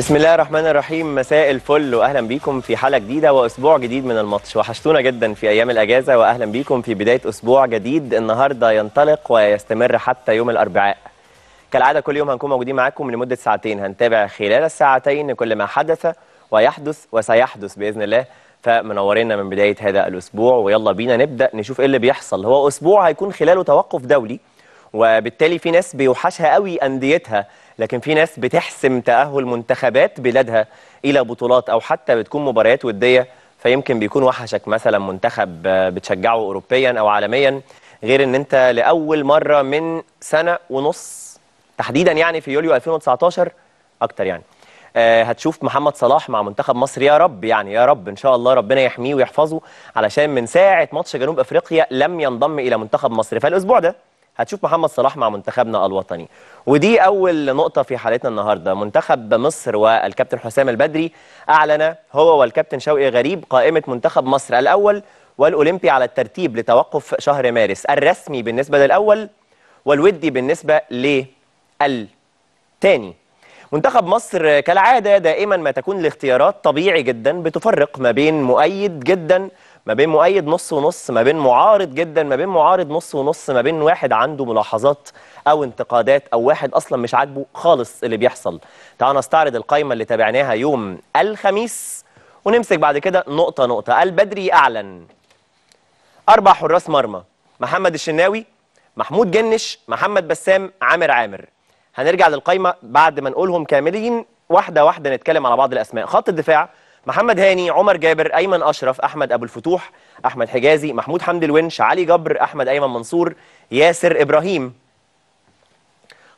بسم الله الرحمن الرحيم مساء الفل واهلا بيكم في حلقة جديدة وأسبوع جديد من الماتش. وحشتونا جدا في أيام الأجازة واهلا بيكم في بداية أسبوع جديد. النهارده ينطلق ويستمر حتى يوم الأربعاء. كالعادة كل يوم هنكون موجودين معاكم لمدة ساعتين. هنتابع خلال الساعتين كل ما حدث ويحدث وسيحدث بإذن الله. فمنورينا من بداية هذا الأسبوع ويلا بينا نبدأ نشوف إيه اللي بيحصل. هو أسبوع هيكون خلاله توقف دولي وبالتالي في ناس بيوحشها قوي أنديتها لكن في ناس بتحسم تأهل منتخبات بلادها إلى بطولات أو حتى بتكون مباريات ودية. فيمكن بيكون وحشك مثلا منتخب بتشجعه اوروبيا أو عالميا غير إن أنت لأول مرة من سنة ونص تحديدا يعني في يوليو 2019 أكتر يعني. آه هتشوف محمد صلاح مع منتخب مصر. يا رب يعني يا رب إن شاء الله ربنا يحميه ويحفظه علشان من ساعة ماتش جنوب أفريقيا لم ينضم إلى منتخب مصر. فالأسبوع ده هتشوف محمد صلاح مع منتخبنا الوطني. ودي أول نقطة في حلقتنا النهارده. منتخب مصر والكابتن حسام البدري أعلن هو والكابتن شوقي غريب قائمة منتخب مصر الأول والأولمبي على الترتيب لتوقف شهر مارس. الرسمي بالنسبة للأول والودي بالنسبة للثاني منتخب مصر كالعادة دائما ما تكون الاختيارات طبيعي جدا بتفرق ما بين مؤيد جدا ما بين مؤيد نص ونص ما بين معارض جدا ما بين معارض نص ونص ما بين واحد عنده ملاحظات أو انتقادات أو واحد أصلا مش عاجبه خالص اللي بيحصل. تعالوا نستعرض القائمه اللي تابعناها يوم الخميس ونمسك بعد كده نقطة نقطة. البدري أعلن. أربع حراس مرمى محمد الشناوي محمود جنش محمد بسام عامر عامر. هنرجع للقائمه بعد ما نقولهم كاملين. واحدة واحدة نتكلم على بعض الأسماء. خط الدفاع محمد هاني عمر جابر أيمن أشرف أحمد أبو الفتوح أحمد حجازي محمود حمدي الونش علي جبر أحمد أيمن منصور ياسر إبراهيم.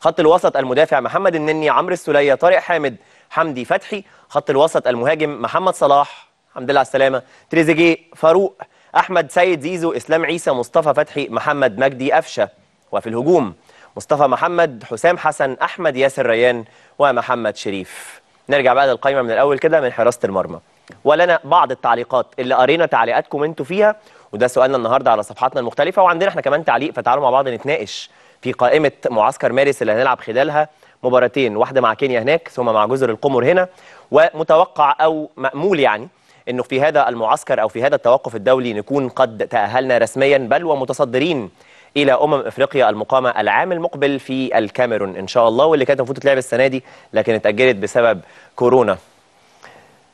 خط الوسط المدافع محمد النني عمرو السولية طارق حامد حمدي فتحي. خط الوسط المهاجم محمد صلاح الحمد لله على السلامة. تريزيجيه فاروق أحمد سيد زيزو إسلام عيسى مصطفى فتحي محمد مجدي قفشة. وفي الهجوم مصطفى محمد حسام حسن أحمد ياسر ريان ومحمد شريف. نرجع بقى للقائمه من الأول كده من حراسة المرمى. ولنا بعض التعليقات اللي قرينا تعليقاتكم أنتوا فيها وده سؤالنا النهارده على صفحاتنا المختلفة. وعندنا إحنا كمان تعليق فتعالوا مع بعض نتناقش في قائمة معسكر مارس اللي هنلعب خلالها. مباراتين واحدة مع كينيا هناك ثم مع جزر القمر هنا. ومتوقع أو مأمول يعني إنه في هذا المعسكر أو في هذا التوقف الدولي نكون قد تأهلنا رسميا بل ومتصدرين إلى أمم إفريقيا المقامة العام المقبل في الكاميرون. إن شاء الله واللي كانت المفروض تتلعب السنة دي لكن اتأجلت بسبب كورونا.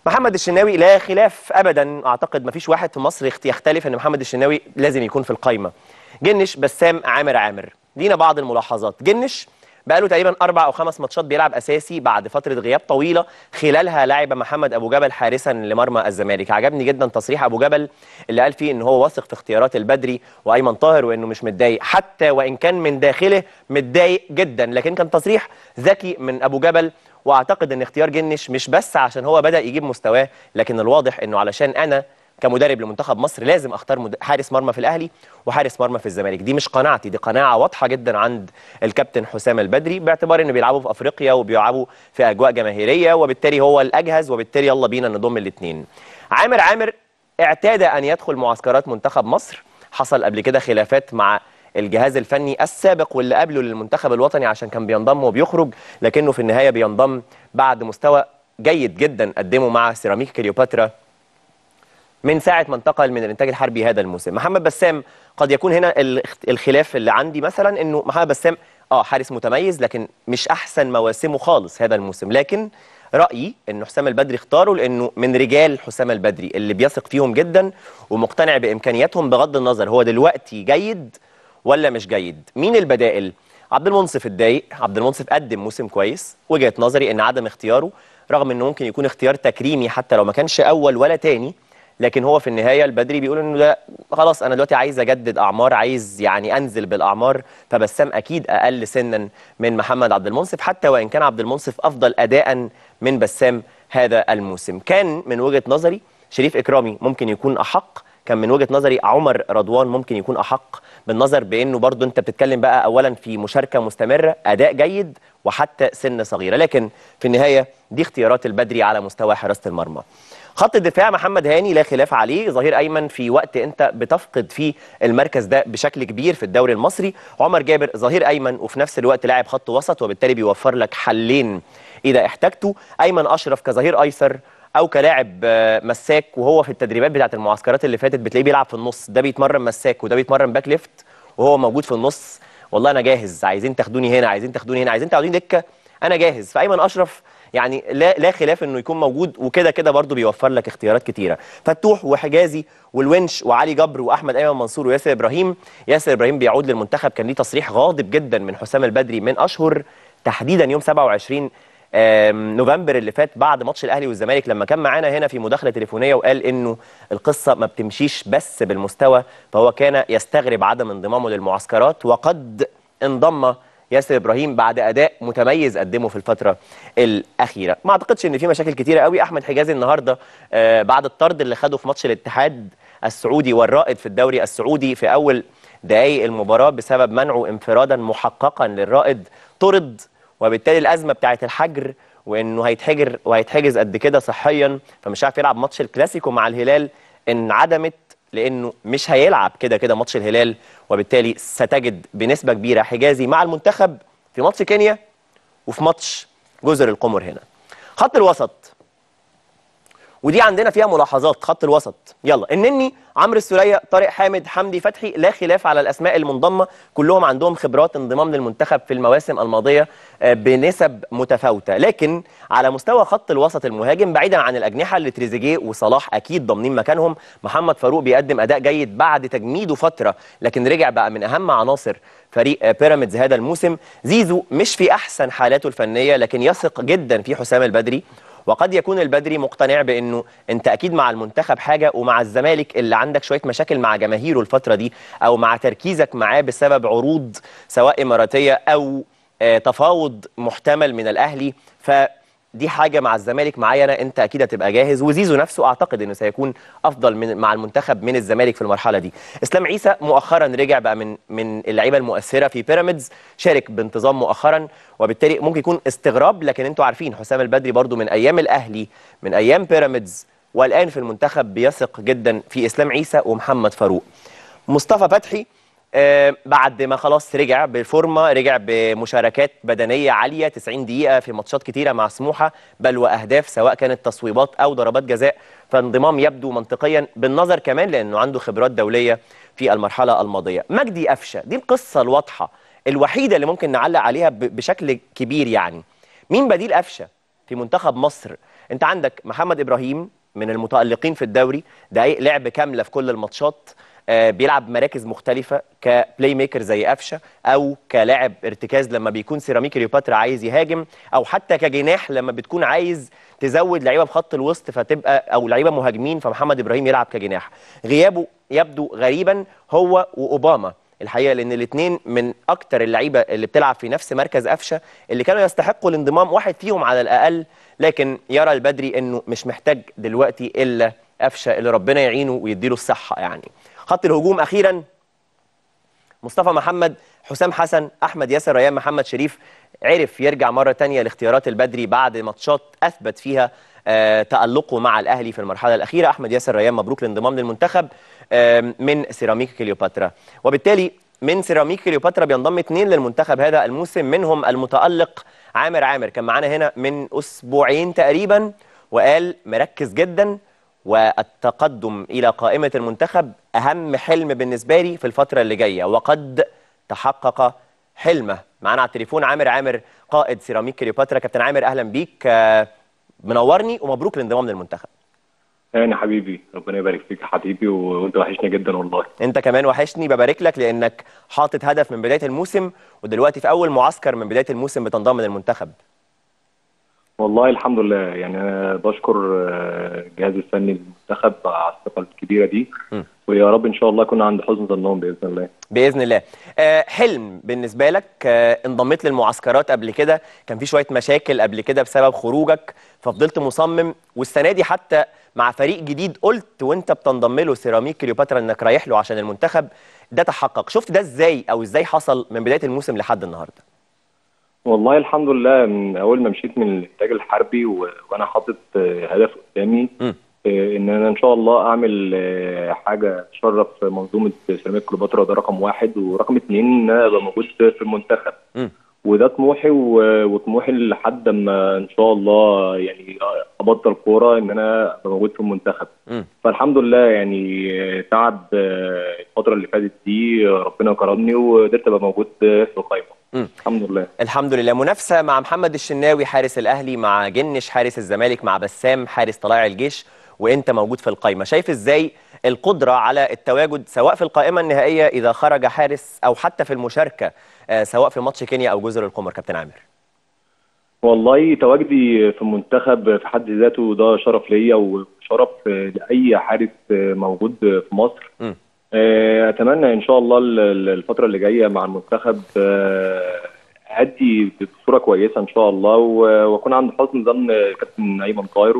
محمد الشناوي لا خلاف ابدا. أعتقد ما فيش واحد في مصر يختلف إن محمد الشناوي لازم يكون في القايمة. جنش بسام عامر عامر. لينا بعض الملاحظات. جنش بقاله تقريبا أربع أو خمس ماتشات بيلعب أساسي بعد فترة غياب طويلة خلالها لعب محمد أبو جبل حارسا لمرمى الزمالك. عجبني جدا تصريح أبو جبل اللي قال فيه إن هو واثق في اختيارات البدري وأيمن طاهر وإنه مش متضايق حتى وإن كان من داخله متضايق جدا لكن كان تصريح ذكي من أبو جبل. وأعتقد إن اختيار جنش مش بس عشان هو بدأ يجيب مستواه لكن الواضح إنه علشان أنا كمدرب لمنتخب مصر لازم أختار حارس مرمى في الأهلي وحارس مرمى في الزمالك. دي مش قناعتي دي قناعة واضحة جدا عند الكابتن حسام البدري باعتبار إنه بيلعبوا في أفريقيا وبيلعبوا في أجواء جماهيرية وبالتالي هو الأجهز وبالتالي يلا بينا نضم الاثنين عامر عامر اعتاد أن يدخل معسكرات منتخب مصر. حصل قبل كده خلافات مع الجهاز الفني السابق واللي قبله للمنتخب الوطني عشان كان بينضم وبيخرج لكنه في النهاية بينضم بعد مستوى جيد جدا قدمه مع سيراميك كليوباترا من ساعة ما انتقل من الإنتاج الحربي هذا الموسم. محمد بسام قد يكون هنا الخلاف اللي عندي مثلا أنه محمد بسام آه حارس متميز لكن مش أحسن مواسمه خالص هذا الموسم. لكن رأيي أنه حسام البدري اختاره لأنه من رجال حسام البدري اللي بيثق فيهم جدا ومقتنع بإمكانياتهم بغض النظر هو دلوقتي جيد ولا مش جيد. مين البدائل؟ عبد المنصف اتضايق. عبد المنصف قدم موسم كويس. وجهة نظري أن عدم اختياره رغم أنه ممكن يكون اختيار تكريمي حتى لو ما كانش أول ولا تاني لكن هو في النهاية البدري بيقول إنه ده خلاص أنا دلوقتي عايز أجدد أعمار عايز يعني أنزل بالأعمار فبسام أكيد أقل سنا من محمد عبد المنصف حتى وإن كان عبد المنصف أفضل اداء من بسام هذا الموسم. كان من وجهة نظري شريف إكرامي ممكن يكون أحق كان من وجهة نظري عمر رضوان ممكن يكون أحق بالنظر بإنه برضه أنت بتتكلم بقى اولا في مشاركة مستمرة أداء جيد وحتى سن صغيرة لكن في النهاية دي اختيارات البدري على مستوى حراسة المرمى. خط الدفاع محمد هاني لا خلاف عليه. ظهير أيمن في وقت أنت بتفقد فيه المركز ده بشكل كبير في الدوري المصري. عمر جابر ظهير أيمن وفي نفس الوقت لاعب خط وسط وبالتالي بيوفر لك حلين إذا احتجته. أيمن أشرف كظهير أيسر أو كلاعب آه، مساك وهو في التدريبات بتاعه المعسكرات اللي فاتت بتلاقيه بيلعب في النص. ده بيتمرن مساك وده بيتمرن back left وهو موجود في النص. والله أنا جاهز. عايزين تاخدوني هنا عايزين تاخدوني هنا عايزين تقعدوني دكة أنا جاهز. فأيمن أشرف يعني لا لا خلاف إنه يكون موجود وكده كده برضه بيوفر لك اختيارات كتيرة. فتوح وحجازي والونش وعلي جبر وأحمد أيمن منصور وياسر إبراهيم. ياسر إبراهيم بيعود للمنتخب كان ليه تصريح غاضب جدا من حسام البدري من أشهر تحديدا يوم 27 آم، نوفمبر اللي فات بعد ماتش الأهلي والزمالك لما كان معانا هنا في مداخلة تليفونية وقال إنه القصة ما بتمشيش بس بالمستوى فهو كان يستغرب عدم انضمامه للمعسكرات وقد انضم ياسر إبراهيم بعد أداء متميز قدمه في الفترة الأخيرة. ما أعتقدش إن في مشاكل كتيرة قوي أحمد حجازي النهارده آه، بعد الطرد اللي خده في ماتش الاتحاد السعودي والرائد في الدوري السعودي في أول دقائق المباراة بسبب منعه انفرادا محققا للرائد طرد وبالتالي الأزمة بتاعه الحجر وإنه هيتحجر وهيتحجز قد كده صحيا. فمش عارف يلعب ماتش الكلاسيكو مع الهلال انعدمت لأنه مش هيلعب كده كده ماتش الهلال وبالتالي ستجد بنسبة كبيرة حجازي مع المنتخب في ماتش كينيا وفي ماتش جزر القمر هنا. خط الوسط. ودي عندنا فيها ملاحظات خط الوسط. يلا. النني عمرو السولية طارق حامد حمدي فتحي لا خلاف على الأسماء المنضمة. كلهم عندهم خبرات انضمام للمنتخب في المواسم الماضية آه، بنسب متفاوتة. لكن على مستوى خط الوسط المهاجم بعيدا عن الأجنحة اللي تريزيجيه وصلاح أكيد ضامنين مكانهم. محمد فاروق بيقدم أداء جيد بعد تجميده فترة لكن رجع بقى من أهم عناصر فريق آه، بيراميدز هذا الموسم. زيزو مش في أحسن حالاته الفنية لكن يثق جدا في حسام البدري. وقد يكون البدري مقتنع بأنه أنت أكيد مع المنتخب حاجة ومع الزمالك اللي عندك شوية مشاكل مع جماهيره الفترة دي أو مع تركيزك معاه بسبب عروض سواء إماراتية أو آه، تفاوض محتمل من الأهلي. فدي حاجة مع الزمالك معايا أنا أنت أكيد هتبقى جاهز. وزيزو نفسه أعتقد إنه سيكون أفضل من مع المنتخب من الزمالك في المرحلة دي. إسلام عيسى مؤخرا رجع بقى من من اللعيبة المؤثرة في بيراميدز شارك بانتظام مؤخرا وبالتالي ممكن يكون استغراب لكن أنتوا عارفين حسام البدري برضو من أيام الأهلي من أيام بيراميدز والآن في المنتخب بيثق جدا في إسلام عيسى ومحمد فاروق. مصطفى فتحي بعد ما خلاص رجع بالفورمه رجع بمشاركات بدنية عالية 90 دقيقة في ماتشات كتيرة مع سموحة بل وأهداف سواء كانت تصويبات أو ضربات جزاء. فانضمام يبدو منطقيا بالنظر كمان لأنه عنده خبرات دولية في المرحلة الماضية. مجدي قفشة دي القصة الواضحة الوحيدة اللي ممكن نعلق عليها بشكل كبير يعني. مين بديل قفشة في منتخب مصر؟ أنت عندك محمد إبراهيم من المتألقين في الدوري دقائق لعب كاملة في كل الماتشات. آه، بيلعب مراكز مختلفة ك playmaker زي قفشة أو كلاعب ارتكاز لما بيكون سيراميك كليوباترا عايز يهاجم أو حتى كجناح لما بتكون عايز تزود لعيبة في خط الوسط فتبقى أو لعيبة مهاجمين فمحمد إبراهيم يلعب كجناح. غيابه يبدو غريبا هو وأوباما. الحقيقة لأن الاثنين من أكتر اللعيبة اللي بتلعب في نفس مركز قفشة اللي كانوا يستحقوا الانضمام واحد فيهم على الأقل لكن يرى البدري إنه مش محتاج دلوقتي إلا قفشة اللي ربنا يعينه ويديله الصحة يعني. خط الهجوم أخيرا. مصطفى محمد حسام حسن أحمد ياسر ريان محمد شريف عرف يرجع مرة تانية لاختيارات البدري بعد ماتشات أثبت فيها آه تألقه مع الأهلي في المرحلة الأخيرة. أحمد ياسر ريان مبروك الانضمام للمنتخب من سيراميك كليوباترا. وبالتالي من سيراميك كليوباترا بينضم اثنين للمنتخب هذا الموسم منهم المتألق عامر عامر. كان معانا هنا من أسبوعين تقريبا وقال مركز جدا والتقدم إلى قائمة المنتخب أهم حلم بالنسبة لي في الفترة اللي جاية وقد تحقق حلمه. معانا على التليفون عامر عامر قائد سيراميك كليوباترا. كابتن عامر أهلا بيك. آه، منورني ومبروك الانضمام للمنتخب. يعني حبيبي. ربنا يبارك فيك يا حبيبي وأنت وحشني جدا والله. أنت كمان وحشني. ببارك لك لأنك حاطط هدف من بداية الموسم ودلوقتي في أول معسكر من بداية الموسم بتنضم للمنتخب. والله الحمد لله. يعني أنا بشكر آه، الجهاز الفني للمنتخب على الثقة الكبيرة دي. م. ويا رب إن شاء الله اكون عند حسن ظنهم بإذن الله. بإذن الله. آه، حلم بالنسبة لك آه، انضميت للمعسكرات قبل كده كان في شوية مشاكل قبل كده بسبب خروجك ففضلت مصمم والسنة دي حتى مع فريق جديد قلت وأنت بتنضم له سيراميك كليوباترا إنك رايح له عشان المنتخب ده تحقق. شفت ده إزاي أو إزاي حصل من بداية الموسم لحد النهارده؟ والله الحمد لله من أول ما مشيت من الإنتاج الحربي و... وأنا حاطط آه، هدف قدامي م. آه، إن أنا إن شاء الله أعمل آه، حاجة تشرف منظومة سيراميك كليوباترا ده رقم واحد ورقم اتنين إن أنا أبقى موجود في المنتخب م. وده طموحي وطموحي لحد ما إن شاء الله يعني أبطل كورة إن أنا أبقى موجود في المنتخب. فالحمد لله يعني تعب الفترة اللي فاتت دي ربنا كرمني وقدرت أبقى موجود في القائمه مم. الحمد لله. الحمد لله. منافسة مع محمد الشناوي حارس الأهلي مع جنش حارس الزمالك مع بسام حارس طلائع الجيش وإنت موجود في القائمه شايف إزاي القدرة على التواجد سواء في القائمة النهائية إذا خرج حارس أو حتى في المشاركة آه، سواء في ماتش كينيا أو جزر القمر كابتن عامر؟ والله تواجدي في المنتخب في حد ذاته ده شرف ليا وشرف لأي حارس موجود في مصر. مم. آه، أتمنى إن شاء الله ال- ال- الفترة اللي جاية مع المنتخب آه، أدي بصورة كويسة إن شاء الله وأكون عند حسن ظن كابتن ايمن طاهر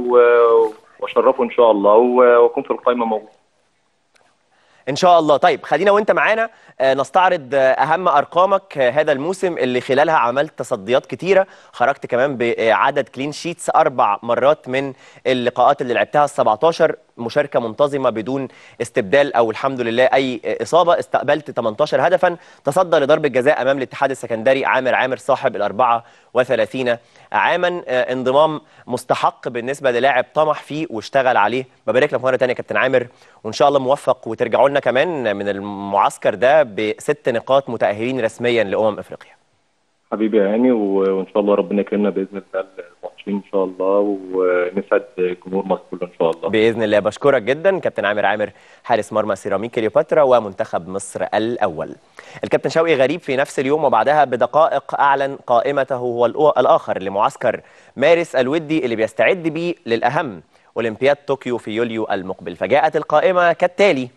وأشرفه إن شاء الله وأكون في القائمه موجود. إن شاء الله. طيب خلينا وأنت معانا. آه، نستعرض أهم أرقامك هذا الموسم اللي خلالها عملت تصديات كتيرة خرجت كمان بعدد كلين شيتس أربع مرات من اللقاءات اللي لعبتها ال 17 مشاركة منتظمة بدون استبدال أو الحمد لله أي إصابة. استقبلت 18 هدفا. تصدى لضربه جزاء أمام الاتحاد السكندري عامر عامر صاحب ال 34 عاما. آه، انضمام مستحق بالنسبة للاعب طمح فيه واشتغل عليه. ببارك لك مره ثانية كابتن عامر. وإن شاء الله موفق وترجعوا لنا كمان من المعسكر ده بست نقاط متأهلين رسميا لأمم إفريقيا. حبيبي و- وإن شاء الله ربنا يكرمنا بإذن الله الماتشين إن شاء الله ونسعد جمهور مصر كله إن شاء الله. بإذن الله بشكرك جدا كابتن عامر عامر حارس مرمى سيراميك كليوباترا ومنتخب مصر الأول. الكابتن شوقي غريب في نفس اليوم وبعدها بدقائق أعلن قائمته هو الآخر لمعسكر مارس الودي اللي بيستعد بيه للأهم أولمبياد طوكيو في يوليو المقبل. فجاءت القائمة كالتالي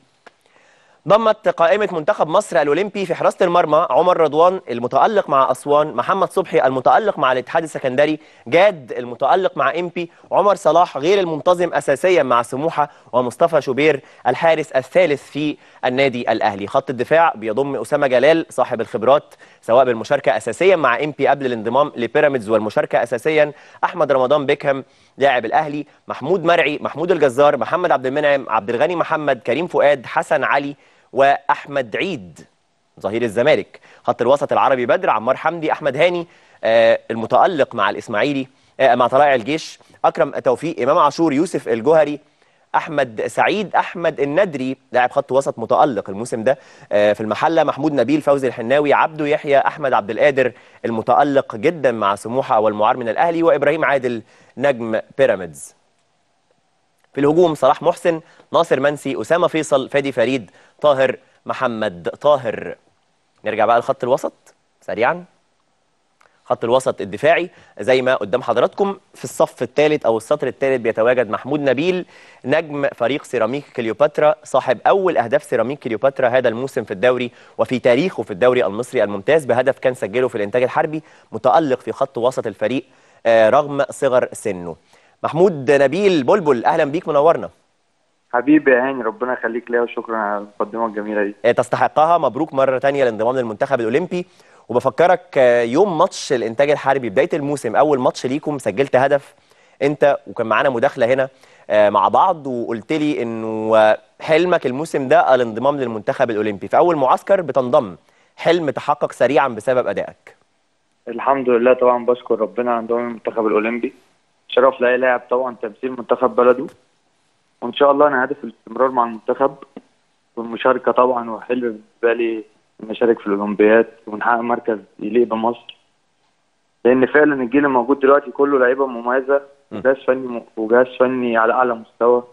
ضمت قائمة منتخب مصر الأولمبي في حراسة المرمى عمر رضوان المتألق مع أسوان محمد صبحي المتألق مع الاتحاد السكندري جاد المتألق مع إمبي عمر صلاح غير المنتظم أساسيا مع سموحة ومصطفى شوبير الحارس الثالث في النادي الأهلي. خط الدفاع بيضم أسامة جلال صاحب الخبرات سواء بالمشاركة أساسيا مع إمبي قبل الانضمام لبيراميدز والمشاركة أساسيا أحمد رمضان بيكهام لاعب الأهلي محمود مرعي محمود الجزار محمد عبد المنعم عبد الغني محمد كريم فؤاد حسن علي وأحمد عيد ظهير الزمالك. خط الوسط العربي بدر عمار حمدي أحمد هاني آه المتألق مع الإسماعيلي آه مع طلائع الجيش أكرم توفيق إمام عاشور يوسف الجوهري أحمد سعيد أحمد الندري لاعب خط وسط متألق الموسم ده آه في المحلة محمود نبيل فوزي الحناوي عبده يحيى أحمد عبد القادر المتألق جدا مع سموحة والمعار من الأهلي وإبراهيم عادل نجم بيراميدز. في الهجوم صلاح محسن ناصر منسي أسامة فيصل فادي فريد طاهر محمد طاهر. نرجع بقى لخط الوسط سريعا. خط الوسط الدفاعي. زي ما قدام حضراتكم في الصف الثالث أو السطر الثالث بيتواجد محمود نبيل نجم فريق سيراميك كليوباترا صاحب أول أهداف سيراميك كليوباترا هذا الموسم في الدوري وفي تاريخه في الدوري المصري الممتاز بهدف كان سجله في الإنتاج الحربي متألق في خط وسط الفريق آه، رغم صغر سنه. محمود نبيل بلبل أهلا بيك منورنا. حبيبي يا هاني ربنا يخليك ليا وشكرا على المقدمه الجميلة دي. آه، تستحقها. مبروك مرة تانية الانضمام للمنتخب الأولمبي. وبفكرك آه، يوم ماتش الإنتاج الحربي بداية الموسم أول ماتش ليكم سجلت هدف أنت وكان معانا مداخلة هنا آه، مع بعض وقلت لي إنه آه، حلمك الموسم ده الانضمام للمنتخب الأولمبي. في أول معسكر بتنضم حلم تحقق سريعا بسبب أدائك. الحمد لله طبعا بشكر ربنا على انضمام المنتخب الأولمبي. شرف لاي لاعب طبعا تمثيل منتخب بلده. وإن شاء الله أنا هدف الاستمرار مع المنتخب والمشاركة طبعا وحلم بالنسبة اشارك في الأولمبياد ونحقق مركز يليق بمصر. لأن فعلا الجيل الموجود دلوقتي كله لعيبة مميزة وجهاز فني وجهاز فني على أعلى مستوى.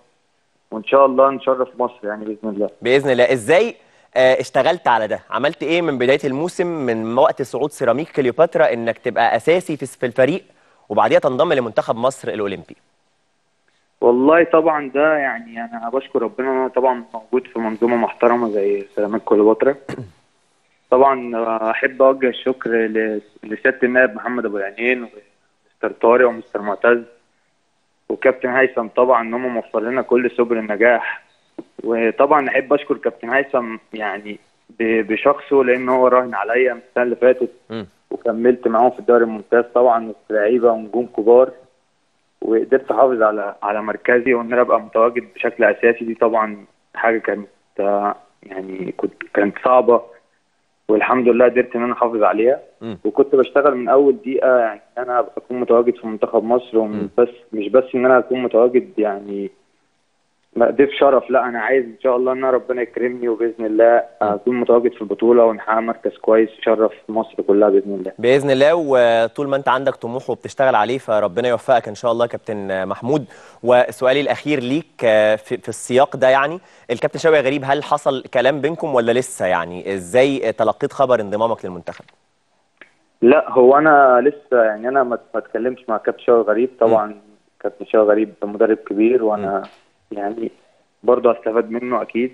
وإن شاء الله نشرف مصر يعني بإذن الله. بإذن الله. إزاي آه، اشتغلت على ده؟ عملت إيه من بداية الموسم من وقت صعود سيراميك كليوباترا إنك تبقى أساسي في في الفريق وبعديها تنضم لمنتخب مصر الأولمبي؟ والله طبعا ده يعني أنا بشكر ربنا أنا طبعا موجود في منظومة محترمة زي سيراميك كليوباترا. طبعا أحب أوجه الشكر لسيادة النائب محمد أبو العينين ومستر طارق ومستر معتز وكابتن هيثم. طبعا إن هم موفر لنا كل سبل النجاح. وطبعا أحب أشكر كابتن هيثم يعني بشخصه لأن هو راهن عليا من السنة اللي فاتت. وكملت معاهم في الدوري الممتاز. طبعا وسط لعيبة ونجوم كبار. وقدرت أحافظ على على مركزي وإن أنا أبقى متواجد بشكل أساسي. دي طبعا حاجة كانت آه، يعني كنت كانت صعبة. والحمد لله قدرت إن أنا أحافظ عليها. وكنت بشتغل من أول دقيقة يعني ان أنا اكون متواجد في منتخب مصر. ومش بس مش بس إن أنا أكون متواجد يعني ضيف شرف لا أنا عايز إن شاء الله إن ربنا يكرمني وبإذن الله أكون متواجد في البطولة ونحقق مركز كويس يشرف مصر كلها بإذن الله. بإذن الله وطول ما أنت عندك طموح وبتشتغل عليه فربنا يوفقك إن شاء الله كابتن محمود. وسؤالي الأخير ليك في, في السياق ده يعني الكابتن شوقي غريب هل حصل كلام بينكم ولا لسه؟ يعني إزاي تلقيت خبر انضمامك للمنتخب؟ لا هو أنا لسه يعني أنا ما اتكلمتش مع كابتن شوقي غريب. طبعا كابتن شوقي غريب مدرب كبير وأنا يعني برضه هستفاد منه أكيد.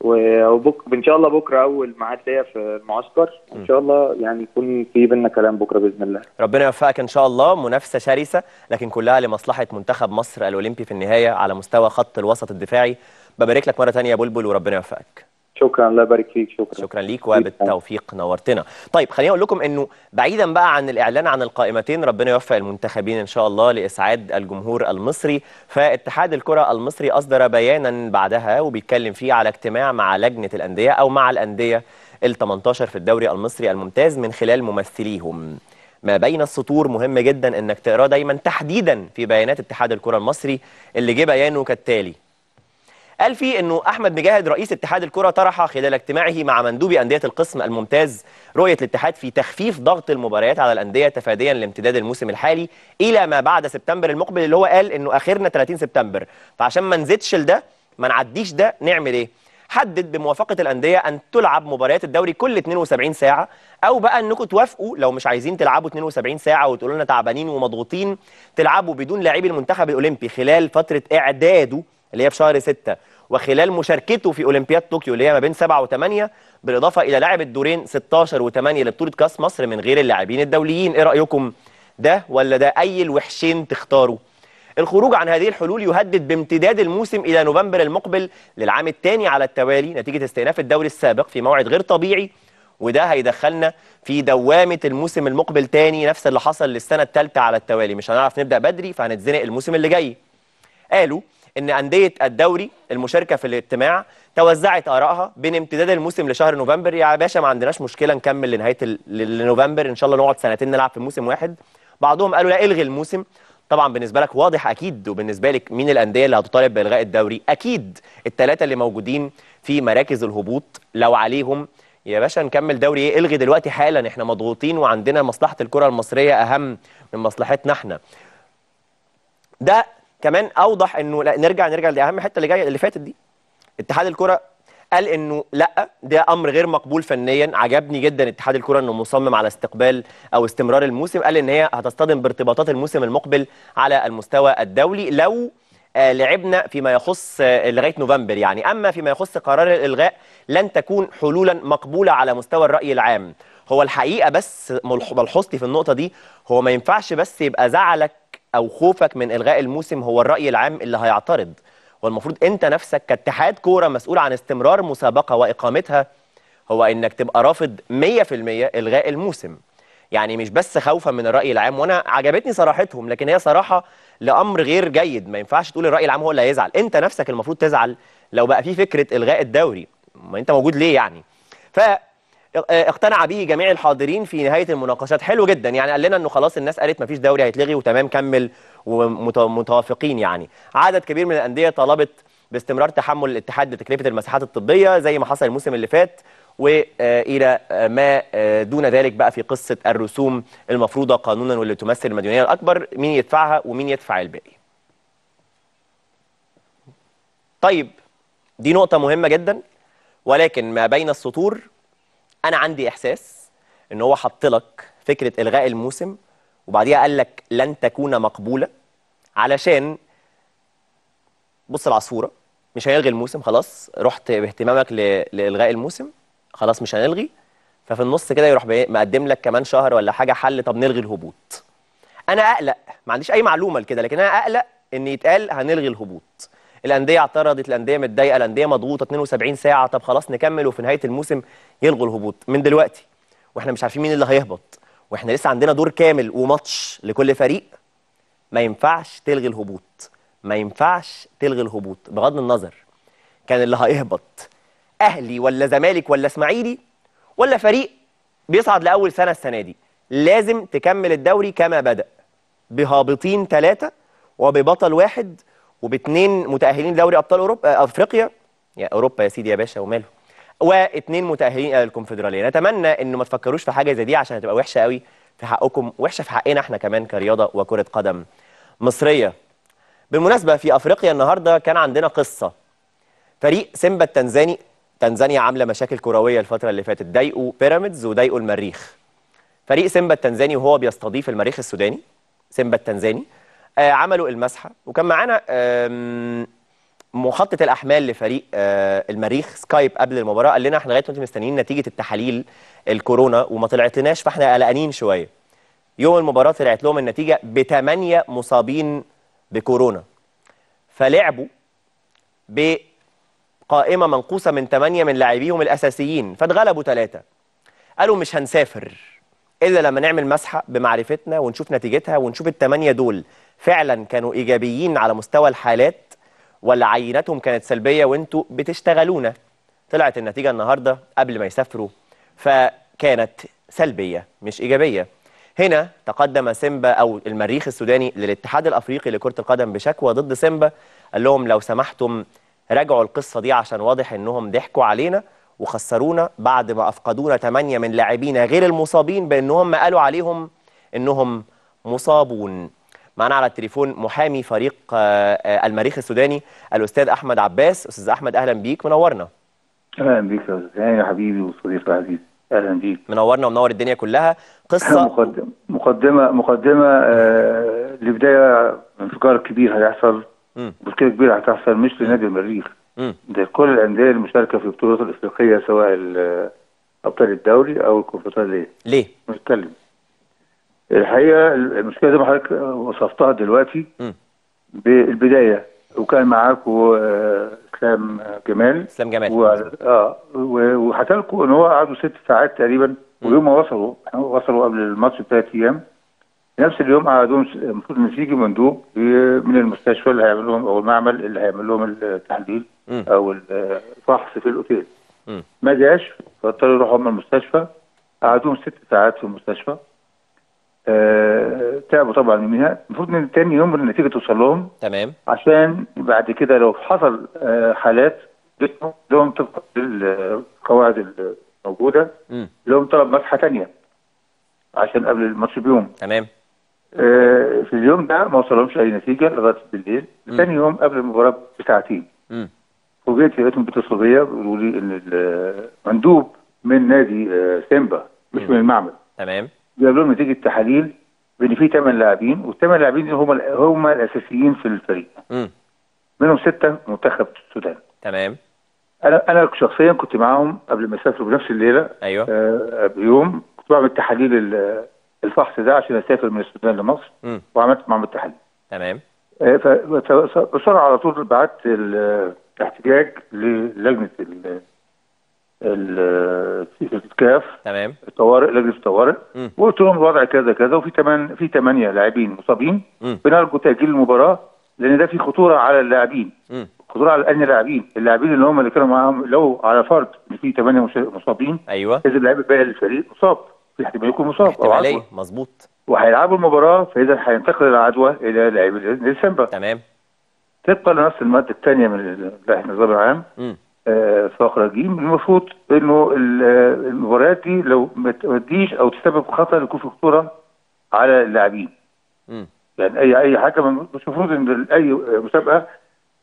و- وبك ان شاء الله بكرة أول ميعاد ليا في المعسكر. إن شاء الله يعني يكون في بينا كلام بكرة بإذن الله. ربنا يوفقك إن شاء الله. منافسة شرسة لكن كلها لمصلحة منتخب مصر الأولمبي في النهاية على مستوى خط الوسط الدفاعي. ببارك لك مرة ثانية يا بلبل وربنا يوفقك. شكرا الله يبارك فيك شكرا. شكرا ليك وبالتوفيق نورتنا. طيب خليني أقول لكم إنه بعيدا بقى عن الإعلان عن القائمتين ربنا يوفق المنتخبين إن شاء الله لإسعاد الجمهور المصري. فاتحاد الكرة المصري أصدر بيانا بعدها وبيتكلم فيه على اجتماع مع لجنة الأندية أو مع الأندية ال 18 في الدوري المصري الممتاز من خلال ممثليهم. ما بين السطور مهم جدا إنك تقراه دايما تحديدا في بيانات اتحاد الكرة المصري اللي جه بيانه كالتالي. قال فيه إنه أحمد مجاهد رئيس اتحاد الكرة طرح خلال اجتماعه مع مندوبي أندية القسم الممتاز رؤية الاتحاد في تخفيف ضغط المباريات على الأندية تفاديا لامتداد الموسم الحالي إلى ما بعد سبتمبر المقبل اللي هو قال إنه آخرنا 30 سبتمبر. فعشان ما نزيدش لده ما نعديش ده نعمل إيه؟ حدد بموافقة الأندية أن تلعب مباريات الدوري كل 72 ساعة أو بقى إنكم توافقوا لو مش عايزين تلعبوا 72 ساعة وتقولوا لنا تعبانين ومضغوطين تلعبوا بدون لاعبي المنتخب الأولمبي خلال فترة إعداده اللي هي في شهر 6 وخلال مشاركته في أولمبياد طوكيو اللي هي ما بين 7 و8 بالإضافة إلى لعب الدورين 16 و8 لبطولة كأس مصر من غير اللاعبين الدوليين. إيه رأيكم؟ ده ولا ده أي الوحشين تختاروا؟ الخروج عن هذه الحلول يهدد بامتداد الموسم إلى نوفمبر المقبل للعام الثاني على التوالي نتيجة استئناف الدوري السابق في موعد غير طبيعي وده هيدخلنا في دوامة الموسم المقبل تاني نفس اللي حصل للسنة الثالثة على التوالي. مش هنعرف نبدأ بدري فهنتزنق الموسم اللي جاي. قالوا إن أندية الدوري المشاركة في الاجتماع توزعت آرائها بين امتداد الموسم لشهر نوفمبر. يا باشا ما عندناش مشكلة نكمل لنهاية لنوفمبر. إن شاء الله نقعد سنتين نلعب في موسم واحد. بعضهم قالوا لا إلغي الموسم. طبعا بالنسبة لك واضح أكيد وبالنسبة لك مين الأندية اللي هتطالب بإلغاء الدوري؟ أكيد الثلاثه اللي موجودين في مراكز الهبوط. لو عليهم يا باشا نكمل دوري إيه؟ إلغي دلوقتي حالا. إحنا مضغوطين وعندنا مصلحة الكرة المصرية أهم من مصلحتنا إحنا. ده كمان أوضح إنه لا نرجع نرجع لاهم حتة اللي جاية اللي فاتت دي. اتحاد الكرة قال إنه لا ده أمر غير مقبول فنيا. عجبني جدا اتحاد الكرة إنه مصمم على استقبال أو استمرار الموسم. قال إن هي هتصطدم بارتباطات الموسم المقبل على المستوى الدولي لو آه، لعبنا فيما يخص آه، لغاية نوفمبر يعني. أما فيما يخص قرار الإلغاء لن تكون حلولا مقبولة على مستوى الرأي العام. هو الحقيقة بس ملح- ملحوظتي في النقطة دي هو ما ينفعش بس يبقى زعلك أو خوفك من إلغاء الموسم هو الرأي العام اللي هيعترض. والمفروض أنت نفسك كاتحاد كورة مسؤول عن استمرار مسابقة وإقامتها هو إنك تبقى رافض 100% إلغاء الموسم. يعني مش بس خوفا من الرأي العام وأنا عجبتني صراحتهم لكن هي صراحة لأمر غير جيد. ما ينفعش تقول الرأي العام هو اللي هيزعل. أنت نفسك المفروض تزعل لو بقى في فكرة إلغاء الدوري. ما أنت موجود ليه يعني؟ ف اقتنع به جميع الحاضرين في نهاية المناقشات. حلو جدا. يعني قال لنا إنه خلاص الناس قالت مفيش دوري هيتلغي وتمام كمل ومتوافقين يعني. عدد كبير من الأندية طلبت باستمرار تحمل الاتحاد لتكلفة المساحات الطبية زي ما حصل الموسم اللي فات وإلى ما دون ذلك بقى في قصة الرسوم المفروضة قانونا واللي تمثل المديونية الأكبر مين يدفعها ومين يدفع الباقي. طيب دي نقطة مهمة جدا ولكن ما بين السطور أنا عندي إحساس إن هو حط لك فكرة إلغاء الموسم وبعديها قال لك لن تكون مقبولة علشان بص العصفورة مش هيلغي الموسم خلاص رحت باهتمامك لإلغاء الموسم خلاص مش هنلغي. ففي النص كده يروح مقدم لك كمان شهر ولا حاجة حل طب نلغي الهبوط. أنا أقلق ما عنديش أي معلومة لكده لكن أنا أقلق إن يتقال هنلغي الهبوط. الأندية اعترضت الأندية متضايقة الأندية مضغوطة 72 ساعة. طب خلاص نكمل وفي نهاية الموسم يلغوا الهبوط من دلوقتي. وإحنا مش عارفين مين اللي هيهبط. وإحنا لسه عندنا دور كامل وماتش لكل فريق. ما ينفعش تلغي الهبوط. ما ينفعش تلغي الهبوط. بغض النظر كان اللي هيهبط أهلي ولا زمالك ولا إسماعيلي ولا فريق بيصعد لأول سنة السنة دي. لازم تكمل الدوري كما بدأ. بهابطين ثلاثة وببطل واحد وباثنين متأهلين دوري أبطال أوروبا آه، أفريقيا. يا أوروبا يا سيدي يا باشا وماله. واثنين متأهلين إلى الكونفدرالية. نتمنى انه ما تفكروش في حاجة زي دي عشان هتبقى وحشة قوي في حقكم وحشة في حقنا إحنا كمان كرياضة وكرة قدم مصرية. بالمناسبة في أفريقيا النهارده كان عندنا قصة. فريق سيمبا التنزاني تنزانيا عاملة مشاكل كروية الفترة اللي فاتت. ضايقوا بيراميدز وضايقوا المريخ. فريق سيمبا التنزاني وهو بيستضيف المريخ السوداني سيمبا التنزاني آه عملوا المسحة وكان معانا آم، محطة الأحمال لفريق آه المريخ سكايب قبل المباراة قال لنا إحنا لغاية دلوقتي مستنيين نتيجة التحاليل الكورونا وما طلعت لناش فإحنا قلقانين شوية. يوم المباراة طلعت لهم النتيجة بثمانية مصابين بكورونا. فلعبوا بقائمة منقوصة من ثمانية من لاعبيهم الأساسيين فاتغلبوا ثلاثة. قالوا مش هنسافر إلا لما نعمل مسحة بمعرفتنا ونشوف نتيجتها ونشوف الثمانية دول فعلا كانوا إيجابيين على مستوى الحالات ولا عيناتهم كانت سلبية وانتوا بتشتغلونا طلعت النتيجة النهارده قبل ما يسافروا فكانت سلبية مش إيجابية. هنا تقدم سيمبا أو المريخ السوداني للاتحاد الأفريقي لكرة القدم بشكوى ضد سيمبا قال لهم لو سمحتم راجعوا القصة دي عشان واضح إنهم ضحكوا علينا وخسرونا بعد ما أفقدونا ثمانيه من لاعبينا غير المصابين بأنهم قالوا عليهم إنهم مصابون. معنا على التليفون محامي فريق آه، آه، المريخ السوداني الأستاذ أحمد عباس. أستاذ أحمد أهلا بيك. منورنا. أهلا بيك يا أستاذ. هاني يا حبيبي وصديقي العزيز أهلا بيك. منورنا ومنور الدنيا كلها. قصة مقدمه مقدمه مقدمة آه لبداية انفجار كبير هيحصل. مشكلة كبيرة هتحصل مش لنادي المريخ. ده كل الأندية المشاركة في البطولات الإفريقية سواء ال- أبطال الدوري أو الكونفدرالية. ليه؟ نتكلم. الحقيقة المشكلة زي ما حضرتك وصفتها دلوقتي. بالبداية وكان معاكم آه، إسلام جمال. إسلام جمال. و... آه وحكى لكم إن هو قعدوا ست ساعات تقريبا ويوم ما وصلوا إحنا وصلوا قبل الماتش بثلاث أيام. نفس اليوم قعدوا المفروض إن يجي مندوب من المستشفى اللي هيعمل لهم أو المعمل اللي هيعمل لهم التحليل. أو الفحص في الأوتيل. ما جاش فاضطروا يروحوا هم المستشفى. قعدوهم ست ساعات في المستشفى. آه تعبوا طبعا يوميها المفروض إن تاني يوم النتيجة توصل لهم. تمام. عشان بعد كده لو حصل آه، حالات لهم- طبقا للقواعد الموجودة. مم. لهم طلب مسحة ثانية عشان قبل الماتش بيوم. تمام. آه، في اليوم ده ما وصلهمش أي نتيجة لغاية بالليل. ثاني يوم قبل المباراة بساعتين مم. فوجئت لقيتهم بيتصلوا بيا بيقولوا لي إن المندوب من نادي آه، سيمبا مش من المعمل. تمام. جاب لهم نتيجه تحاليل بأن في ثمان لاعبين والثمان لاعبين هم هم الأساسيين في الفريق. مم. منهم ستة منتخب السودان تمام. أنا أنا شخصيا كنت معاهم قبل ما يسافروا بنفس الليلة. أيوه. آه بيوم كنت بعمل تحاليل ال- الفحص ده عشان أسافر من السودان لمصر. مم. وعملت معاهم التحاليل. تمام. آه ف- ف- بسرعة على طول بعت ال- الاحتجاج للجنة ال- ال- الكاف تمام. الطوارئ لجنة الطوارئ. وقلت لهم الوضع كذا كذا وفي ثمان في ثمانيه لاعبين مصابين. بنرجو تأجيل المباراة لأن ده في خطورة على اللاعبين. خطورة على أنهي لاعبين؟ اللاعبين اللي هم اللي كانوا معاهم لو على فرض إن في ثمانيه مصابين أيوه. إذا اللاعب الباقي للفريق مصاب. في احتمال يكون مصاب. أو احتماليه مظبوط. وهيلعبوا المباراة فإذا هينتقل العدوى إلى لاعب ديسمبر تمام. طبقا لنص المادة الثانية من لائحه النظام العام. آه، فقره ج المفروض إنه ال- آه، المباريات دي لو ما توديش أو تسبب خطر يكون في خطورة على اللاعبين. يعني اي أي من- مش المفروض إن أي مسابقة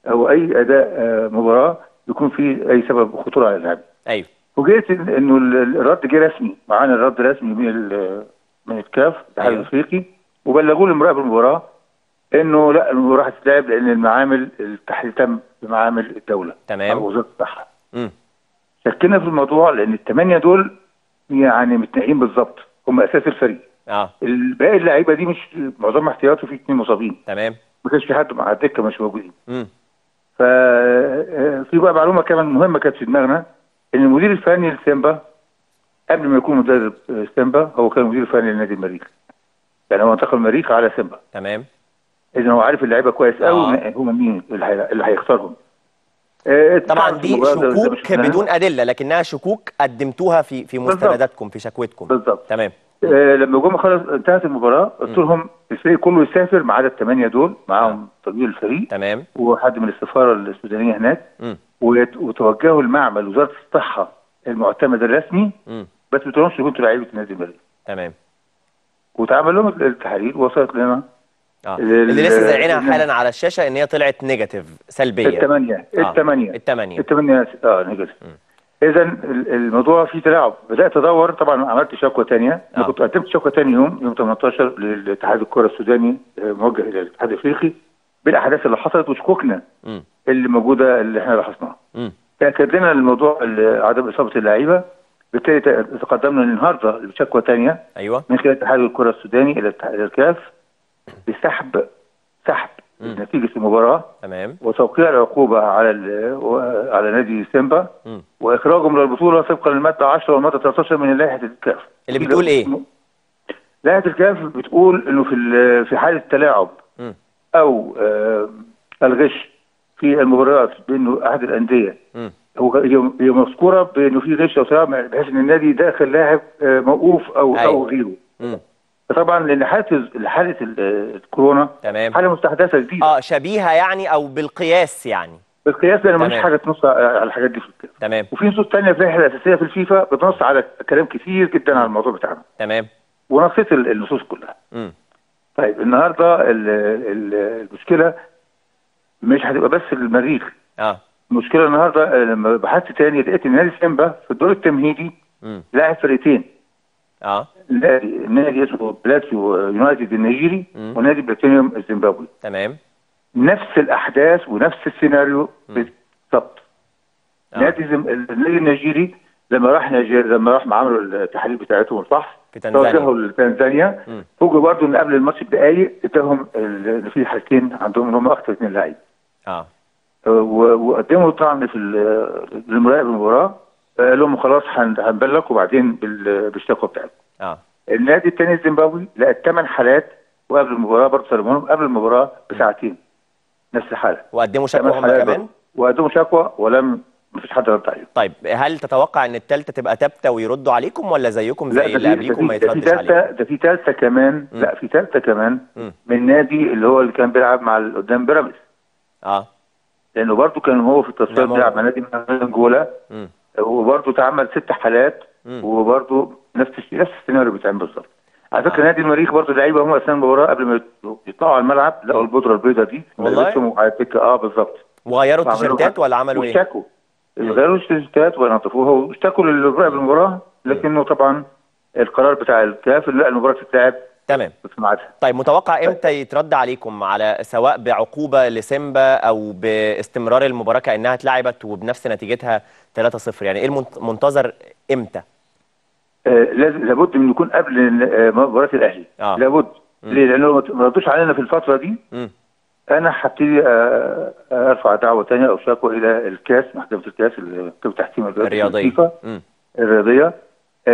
أو أي أداء آه، مباراة يكون فيه أي سبب خطورة على اللاعبين. أيوه. فوجئت إنه ال- الرد جه رسمي. معانا الرد رسمي من من الكاف الاتحاد أيوة. الأفريقي وبلغوا لي مراقب المباراة. إنه لا المباراه هتتلعب لأن المعامل التحليل تم بمعامل الدولة. تمام. أو وزارة الصحة. شكينا في الموضوع لأن الثمانيه دول يعني متنقين بالظبط. هم أساس الفريق. آه. الباقي اللعيبة دي مش معظمها احتياطي في اثنين مصابين. تمام. ما كانش في حد مع الدكة مش موجودين. مم. ففي بقى معلومة كمان مهمة كانت في دماغنا إن المدير الفني لسيمبا قبل ما يكون مدرب سيمبا هو كان مدير فني لنادي المريخ. يعني هو انتقل المريخ على سيمبا. تمام. اذا هو عارف اللعيبة كويس قوي آه. هم مين اللي, هي... اللي هيختارهم. آه، طبعا دي شكوك. بدون أدلة لكنها شكوك قدمتوها في في. مستنداتكم في شكوتكم. بالظبط. تمام. آه، لما جم خلاص انتهت المباراة قلت لهم الفريق كله يسافر ما عدا الثمانيه دول معاهم تدوير الفريق تمام. وحد من السفارة السودانية هناك. وتوجهوا المعمل وزارة الصحة المعتمد الرسمي. بس ما تقولهمش كنتوا لعيبة نادي المريخ تمام. واتعمل لهم التحاليل وصلت لنا آه. ال- اللي لسه ال- حالا على الشاشة إن هي طلعت negative سلبية. الثمانيه آه، الثمانيه الثمانيه الثمانيه آه negative. اذا ال- الموضوع فيه تلاعب. بدأت أدور طبعا عملت شكوى ثانية آه. أنا كنت قدمت شكوى ثاني يوم يوم 18 لاتحاد الكره السوداني آه، موجه إلى الاتحاد الإفريقي. بالأحداث اللي حصلت وشكوكنا. اللي موجودة اللي إحنا لاحظناها. تأكد لنا الموضوع ال- عدم إصابة اللعيبة. بالتالي تقدمنا النهارده بشكوى ثانية أيوه. من خلال اتحاد الكره السوداني إلى الكاف. بسحب سحب مم. نتيجة المباراة تمام وتوقيع العقوبة على على نادي سيمبا مم. وإخراجهم من البطولة طبقا للمادة 10 والمادة 13 من لائحة الكاف. اللي بتقول إيه؟ لائحة الكاف بتقول إنه في في حالة تلاعب مم. أو آه، الغش في المباريات بانه أحد الأندية. هو هي مذكورة بإنه في غش أو تلاعب بحيث إن النادي داخل لاعب آه، موقوف أو أيوة. أو غيره. مم. طبعا لأن حالة حالة ال- الكورونا تمام. حالة مستحدثة جديدة. آه شبيهة يعني أو بالقياس يعني. بالقياس لأن مفيش. حاجة تنص على الحاجات دي في الكاف. تمام. وفي نصوص تانية في اللائحة الأساسية في الفيفا بتنص على كلام كتير جدا على الموضوع بتاعنا. تمام. ونصيت ال- النصوص كلها. مم. طيب النهارده ال- ال- المشكلة مش هتبقى بس المريخ. آه. المشكلة النهارده لما بحثت تاني لقيت إن نادي سيمبا في الدور التمهيدي. لاعب فرقتين آه. نادي نادي اسمه بلاتيو يونايتد النيجيري. ونادي بلاتينيوم الزيمبابوي تمام. نفس الأحداث ونفس السيناريو بالظبط آه. نادي زم... النادي النيجيري لما راح نيجير لما راح عملوا التحاليل بتاعتهم الفحص في تنزانيا. توجهوا لتنزانيا. فوجئوا برضه إن قبل الماتش بدقايق اداهم ال- ان في حالتين عندهم إن هم أكثر اثنين لعيب. آه. وقدموا طعن في ال- لمراقب المباراة. قال لهم خلاص هن- هنبلغ وبعدين بال- بالشكوى بتاعتكم. آه. النادي الثاني الزيمبابوي لقى ثمان حالات وقبل المباراة برضه سلموهم قبل المباراة بساعتين. نفس الحالة. وقدموا شكوى هم كمان. وقدموا شكوى ولم مفيش حد رد عليهم. طيب هل تتوقع إن الثالثه تبقى ثابته ويردوا عليكم ولا زيكم زي لا اللي قبليكم ما ده في يتردش ثالثه ده في ثالثه كمان مم. لا في ثالثه كمان مم. من نادي اللي هو اللي كان بيلعب مع قدام بيراميدز. آه. لأنه برضه كان هو في التصفيات بيلعب مع نادي من انجولا. وبرضه اتعمل ست حالات. وبرضه نفس الشيء- نفس السيناريو بيتعمل بالظبط على فكرة آه. نادي المريخ برضه اللعيبه هم اثناء المباراه قبل ما يط- يطلعوا على الملعب لقوا البودرة البيضاء دي والله؟ لبسهم على الدكة آه بالظبط وغيروا التيشيرتات. ولا عملوا إيه؟ واشتكوا غيروا التيشيرتات ونظفوها واشتكوا للراقب المباراه لكنه طبعا القرار بتاع الكاف لا المباراة تتلعب تمام. طيب متوقع إمتى يترد عليكم؟ على سواء بعقوبة لسيمبا أو باستمرار المباراه كانها اتلعبت وبنفس نتيجتها 3-0 يعني إيه المنتظر إمتى؟ آه لازم لابد من يكون قبل آه، مباراة الأهلي. آه. لابد. ليه؟ لأنه ما ما ردوش علينا في الفترة دي. مم. أنا هبتدي آه، آه، أرفع دعوة ثانية أو شكوى إلى الكاس محكمة الكاس اللي بتبقى تحكيم الرياضي في الرياضية. الرياضية.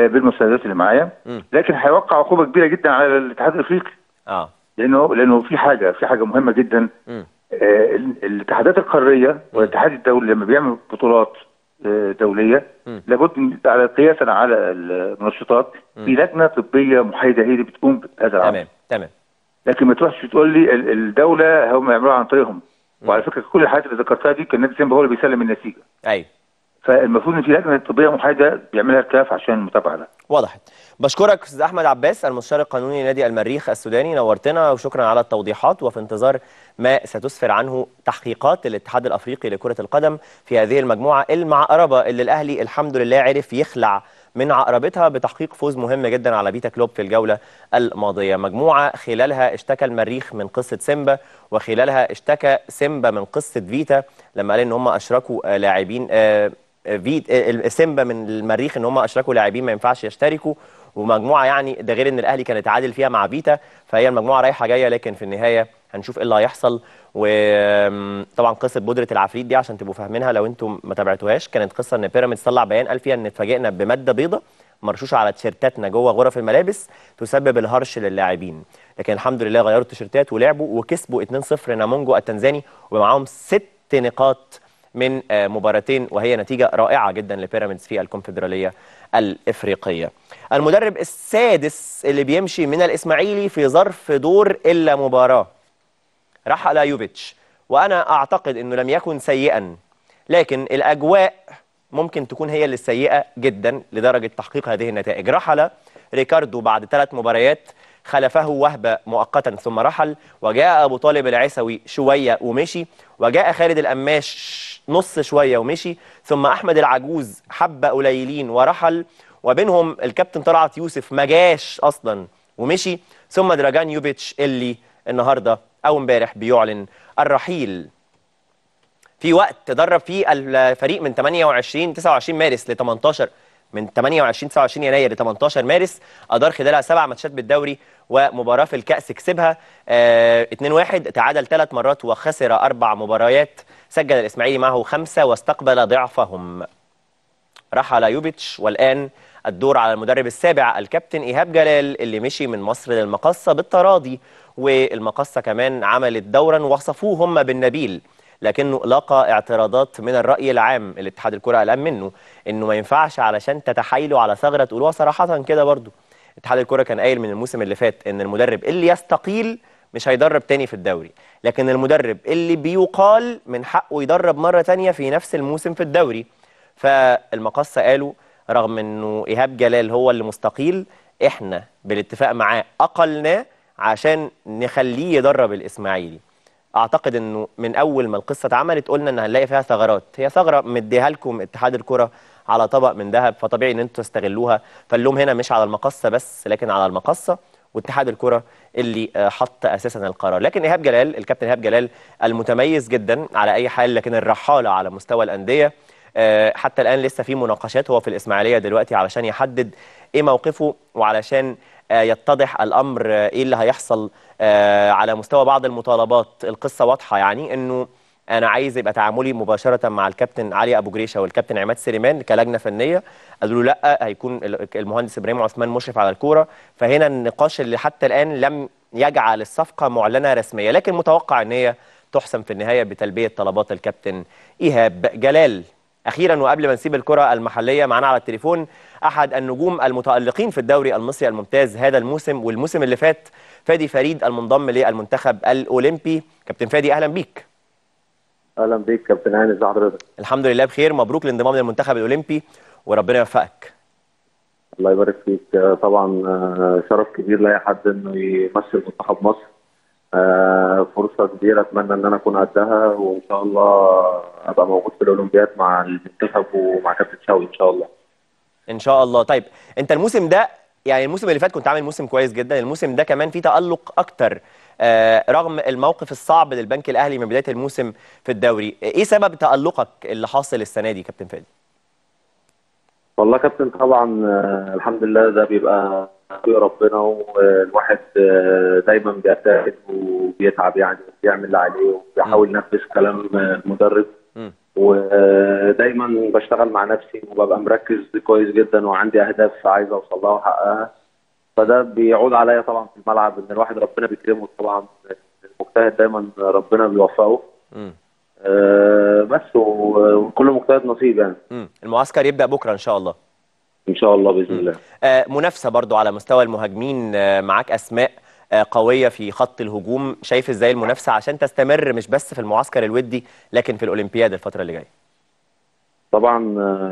بالمستندات اللي معايا. لكن هيوقع عقوبة كبيرة جدا على الاتحاد الأفريقي. آه. لأنه لأنه في حاجة في حاجة مهمة جدا. آه، ال- الاتحادات القارية والاتحاد الدولي لما بيعمل بطولات آه، دولية. لابد على قياسا على المنشطات. في لجنة طبية محايدة هي اللي بتقوم بهذا العمل. تمام تمام. لكن ما تروحش تقول لي ال- الدولة هم يعملوها عن طريقهم. وعلى فكرة كل الحاجات اللي ذكرتها دي كان نادي سيمبا هو اللي بيسلم النتيجة. أيوه. فالمفروض إن في لجنة طبية محايدة بيعملها الكاف عشان المتابعة ده. وضحت بشكرك أستاذ أحمد عباس المستشار القانوني لنادي المريخ السوداني نورتنا وشكرا على التوضيحات وفي انتظار ما ستسفر عنه تحقيقات الاتحاد الأفريقي لكرة القدم في هذه المجموعة المعقربة اللي الأهلي الحمد لله عرف يخلع من عقربتها بتحقيق فوز مهم جدا على بيتا كلوب في الجولة الماضية. مجموعة خلالها اشتكى المريخ من قصة سيمبا وخلالها اشتكى سيمبا من قصة فيتا لما قال إن هم أشركوا آه، لاعبين فيت سيمبا من المريخ إن هم أشركوا لاعبين ما ينفعش يشتركوا ومجموعة يعني ده غير إن الأهلي كان اتعادل فيها مع فيتا فهي المجموعة رايحة جاية لكن في النهاية هنشوف إيه اللي هيحصل. وطبعا قصة بودرة العفريت دي عشان تبقوا فاهمينها لو أنتم ما تابعتوهاش كانت قصة إن بيراميدز طلع بيان قال فيها إن اتفاجئنا بمادة بيضاء مرشوشة على تيشيرتاتنا جوه غرف الملابس تسبب الهرش للاعبين. لكن الحمد لله غيروا التيشيرتات ولعبوا وكسبوا 2-0 نامونجو التنزاني ومعاهم ست نقاط من آه، مباراتين وهي نتيجة رائعة جدا لبيراميدز في الكونفدرالية الإفريقية. المدرب السادس اللي بيمشي من الإسماعيلي في ظرف دور إلا مباراة رحل يوفيتش وأنا أعتقد إنه لم يكن سيئا لكن الأجواء ممكن تكون هي اللي السيئه جدا لدرجة تحقيق هذه النتائج رحل ريكاردو بعد ثلاث مباريات خلفه وهبه مؤقتا ثم رحل وجاء أبو طالب العيسوي شوية ومشي وجاء خالد القماش نص شوية ومشي ثم أحمد العجوز حبه قليلين ورحل وبينهم الكابتن طلعت يوسف ما جاش أصلا ومشي ثم دراجان يوفيتش اللي النهارده أو امبارح بيعلن الرحيل. في وقت تدرب فيه الفريق من 28 29 مارس ل 18 من 28 29 يناير ل 18 مارس أدار خلالها سبع ماتشات بالدوري ومباراة في الكأس كسبها. آه 2-1 تعادل ثلاث مرات وخسر أربع مباريات. سجل الإسماعيلي معه خمسة واستقبل ضعفهم. رحل يوبيتش والآن الدور على المدرب السابع الكابتن إيهاب جلال اللي مشي من مصر للمقصة بالتراضي والمقصة كمان عملت دورا وصفوه هم بالنبيل. لكنه لاقى اعتراضات من الرأي العام الاتحاد الكره قلقان منه إنه ما ينفعش علشان تتحايلوا على ثغرة تقولوها صراحة كده برضو. اتحاد الكره كان قايل من الموسم اللي فات إن المدرب اللي يستقيل مش هيدرب تاني في الدوري لكن المدرب اللي بيقال من حقه يدرب مرة تانية في نفس الموسم في الدوري. فالمقصة قالوا رغم إنه إيهاب جلال هو اللي مستقيل إحنا بالاتفاق معاه أقلناه عشان نخليه يدرب الإسماعيلي. أعتقد إنه من أول ما القصة اتعملت قلنا ان هنلاقي فيها ثغرات. هي ثغرة مديها لكم اتحاد الكرة على طبق من ذهب فطبيعي إن أنتوا تستغلوها. فاللوم هنا مش على المقصة بس لكن على المقصة واتحاد الكرة اللي آه، حط أساسا القرار. لكن إيهاب جلال الكابتن إيهاب جلال المتميز جدا على أي حال لكن الرحالة على مستوى الأندية حتى الآن لسه في مناقشات هو في الإسماعيلية دلوقتي علشان يحدد إيه موقفه وعلشان آه، يتضح الأمر آه، إيه اللي هيحصل آه، على مستوى بعض المطالبات. القصة واضحة يعني إنه أنا عايز يبقى تعاملي مباشرة مع الكابتن علي أبو جريشة والكابتن عماد سليمان كلجنة فنية. قالوا له لأ هيكون ال- المهندس إبراهيم عثمان مشرف على الكورة. فهنا النقاش اللي حتى الآن لم يجعل الصفقة معلنة رسمية لكن متوقع إن هي تحسم في النهاية بتلبية طلبات الكابتن إيهاب جلال. أخيرا وقبل ما نسيب الكرة المحلية معانا على التليفون أحد النجوم المتألقين في الدوري المصري الممتاز هذا الموسم والموسم اللي فات فادي فريد المنضم للمنتخب الأولمبي. كابتن فادي أهلا بيك. أهلا بيك كابتن هاني ازي حضرتك الحمد لله بخير. مبروك الانضمام للمنتخب الأولمبي وربنا يوفقك. الله يبارك فيك. طبعا آه، شرف كبير لأي حد إنه يمثل منتخب مصر. فرصة كبيرة أتمنى إن أنا أكون قدها وإن شاء الله أبقى موجود في الأولمبياد مع المنتخب ومع كابتن شوقي إن شاء الله. إن شاء الله. طيب أنت الموسم ده يعني الموسم اللي فات كنت عامل موسم كويس جدا. الموسم ده كمان في تألق أكتر آه رغم الموقف الصعب للبنك الأهلي من بداية الموسم في الدوري. إيه سبب تألقك اللي حاصل السنة دي كابتن فادي؟ والله كابتن طبعا آه، الحمد لله ده بيبقى ربنا والواحد آه، دايما بيجتهد وبيتعب يعني بيعمل اللي عليه وبيحاول ينفذ كلام المدرب. ودايما بشتغل مع نفسي وببقى مركز كويس جدا وعندي أهداف عايز أوصل لها وأحققها فده بيعود عليا طبعا في الملعب إن الواحد ربنا بيكرمه طبعا المجتهد دايما ربنا بيوفقه. آه، بس وكل مجتهد نصيب يعني. المعسكر يبدأ بكرة إن شاء الله إن شاء الله بإذن الله. آه منافسة برضو على مستوى المهاجمين آه معاك أسماء آه قوية في خط الهجوم. شايف إزاي المنافسة؟ عشان تستمر مش بس في المعسكر الودي لكن في الأولمبياد الفترة اللي جاية. طبعا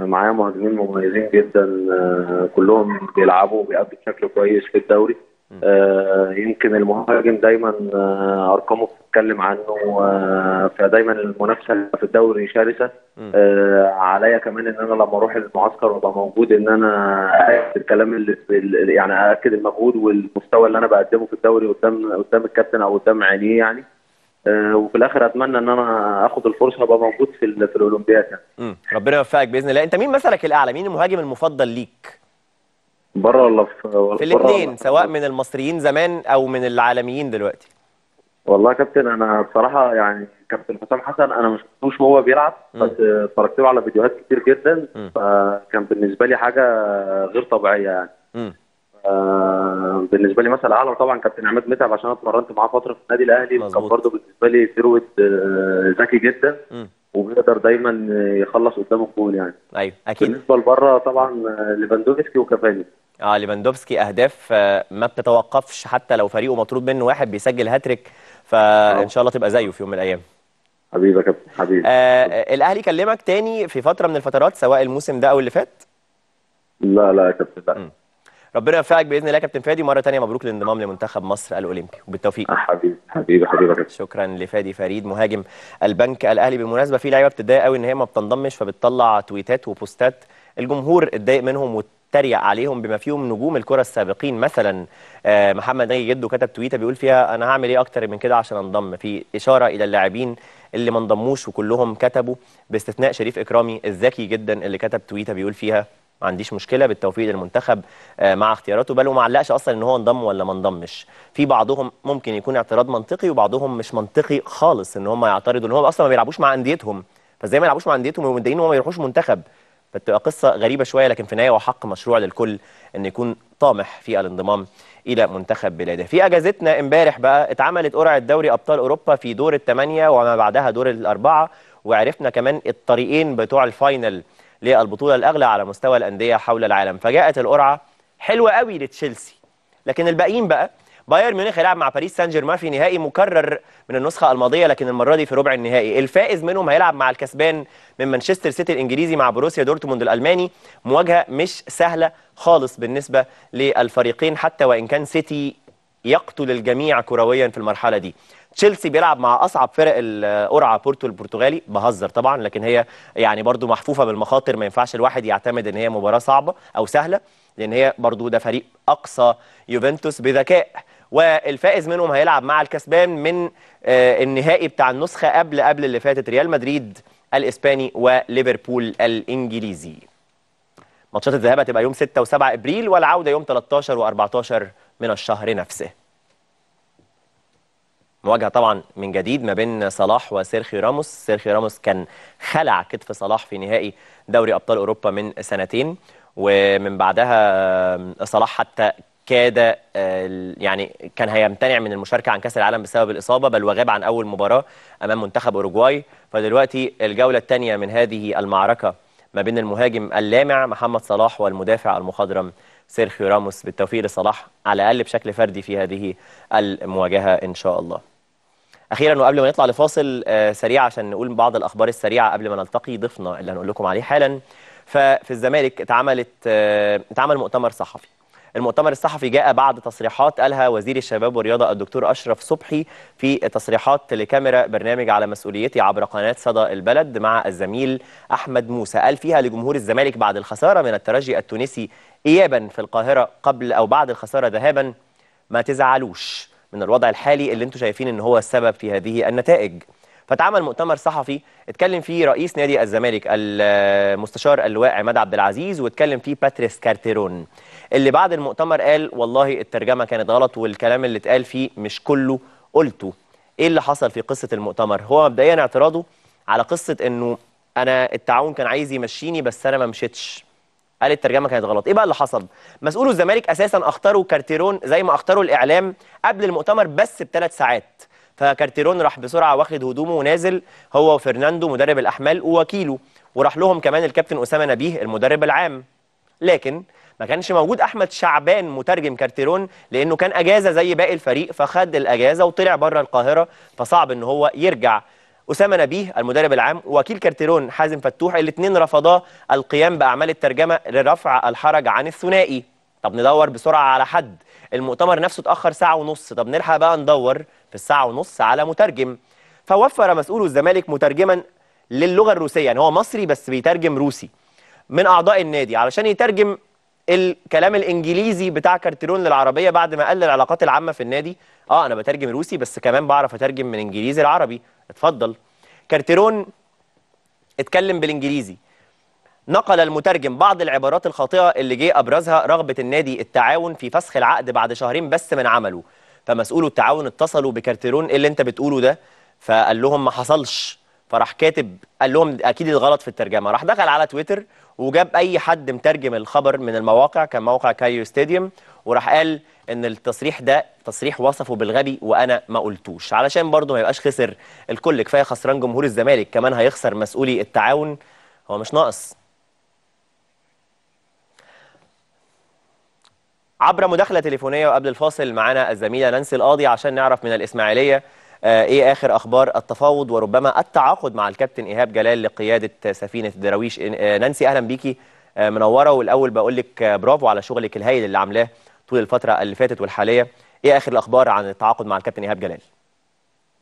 معايا مهاجمين مميزين جدا كلهم بيلعبوا وبيأدوا بشكل كويس في الدوري. يمكن المهاجم دايما آه، أرقامه بتتكلم عنه آه، فدايما المنافسة في الدوري شرسة. آه، عليا كمان إن أنا لما أروح المعسكر وأبقى موجود إن أنا أأكد الكلام اللي يعني أأكد المجهود والمستوى اللي أنا بقدمه في الدوري قدام قدام الكابتن أو قدام عينيه يعني. آه، وفي الآخر أتمنى إن أنا آخد الفرصة ابقى موجود في في الأولمبياد يعني. ربنا يوفقك بإذن الله. أنت مين مثلك الأعلى؟ مين المهاجم المفضل ليك؟ بره ولا في ولا في الاثنين سواء من المصريين زمان أو من العالميين دلوقتي والله يا كابتن أنا بصراحة يعني كابتن حسام حسن أنا ما شفتوش وهو بيلعب بس اتفرجت له على فيديوهات كتير جدا مم. فكان بالنسبة لي حاجة غير طبيعية يعني. آه، بالنسبة لي مثل أعلى طبعا كابتن عماد متعب عشان أنا اتمرنت معاه فترة في النادي الأهلي كان. برضه بالنسبة لي ثروت آه، ذكي جدا مم. وبيقدر دايما يخلص قدام الجول يعني أيوه أكيد بالنسبة لبره طبعا آه، ليفاندوفسكي وكافاني آه ليفاندوفسكي أهداف آه، ما بتتوقفش حتى لو فريقه مطرود منه واحد بيسجل هاتريك فإن شاء الله تبقى زيه في يوم من الأيام. حبيبي يا كابتن حبيبي. آه الأهلي كلمك تاني في فترة من الفترات سواء الموسم ده أو اللي فات؟ لا لا يا كابتن لا. ربنا يوفقك بإذن الله يا كابتن فادي مره تانية مبروك الانضمام لمنتخب مصر الأولمبي وبالتوفيق. حبيبي حبيبي حبيبي كابتن. شكرا لفادي فريد مهاجم البنك الأهلي. بالمناسبة في لعيبة بتتضايق قوي إن هي ما بتنضمش فبتطلع تويتات وبوستات الجمهور اتضايق منهم واتريق عليهم بما فيهم نجوم الكرة السابقين. مثلا آه، محمد ناجي جده كتب تويته بيقول فيها أنا هعمل إيه أكتر من كده عشان انضم؟ في إشارة إلى اللاعبين اللي ما انضموش وكلهم كتبوا باستثناء شريف إكرامي الذكي جدا اللي كتب تويته بيقول فيها ما عنديش مشكلة بالتوفيق للمنتخب آه، مع اختياراته بل وما علقش أصلا إن هو انضم ولا ما انضمش. في بعضهم ممكن يكون اعتراض منطقي وبعضهم مش منطقي خالص إن هم يعترضوا إن هم أصلا ما بيلعبوش مع أنديتهم. فإزاي ما يلعبوش مع أنديتهم ومتضايقين إن هم ما يروحوش منتخب؟ فتبقى قصة غريبة شوية لكن في النهاية هو حق مشروع للكل إن يكون طامح في الانضمام إلى منتخب بلاده. في أجازتنا امبارح بقى اتعملت قرعة دوري أبطال أوروبا في دور الثمانيه وما بعدها دور الأربعة وعرفنا كمان الطريقين بتوع الفاينل للبطولة الأغلى على مستوى الأندية حول العالم. فجاءت القرعة حلوة قوي لتشيلسي لكن الباقيين بقى بايرن ميونخ هيلعب مع باريس سان جيرمان في نهائي مكرر من النسخة الماضية لكن المرة دي في ربع النهائي. الفائز منهم هيلعب مع الكسبان من مانشستر سيتي الإنجليزي مع بروسيا دورتموند الألماني. مواجهة مش سهلة خالص بالنسبة للفريقين حتى وإن كان سيتي يقتل الجميع كرويا في المرحلة دي. تشيلسي بيلعب مع أصعب فرق القرعة بورتو البرتغالي. بهزر طبعا لكن هي يعني برضو محفوفة بالمخاطر. ما ينفعش الواحد يعتمد إن هي مباراة صعبة أو سهلة لأن هي برضو ده فريق أقصى يوفنتوس بذكاء. والفائز منهم هيلعب مع الكسبان من آه، النهائي بتاع النسخة قبل قبل اللي فاتت ريال مدريد الإسباني وليفربول الإنجليزي. ماتشات الذهاب هتبقى يوم 6 و7 إبريل والعودة يوم 13 و14 من الشهر نفسه. مواجهة طبعا من جديد ما بين صلاح وسيرخيو راموس. سيرخيو راموس كان خلع كتف صلاح في نهائي دوري أبطال أوروبا من سنتين ومن بعدها صلاح حتى كاد آه، يعني كان هيمتنع من المشاركة عن كأس العالم بسبب الإصابة بل وغاب عن أول مباراة أمام منتخب اوروجواي فدلوقتي الجولة الثانية من هذه المعركة ما بين المهاجم اللامع محمد صلاح والمدافع المخضرم سيرخيو راموس. بالتوفيق لصلاح على الأقل بشكل فردي في هذه المواجهة إن شاء الله. أخيرا وقبل ما نطلع لفاصل آه، سريع عشان نقول بعض الأخبار السريعة قبل ما نلتقي ضيفنا اللي هنقول لكم عليه حالا. ففي الزمالك اتعملت آه، اتعمل مؤتمر صحفي. المؤتمر الصحفي جاء بعد تصريحات قالها وزير الشباب والرياضة الدكتور أشرف صبحي في تصريحات لكاميرا برنامج على مسؤوليتي عبر قناة صدى البلد مع الزميل أحمد موسى. قال فيها لجمهور الزمالك بعد الخسارة من الترجي التونسي ايابا في القاهرة قبل أو بعد الخسارة ذهابا. ما تزعلوش من الوضع الحالي اللي أنتم شايفين إن هو السبب في هذه النتائج. فتعمل مؤتمر صحفي اتكلم فيه رئيس نادي الزمالك المستشار اللواء عماد عبد العزيز واتكلم فيه باتريس كارتيرون. اللي بعد المؤتمر قال والله الترجمة كانت غلط والكلام اللي اتقال فيه مش كله قلته. إيه اللي حصل في قصة المؤتمر؟ هو مبدئيا اعتراضه على قصة إنه أنا التعاون كان عايز يمشيني بس أنا ما مشيتش. قال الترجمة كانت غلط. إيه بقى اللي حصل؟ مسؤول الزمالك أساسا اختاروا كارتيرون زي ما اختاروا الإعلام قبل المؤتمر بس بثلاث ساعات. فكارتيرون راح بسرعة واخد هدومه ونازل هو وفرناندو مدرب الأحمال ووكيله. وراح لهم كمان الكابتن أسامة نبيه المدرب العام. لكن ما كانش موجود أحمد شعبان مترجم كارتيرون لأنه كان أجازة زي باقي الفريق فخد الأجازة وطلع بره القاهرة فصعب إن هو يرجع. أسامة نبيه المدرب العام ووكيل كارتيرون حازم فتوح الاثنين رفضا القيام بأعمال الترجمة لرفع الحرج عن الثنائي. طب ندور بسرعة على حد. المؤتمر نفسه اتأخر ساعة ونص. طب نلحق بقى ندور في الساعة ونص على مترجم. فوفر مسؤول الزمالك مترجما للغة الروسية يعني هو مصري بس بيترجم روسي من أعضاء النادي علشان يترجم الكلام الإنجليزي بتاع كارتيرون للعربية بعد ما قال العلاقات العامة في النادي. آه أنا بترجم روسي بس كمان بعرف أترجم من إنجليزي لعربي. اتفضل. كارتيرون اتكلم بالإنجليزي. نقل المترجم بعض العبارات الخاطئة اللي جه أبرزها رغبة النادي التعاون في فسخ العقد بعد شهرين بس من عمله. فمسؤولو التعاون اتصلوا بكارتيرون. إيه اللي أنت بتقوله ده؟ فقال لهم ما حصلش. فراح كاتب قال لهم أكيد الغلط في الترجمة. راح دخل على تويتر وجاب أي حد مترجم الخبر من المواقع كان موقع كايرو ستاديوم وراح قال إن التصريح ده تصريح وصفه بالغبي وأنا ما قلتوش. علشان برضه ما يبقاش خسر الكل كفاية خسران جمهور الزمالك كمان هيخسر مسؤولي التعاون. هو مش ناقص. عبر مداخلة تليفونية وقبل الفاصل معانا الزميلة نانسي القاضي عشان نعرف من الإسماعيلية إيه آخر أخبار التفاوض؟ وربما التعاقد مع الكابتن إيهاب جلال لقيادة سفينة الدراويش آه، نانسي أهلا بيكي. آه، منورة. والأول بقول لك آه، برافو على شغلك الهائل اللي عاملاه طول الفترة اللي فاتت والحالية. إيه آخر الأخبار عن التعاقد مع الكابتن إيهاب جلال؟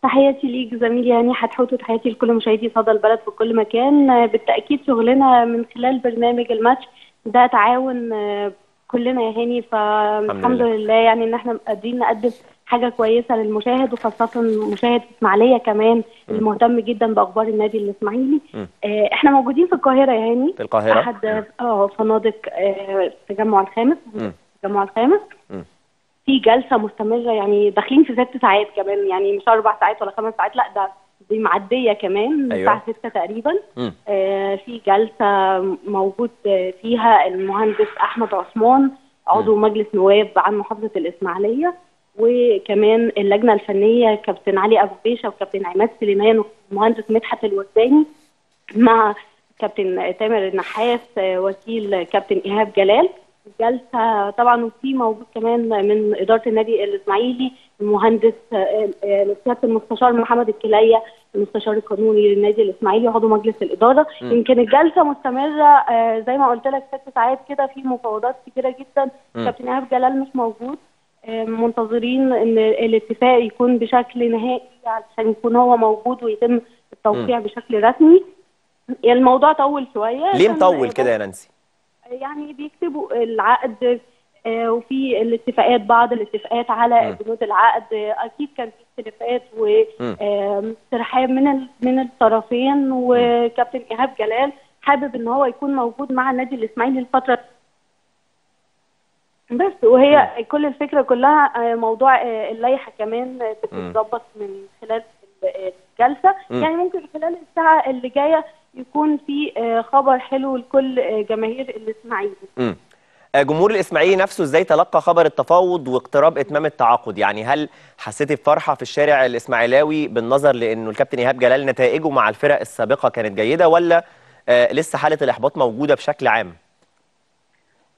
تحياتي ليك زميلي هاني حتحوت وتحياتي لكل مشاهدي صدى البلد في كل مكان. آه، بالتأكيد شغلنا من خلال برنامج الماتش ده تعاون آه، كلنا يا هاني. فالحمد لله. لله يعني إن إحنا قادرين نقدم حاجة كويسة للمشاهد وخاصة مشاهد إسماعيلية كمان المهتم جدا بأخبار النادي الإسماعيلي مم. آه، إحنا موجودين في القاهرة يا هاني في القاهرة أحد آه فنادق آه، التجمع الخامس. التجمع الخامس مم. في جلسة مستمرة يعني داخلين في ست ساعات كمان يعني مش أربع ساعات ولا خمس ساعات لأ ده دي معدية كمان أيوة. الساعة 6 تقريبا. آه في جلسة موجود فيها المهندس أحمد عثمان عضو مجلس نواب عن محافظة الإسماعيلية وكمان اللجنة الفنية كابتن علي أبو بيشة وكابتن عماد سليمان والمهندس مدحت الورداني مع كابتن تامر النحاس وكيل كابتن إيهاب جلال جلسة طبعا وفي موجود كمان من إدارة النادي الإسماعيلي المهندس سياده المستشار محمد الكلية المستشار القانوني للنادي الإسماعيلي عضو مجلس الإدارة مم. يمكن الجلسة مستمرة آه، زي ما قلت لك ست ساعات كده في مفاوضات كتيرة جدا مم. كابتن إيهاب جلال مش موجود منتظرين إن الاتفاق يكون بشكل نهائي عشان يكون هو موجود ويتم التوقيع بشكل رسمي. الموضوع طول شوية ليه مطول كده يا نانسي؟ يعني بيكتبوا العقد آه، وفي الاتفاقات بعض الاتفاقات على. بنود العقد. آه، أكيد كان في اختلافات. واسترحاب من من الطرفين وكابتن إيهاب جلال حابب إن هو يكون موجود مع النادي الإسماعيلي الفترة بس وهي كل الفكرة كلها آه، موضوع آه، اللائحة كمان آه، بتتظبط من خلال ال- الجلسة. مم. يعني ممكن خلال الساعة اللي جاية يكون في آه، خبر حلو لكل آه، جماهير الإسماعيلي. آه، جمهور الإسماعيلي نفسه إزاي تلقى خبر التفاوض واقتراب إتمام التعاقد؟ يعني هل حسيتي بفرحة في الشارع الإسماعيلاوي بالنظر لأنه الكابتن إيهاب جلال نتائجه مع الفرق السابقة كانت جيدة ولا آه لسه حالة الإحباط موجودة بشكل عام؟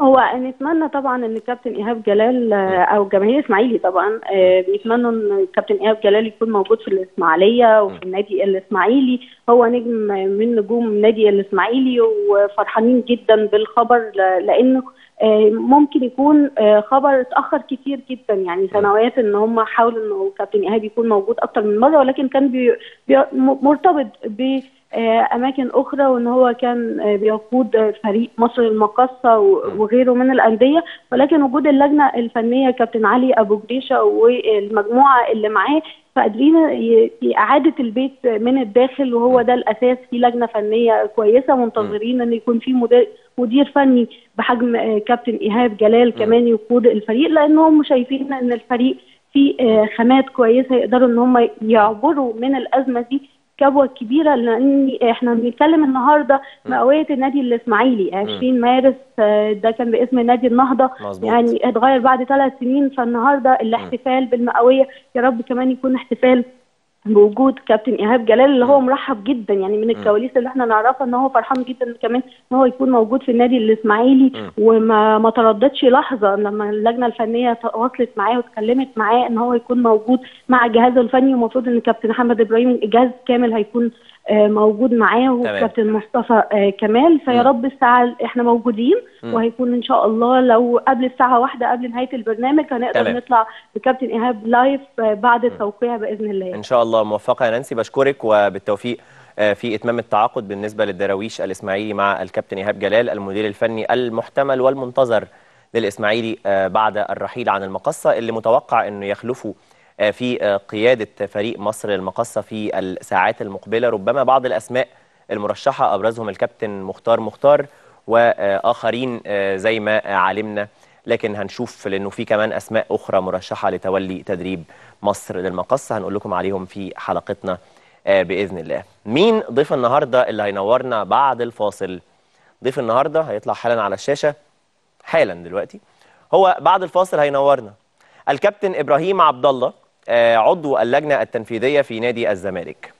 هو نتمنى طبعا إن الكابتن إيهاب جلال آه، أو جماهير الاسماعيلي طبعا آه، بيتمنوا إن الكابتن إيهاب جلال يكون موجود في الإسماعيلية وفي النادي الإسماعيلي. هو نجم من نجوم النادي الإسماعيلي وفرحانين جدا بالخبر لأنه آه، ممكن يكون آه، خبر اتأخر كتير جدا. يعني سنوات إن هم حاولوا إنه كابتن إيهاب يكون موجود أكتر من مرة ولكن كان بي بي مرتبط ب آه، أماكن أخرى وإن هو كان آه، بيقود آه، فريق مصر المقاصة و- وغيره من الأندية. ولكن وجود اللجنة الفنية كابتن علي أبو جريشة والمجموعة اللي معاه فقادرين إعادة البيت من الداخل وهو ده الأساس. في لجنة فنية كويسة منتظرين إن يكون في مدير مدير فني بحجم آه، كابتن إيهاب جلال كمان يقود الفريق لأنهم شايفين إن الفريق في آه، خامات كويسة يقدروا إن هم يعبروا من الأزمة دي كبوة كبيرة لأن إحنا بنتكلم النهارده مئويه النادي الإسماعيلي 20 مارس آه، ده كان باسم نادي النهضة. مظبوط. يعني اتغير بعد ثلاث سنين فالنهاردة الاحتفال بالمئوية يا رب كمان يكون احتفال بوجود كابتن إيهاب جلال اللي هو مرحب جدا يعني من الكواليس اللي إحنا نعرفها إن هو فرحان جدا كمان إن هو يكون موجود في النادي الإسماعيلي. وما ما ترددش لحظة لما اللجنة الفنية تواصلت معاه واتكلمت معاه إن هو يكون موجود مع جهازه الفني. ومفروض إن كابتن محمد إبراهيم الجهاز كامل هيكون موجود معاه وكابتن مصطفى آه، كمال. فيا رب الساعة إحنا موجودين وهيكون إن شاء الله لو قبل الساعة واحدة قبل نهاية البرنامج هنقدر تمام. نطلع بكابتن إيهاب لايف آه، بعد التوقيع بإذن الله. إن شاء الله. موفقة يا نانسي. بشكرك وبالتوفيق آه، في إتمام التعاقد بالنسبة للدراويش الإسماعيلي مع الكابتن إيهاب جلال المدير الفني المحتمل والمنتظر للإسماعيلي آه، بعد الرحيل عن المقصة اللي متوقع إنه يخلفه آه، في آه، قيادة فريق مصر للمقصه في الساعات المقبلة. ربما بعض الأسماء المرشحة أبرزهم الكابتن مختار مختار وآخرين آه، زي ما علمنا. لكن هنشوف لأنه في كمان أسماء أخرى مرشحة لتولي تدريب مصر للمقص هنقول لكم عليهم في حلقتنا آه، بإذن الله. مين ضيف النهارده اللي هينورنا بعد الفاصل؟ ضيف النهارده هيطلع حالا على الشاشة. حالا دلوقتي. هو بعد الفاصل هينورنا. الكابتن إبراهيم عبد الله آه، عضو اللجنة التنفيذية في نادي الزمالك.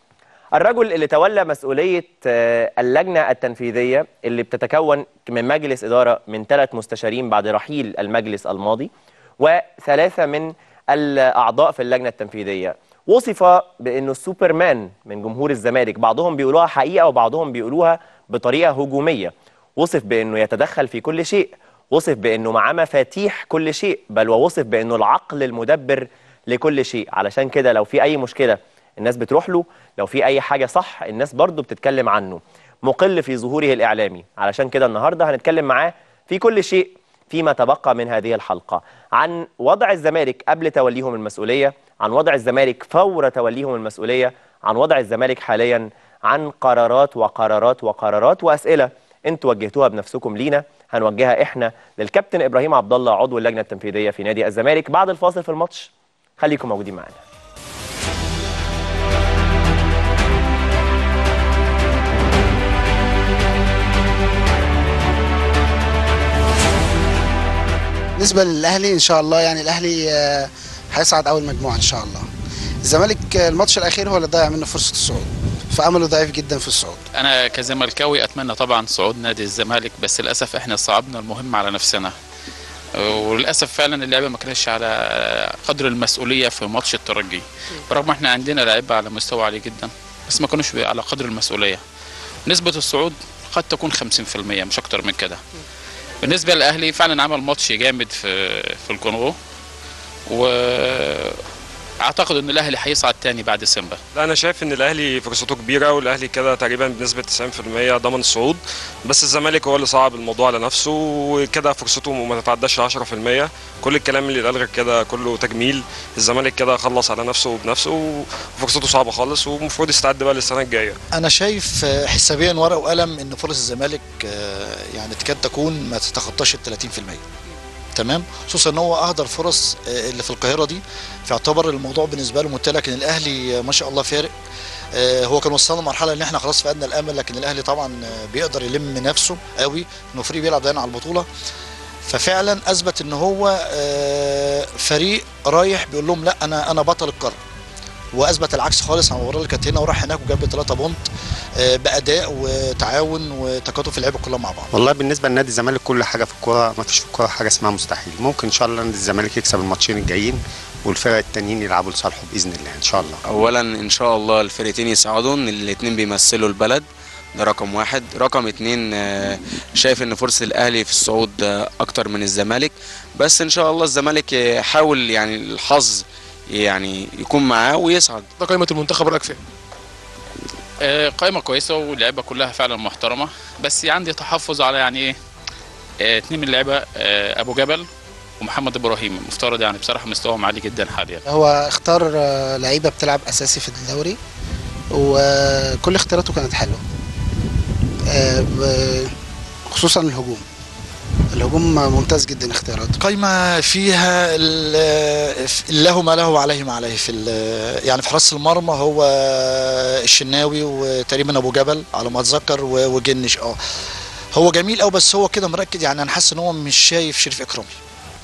الرجل اللي تولى مسؤولية آه، اللجنة التنفيذية اللي بتتكون من مجلس إدارة من ثلاث مستشارين بعد رحيل المجلس الماضي وثلاثة من الأعضاء في اللجنة التنفيذية. وصف بأنه السوبرمان من جمهور الزمالك بعضهم بيقولوها حقيقة وبعضهم بيقولوها بطريقة هجومية. وصف بأنه يتدخل في كل شيء وصف بأنه معاه مفاتيح كل شيء بل ووصف بأنه العقل المدبر لكل شيء. علشان كده لو في أي مشكلة الناس بتروح له لو في أي حاجة صح الناس برضو بتتكلم عنه. مقل في ظهوره الإعلامي. علشان كده النهارده هنتكلم معاه في كل شيء فيما تبقى من هذه الحلقة. عن وضع الزمالك قبل توليهم المسؤولية عن وضع الزمالك فور توليهم المسؤولية عن وضع الزمالك حاليا عن قرارات وقرارات وقرارات وأسئلة أنتوا وجهتوها بنفسكم لينا. هنوجهها إحنا للكابتن إبراهيم عبد الله عضو اللجنة التنفيذية في نادي الزمالك بعد الفاصل في الماتش. خليكم موجودين معانا بالنسبة للأهلي إن شاء الله يعني الأهلي آه، هيصعد أول مجموعة إن شاء الله. الزمالك آه، الماتش الأخير هو اللي ضيع منه فرصة الصعود فأمله ضعيف جدا في الصعود. أنا كزملكاوي أتمنى طبعا صعود نادي الزمالك بس للأسف إحنا صعبنا المهم على نفسنا. وللأسف فعلا اللعبة ما كانتش على قدر المسؤولية في ماتش الترجي. برغم إحنا عندنا لعيبة على مستوى عالي جدا بس ما كانوش على قدر المسؤولية. نسبة الصعود قد تكون 50% مش أكتر من كده. بالنسبة للأهلي فعلا عمل ماتش جامد في في الكونغو. واعتقد إن الأهلي هيصعد تاني بعد سيمبا. لا أنا شايف إن الأهلي فرصته كبيرة والأهلي كده تقريبا بنسبة 90% ضمن الصعود بس الزمالك هو اللي صعب الموضوع على نفسه وكده فرصته ما تتعداش 10% كل الكلام اللي اتقال غير كده كله تجميل. الزمالك كده خلص على نفسه بنفسه وفرصته صعبة خالص ومفروض يستعد بقى للسنة الجاية. أنا شايف آه، حسابيا ورقة وقلم إن فرص الزمالك آه، يعني تكاد تكون ما تتخطاش ال 30% تمام؟ خصوصا إن هو أهدر فرص آه، اللي في القاهرة دي. فيعتبر الموضوع بالنسبة له منتهي لكن الأهلي ما شاء الله فارق. آه، هو كان وصلنا لمرحلة إن إحنا خلاص فقدنا الأمل لكن الأهلي طبعا آه، بيقدر يلم نفسه قوي. إنه فريق بيلعب دايما على البطولة. ففعلا أثبت إن هو فريق رايح بيقول لهم لا أنا أنا بطل القاره وأثبت العكس خالص. عن المباراه اللي كانت هنا وراح هناك وجاب 3 بونت آه، بأداء وتعاون وتكاتف اللعيبه كلها مع بعض. والله بالنسبة لنادي الزمالك كل حاجة في الكورة ما فيش في الكورة حاجة اسمها مستحيل. ممكن إن شاء الله نادي الزمالك يكسب الماتشين الجايين والفرق التانيين يلعبوا لصالحه بإذن الله إن شاء الله. اولا إن شاء الله الفرقتين يساعدوا ان الاتنين بيمثلوا البلد. ده رقم واحد. رقم اتنين آه، شايف إن فرصة الأهلي في الصعود آه، أكتر من الزمالك. بس إن شاء الله الزمالك يحاول يعني الحظ يعني يكون معاه ويصعد ده قائمة المنتخب رأيك فيها آه، قائمة كويسة واللعيبة كلها فعلا محترمة. بس عندي تحفظ على يعني إيه؟ آه، اتنين من اللعيبة آه، أبو جبل ومحمد إبراهيم. المفترض يعني بصراحة مستواهم عالي جدا حاليا. هو اختار آه، لعيبة بتلعب أساسي في الدوري وكل اختياراته كانت حلوة. آه، خصوصا الهجوم. الهجوم ممتاز جدا اختياراته. قايمه فيها له ما له وعليه ما عليه في يعني في حراسة المرمى هو الشناوي وتقريبا أبو جبل على ما أتذكر وجنش. آه. هو جميل قوي بس هو كده مركز يعني أنا حاسس إن هو مش شايف شريف إكرامي.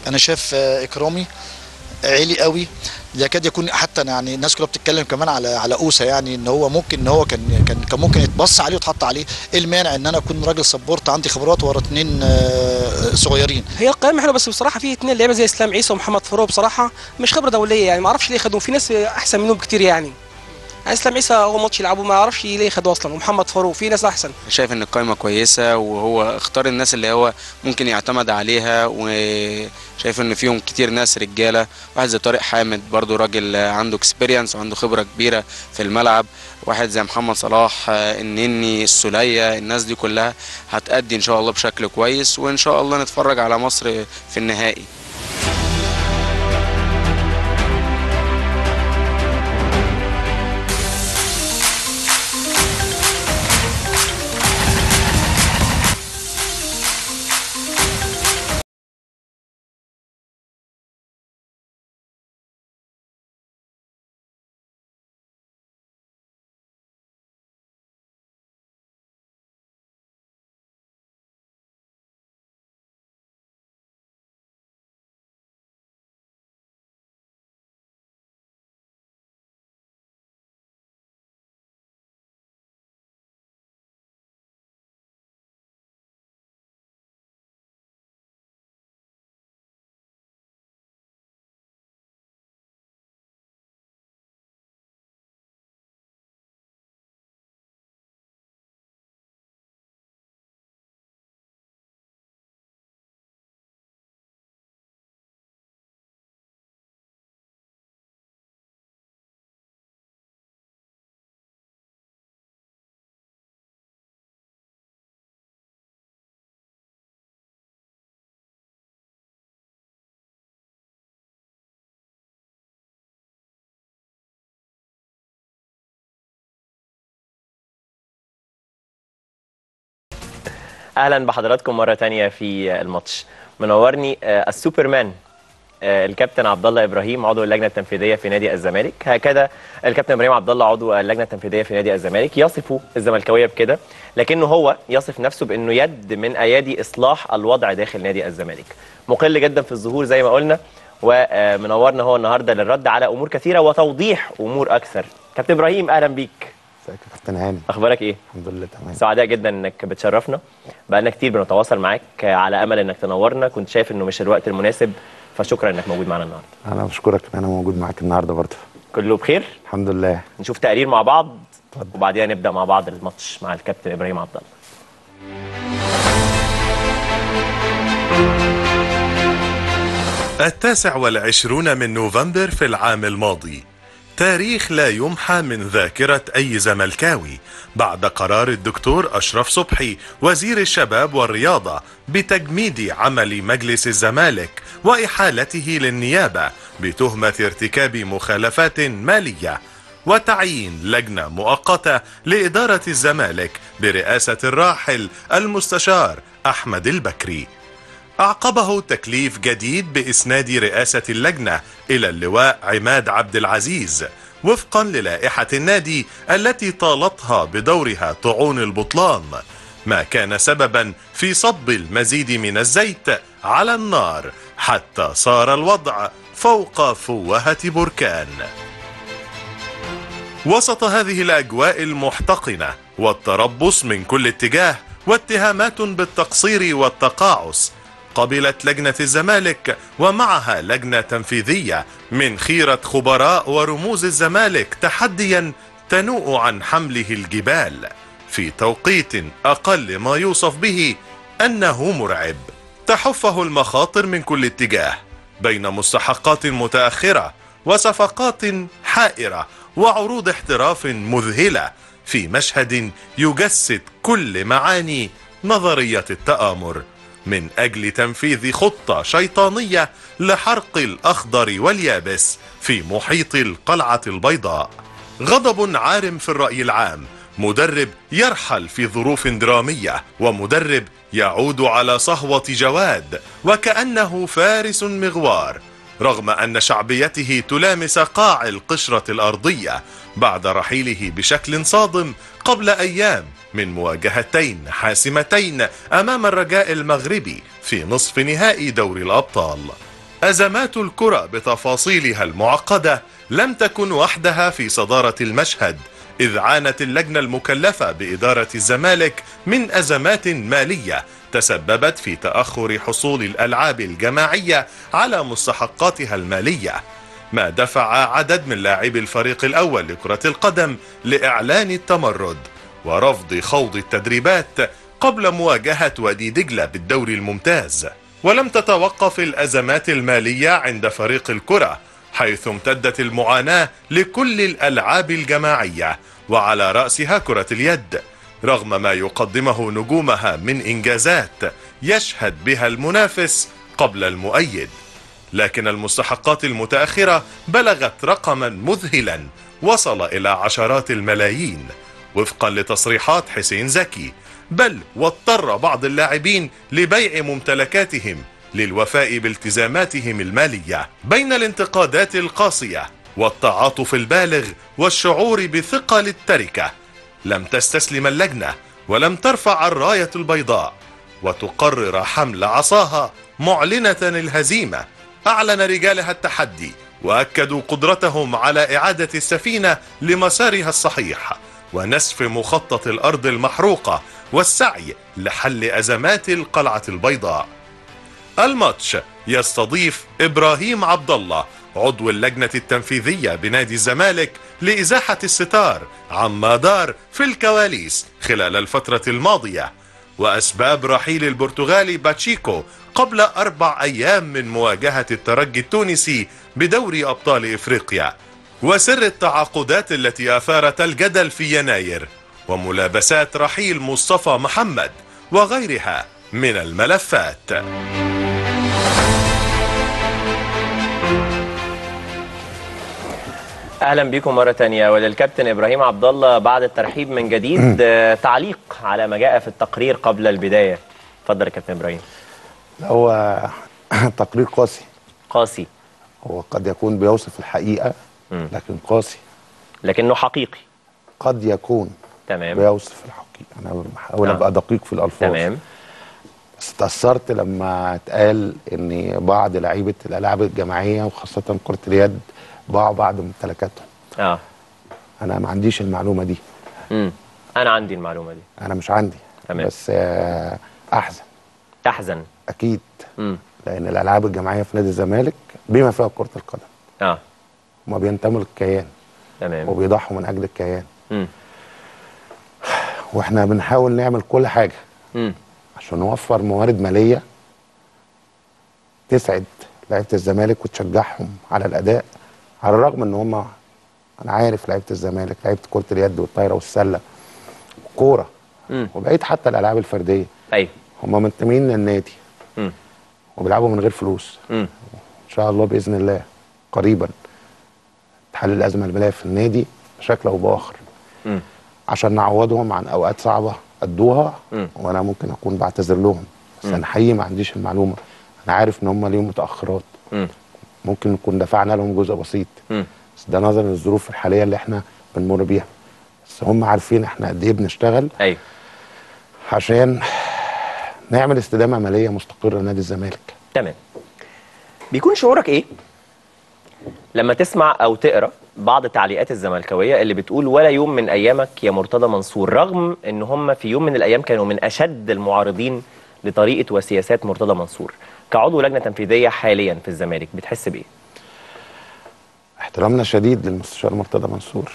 أنا شايف إكرامي عالي قوي يكاد يكون حتى يعني الناس كلها بتتكلم كمان على على أوسا يعني إن هو ممكن إن هو كان كان كان ممكن يتبص عليه ويتحط عليه. إيه المانع إن أنا أكون راجل sport؟ عندي خبرات ورا اتنين آه، صغيرين. هي القائمه حلوة بس بصراحة في اثنين لعيبة زي إسلام عيسى ومحمد فاروق بصراحة مش خبرة دولية يعني ما أعرفش ليه خدوهم. في ناس أحسن منهم بكتير يعني. اسلام عيسى هو ماتش يلعبه ما أعرفش ليه خدوه أصلا. ومحمد فاروق في ناس أحسن. شايف إن القائمه كويسة وهو اختار الناس اللي هو ممكن يعتمد عليها وشايف إن فيهم كتير ناس رجالة. واحد زي طارق حامد برضو راجل عنده experience وعنده خبرة كبيرة في الملعب. واحد زي محمد صلاح النني السولية الناس دي كلها هتأدي إن شاء الله بشكل كويس. وإن شاء الله نتفرج على مصر في النهائي. أهلا بحضراتكم مرة تانية في الماتش. منورني آه، السوبرمان آه، الكابتن عبد الله إبراهيم عضو اللجنة التنفيذية في نادي الزمالك. هكذا الكابتن إبراهيم عبد الله عضو اللجنة التنفيذية في نادي الزمالك. يصف الزملكاوية بكده لكنه هو يصف نفسه بأنه يد من أيادي إصلاح الوضع داخل نادي الزمالك. مقل جدا في الظهور زي ما قلنا ومنورنا هو النهارده للرد على أمور كثيرة وتوضيح أمور أكثر. كابتن إبراهيم أهلا بيك. ازيك يا كابتن هاني. أخبارك إيه؟ الحمد لله تمام. سعداء جدا إنك بتشرفنا. بقالنا كتير بنتواصل معاك على أمل إنك تنورنا. كنت شايف إنه مش الوقت المناسب فشكرا إنك موجود معانا النهارده. أنا بشكرك إن أنا موجود معاك النهارده برضه. كله بخير؟ الحمد لله. نشوف تقرير مع بعض وبعديها نبدأ مع بعض الماتش مع الكابتن إبراهيم عبد الله. التاسع والعشرون من نوفمبر في العام الماضي. تاريخ لا يمحى من ذاكرة أي زملكاوي بعد قرار الدكتور أشرف صبحي وزير الشباب والرياضة بتجميد عمل مجلس الزمالك وإحالته للنيابة بتهمة ارتكاب مخالفات مالية وتعيين لجنة مؤقتة لإدارة الزمالك برئاسة الراحل المستشار أحمد البكري. أعقبه تكليف جديد بإسناد رئاسة اللجنة. إلى اللواء عماد عبد العزيز. وفقا للائحة النادي التي طالتها بدورها طعون البطلان. ما كان سببا في صب المزيد من الزيت على النار. حتى صار الوضع فوق فوهة بركان. وسط هذه الأجواء المحتقنة والتربص من كل اتجاه واتهامات بالتقصير والتقاعس قبلت لجنة الزمالك ومعها لجنة تنفيذية من خيرة خبراء ورموز الزمالك تحديا تنوء عن حمله الجبال. في توقيت أقل ما يوصف به أنه مرعب. تحفه المخاطر من كل اتجاه بين مستحقات متأخرة وصفقات حائرة وعروض احتراف مذهلة في مشهد يجسد كل معاني نظرية التآمر. من أجل تنفيذ خطة شيطانية لحرق الأخضر واليابس في محيط القلعة البيضاء. غضب عارم في الرأي العام. مدرب يرحل في ظروف درامية ومدرب يعود على صهوة جواد وكأنه فارس مغوار. رغم أن شعبيته تلامس قاع القشرة الأرضية بعد رحيله بشكل صادم قبل أيام من مواجهتين حاسمتين أمام الرجاء المغربي في نصف نهائي دوري الأبطال. أزمات الكرة بتفاصيلها المعقدة لم تكن وحدها في صدارة المشهد إذ عانت اللجنة المكلفة بإدارة الزمالك من أزمات مالية تسببت في تأخر حصول الألعاب الجماعية على مستحقاتها المالية. ما دفع عدد من لاعبي الفريق الأول لكرة القدم لإعلان التمرد. ورفض خوض التدريبات قبل مواجهة وادي دجلة بالدوري الممتاز. ولم تتوقف الأزمات المالية عند فريق الكرة حيث امتدت المعاناة لكل الألعاب الجماعية وعلى رأسها كرة اليد. رغم ما يقدمه نجومها من إنجازات يشهد بها المنافس قبل المؤيد. لكن المستحقات المتأخرة بلغت رقما مذهلا وصل إلى عشرات الملايين. وفقا لتصريحات حسين زكي. بل واضطر بعض اللاعبين لبيع ممتلكاتهم للوفاء بالتزاماتهم المالية بين الانتقادات القاسية والتعاطف البالغ والشعور بثقل التركة لم تستسلم اللجنة ولم ترفع الراية البيضاء وتقرر حمل عصاها معلنة الهزيمة. أعلن رجالها التحدي وأكدوا قدرتهم على إعادة السفينة لمسارها الصحيح. ونسف مخطط الأرض المحروقة والسعي لحل أزمات القلعة البيضاء. الماتش يستضيف إبراهيم عبد الله عضو اللجنة التنفيذية بنادي الزمالك لإزاحة الستار عما دار في الكواليس خلال الفترة الماضية. وأسباب رحيل البرتغالي باتشيكو قبل أربع أيام من مواجهة الترجي التونسي بدوري أبطال إفريقيا. وسر التعاقدات التي أثارت الجدل في يناير وملابسات رحيل مصطفى محمد وغيرها من الملفات. أهلا بكم مرة تانية. وللكابتن إبراهيم عبد الله بعد الترحيب من جديد آه، تعليق على ما جاء في التقرير قبل البداية. اتفضل يا كابتن إبراهيم. هو تقرير قاسي. قاسي. هو قد يكون بيوصف الحقيقة. لكن قاسي. لكنه حقيقي. قد يكون. تمام. بيوصف الحقيقة أنا بحاول آه. أبقى دقيق في الألفاظ. تمام. بس اتأثرت لما اتقال إن بعض لعيبة الألعاب الجماعية وخاصة كرة اليد باعوا بعض ممتلكاتهم. آه. أنا ما عنديش المعلومة دي. امم أنا عندي المعلومة دي. أنا مش عندي. تمام. بس آه، أحزن. تحزن. أكيد. امم لأن الألعاب الجماعية في نادي الزمالك بما فيها كرة القدم. آه. هما بينتموا للكيان تمام. وبيضحوا من أجل الكيان. امم وإحنا بنحاول نعمل كل حاجة امم عشان نوفر موارد مالية تسعد لعيبة الزمالك وتشجعهم على الأداء على الرغم إن هم أنا عارف لعيبة الزمالك لعيبة كرة اليد والطايرة والسلة والكوره وبقيت حتى الألعاب الفردية. أيوه. هم منتمين للنادي وبيلعبوا من غير فلوس. امم إن شاء الله بإذن الله قريبا. تحل الأزمة الماليه في النادي بشكل أو بآخر. امم عشان نعوضهم عن أوقات صعبة ادوها مم. وأنا ممكن أكون بعتذر لهم. بس. أنا حقيقي ما عنديش المعلومة. أنا عارف إن هم ليهم متأخرات. امم ممكن نكون دفعنا لهم جزء بسيط. امم بس ده نظرا للظروف الحالية اللي إحنا بنمر بيها. بس هم عارفين إحنا قد إيه بنشتغل أيوه. عشان نعمل استدامة ماليه مستقرة لنادي الزمالك. تمام. بيكون شعورك إيه؟ لما تسمع أو تقرأ بعض التعليقات الزملكاوية اللي بتقول ولا يوم من أيامك يا مرتضى منصور رغم إن هم في يوم من الأيام كانوا من أشد المعارضين لطريقة وسياسات مرتضى منصور. كعضو لجنة تنفيذية حاليا في الزمالك بتحس بإيه؟ احترامنا شديد للمستشار مرتضى منصور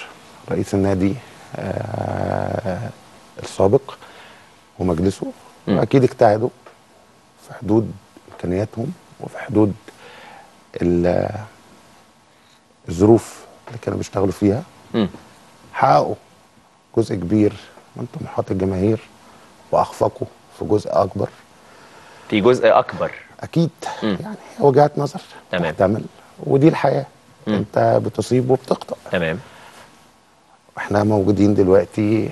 رئيس النادي آه السابق ومجلسه. مم. واكيد اجتهدوا في حدود إمكانياتهم وفي حدود ال- الظروف اللي كانوا بيشتغلوا فيها. حققوا جزء كبير من طموحات الجماهير وأخفقوا في جزء أكبر في جزء أكبر أكيد مم. يعني وجهات نظر تمام. تحتمل ودي الحياة مم. أنت بتصيب وبتخطأ تمام إحنا موجودين دلوقتي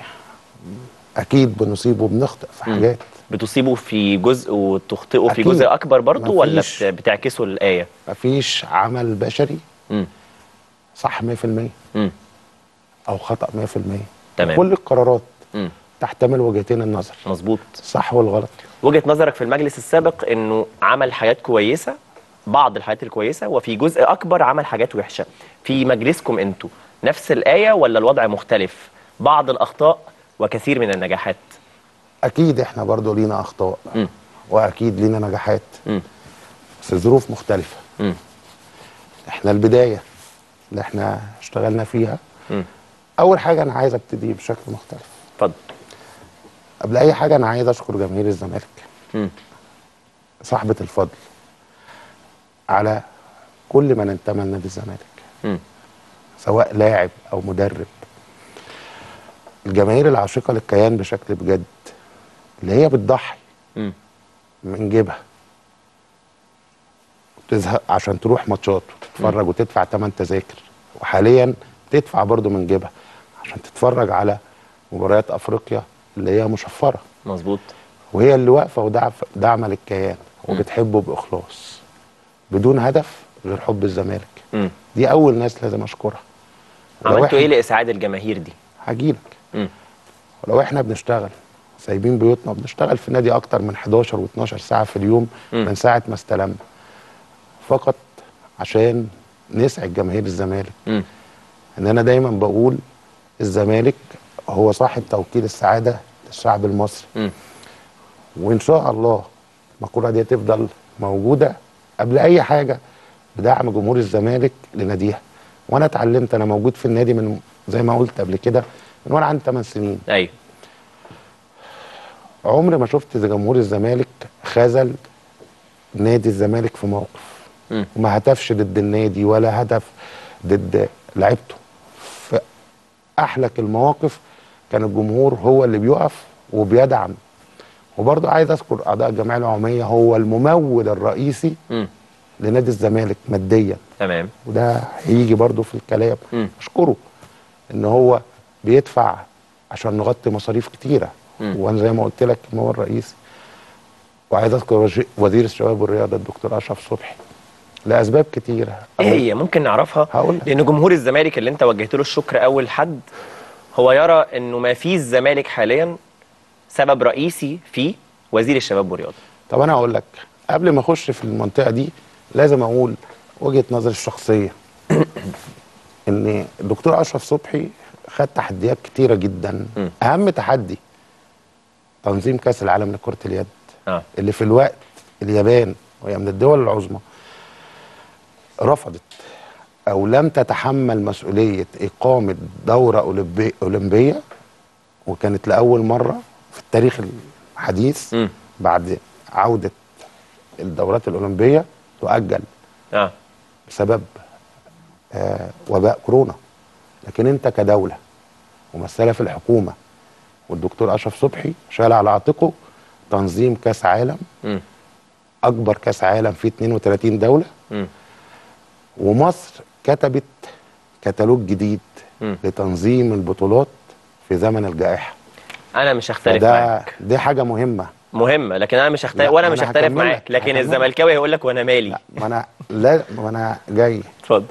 أكيد بنصيب وبنخطئ في. حاجات بتصيبوا في جزء وتخطئوا في. جزء أكبر برضو ولا بتعكسوا الآية مفيش عمل بشري مم. صح 100% مم. أو خطأ 100% تمام. كل القرارات مم. تحتمل وجهتين النظر مظبوط صح والغلط وجهة نظرك في المجلس السابق إنه عمل حاجات كويسة بعض الحاجات الكويسة وفي جزء أكبر عمل حاجات وحشة في مجلسكم أنتوا نفس الآية ولا الوضع مختلف بعض الأخطاء وكثير من النجاحات أكيد إحنا برضو لينا أخطاء مم. وأكيد لينا نجاحات مم. بس الظروف مختلفة مم. إحنا البداية اللي إحنا اشتغلنا فيها. مم. أول حاجة أنا عايز أبتدي بشكل مختلف. اتفضل. قبل أي حاجة أنا عايز أشكر جماهير الزمالك. صاحبة الفضل. على كل من انتمى لنادي الزمالك. سواء لاعب أو مدرب. الجماهير العاشقة للكيان بشكل بجد. اللي هي بتضحي. من جيبها. وتزهق عشان تروح ماتشات وتتفرج وتدفع ثمن تذاكر. وحاليا تدفع برضو من جيبها عشان تتفرج على مباريات أفريقيا اللي هي مشفرة. مظبوط. وهي اللي واقفة داعمة للكيان وبتحبه بإخلاص بدون هدف غير حب الزمالك. دي أول ناس لازم أشكرها. عملتوا إيه لإسعاد الجماهير دي؟ هجيلك. ولو إحنا بنشتغل سايبين بيوتنا وبنشتغل في نادي أكتر من 11 و12 ساعة في اليوم مم. من ساعة ما استلمنا. فقط عشان نسعد جماهير الزمالك مم. إن أنا دايما بقول الزمالك هو صاحب توكيل السعادة للشعب المصري مم. وإن شاء الله المقولة دي تفضل موجودة قبل أي حاجة بدعم جمهور الزمالك لناديها وأنا اتعلمت أنا موجود في النادي من زي ما قلت قبل كده من وأنا عندي 8 سنين أيوه عمري ما شفت جمهور الزمالك خذل نادي الزمالك في موقف. وما هتفش ضد النادي ولا هدف ضد لعيبته. في أحلك المواقف كان الجمهور هو اللي بيقف وبيدعم. وبرضه عايز أذكر اعضاء الجمعيه العمومية هو الممول الرئيسي مم. لنادي الزمالك ماديا. تمام. وده هيجي برضه في الكلام. مم. أشكره إن هو بيدفع عشان نغطي مصاريف كتيرة. مم. وأنا زي ما قلت لك هو الرئيسي. وعايز أذكر وزي- وزير الشباب والرياضة الدكتور أشرف صبحي. لأسباب كتيرة. إيه هي؟ ممكن نعرفها؟ هقول لأن جمهور الزمالك اللي أنت وجهت له الشكر أول حد هو يرى إنه ما فيه الزمالك حاليا سبب رئيسي فيه وزير الشباب والرياضة. طب أنا هقول لك قبل ما أخش في المنطقة دي لازم أقول وجهة نظري الشخصية. إن الدكتور أشرف صبحي خد تحديات كتيرة جدا. أهم تحدي تنظيم كأس العالم لكرة اليد. آه. اللي في الوقت اليابان وهي من الدول العظمى. رفضت أو لم تتحمل مسؤولية إقامة دورة أولمبية وكانت لأول مرة في التاريخ الحديث بعد عودة الدورات الأولمبية تؤجل آه بسبب آه وباء كورونا لكن أنت كدولة ممثله في الحكومة والدكتور أشرف صبحي شال على عاتقه تنظيم كأس عالم. أكبر كأس عالم فيه 32 دولة. ومصر كتبت كتالوج جديد مم. لتنظيم البطولات في زمن الجائحة. أنا مش هختلف معاك. دي حاجة مهمة. مهمة لكن أنا مش هختلف وأنا مش هختلف معاك. لك، لكن. الزملكاوي هيقول لك وأنا مالي. ما أنا لا ما أنا جاي. اتفضل.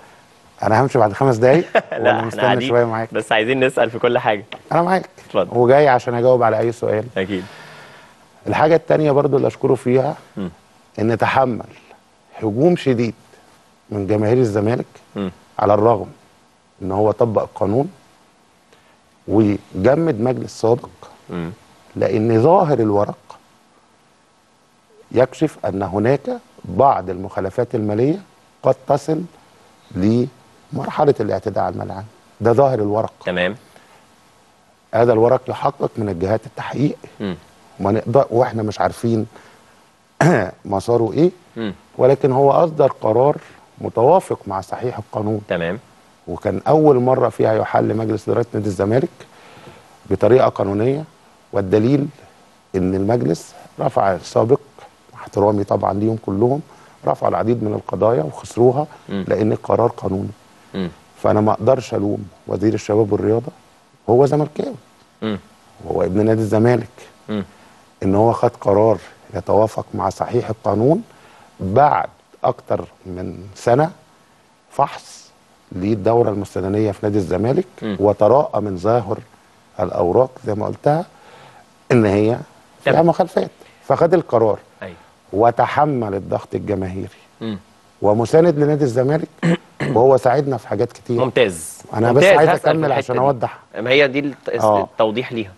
أنا همشي بعد خمس دقايق لا إحنا شوية معاك. بس عايزين نسأل في كل حاجة. أنا معاك. اتفضل. وجاي عشان أجاوب على أي سؤال. أكيد. الحاجة التانية برضو اللي أشكره فيها م. إن تحمل هجوم شديد. من جماهير الزمالك م. على الرغم إن هو طبق القانون وجمد مجلس سابق مم. لأن ظاهر الورق يكشف أن هناك بعض المخالفات المالية قد تصل لمرحلة الاعتداء على الملعب ده ظاهر الورق تمام هذا الورق يحقق من الجهات التحقيق. وما نقدر وإحنا مش عارفين مساره إيه. ولكن هو أصدر قرار متوافق مع صحيح القانون تمام وكان أول مرة فيها يحل مجلس إدارة نادي الزمالك بطريقة قانونية والدليل إن المجلس رفع السابق احترامي طبعا ليهم كلهم رفعوا العديد من القضايا وخسروها مم. لأن القرار قانوني مم. فأنا ما أقدرش ألوم وزير الشباب والرياضة هو زملكاوي. وهو ابن نادي الزمالك مم. إن هو خد قرار يتوافق مع صحيح القانون بعد أكتر من سنة فحص للدورة المستدنيه في نادي الزمالك م. وتراءى من ظاهر الأوراق زي ما قلتها إن هي فيها. مخالفات فخد القرار أيوه وتحمل الضغط الجماهيري مم. ومساند لنادي الزمالك وهو ساعدنا في حاجات كتير ممتاز أنا بس ممتاز، عايز هسأل في اكمل عشان. أوضح ما هي دي آه. التوضيح ليها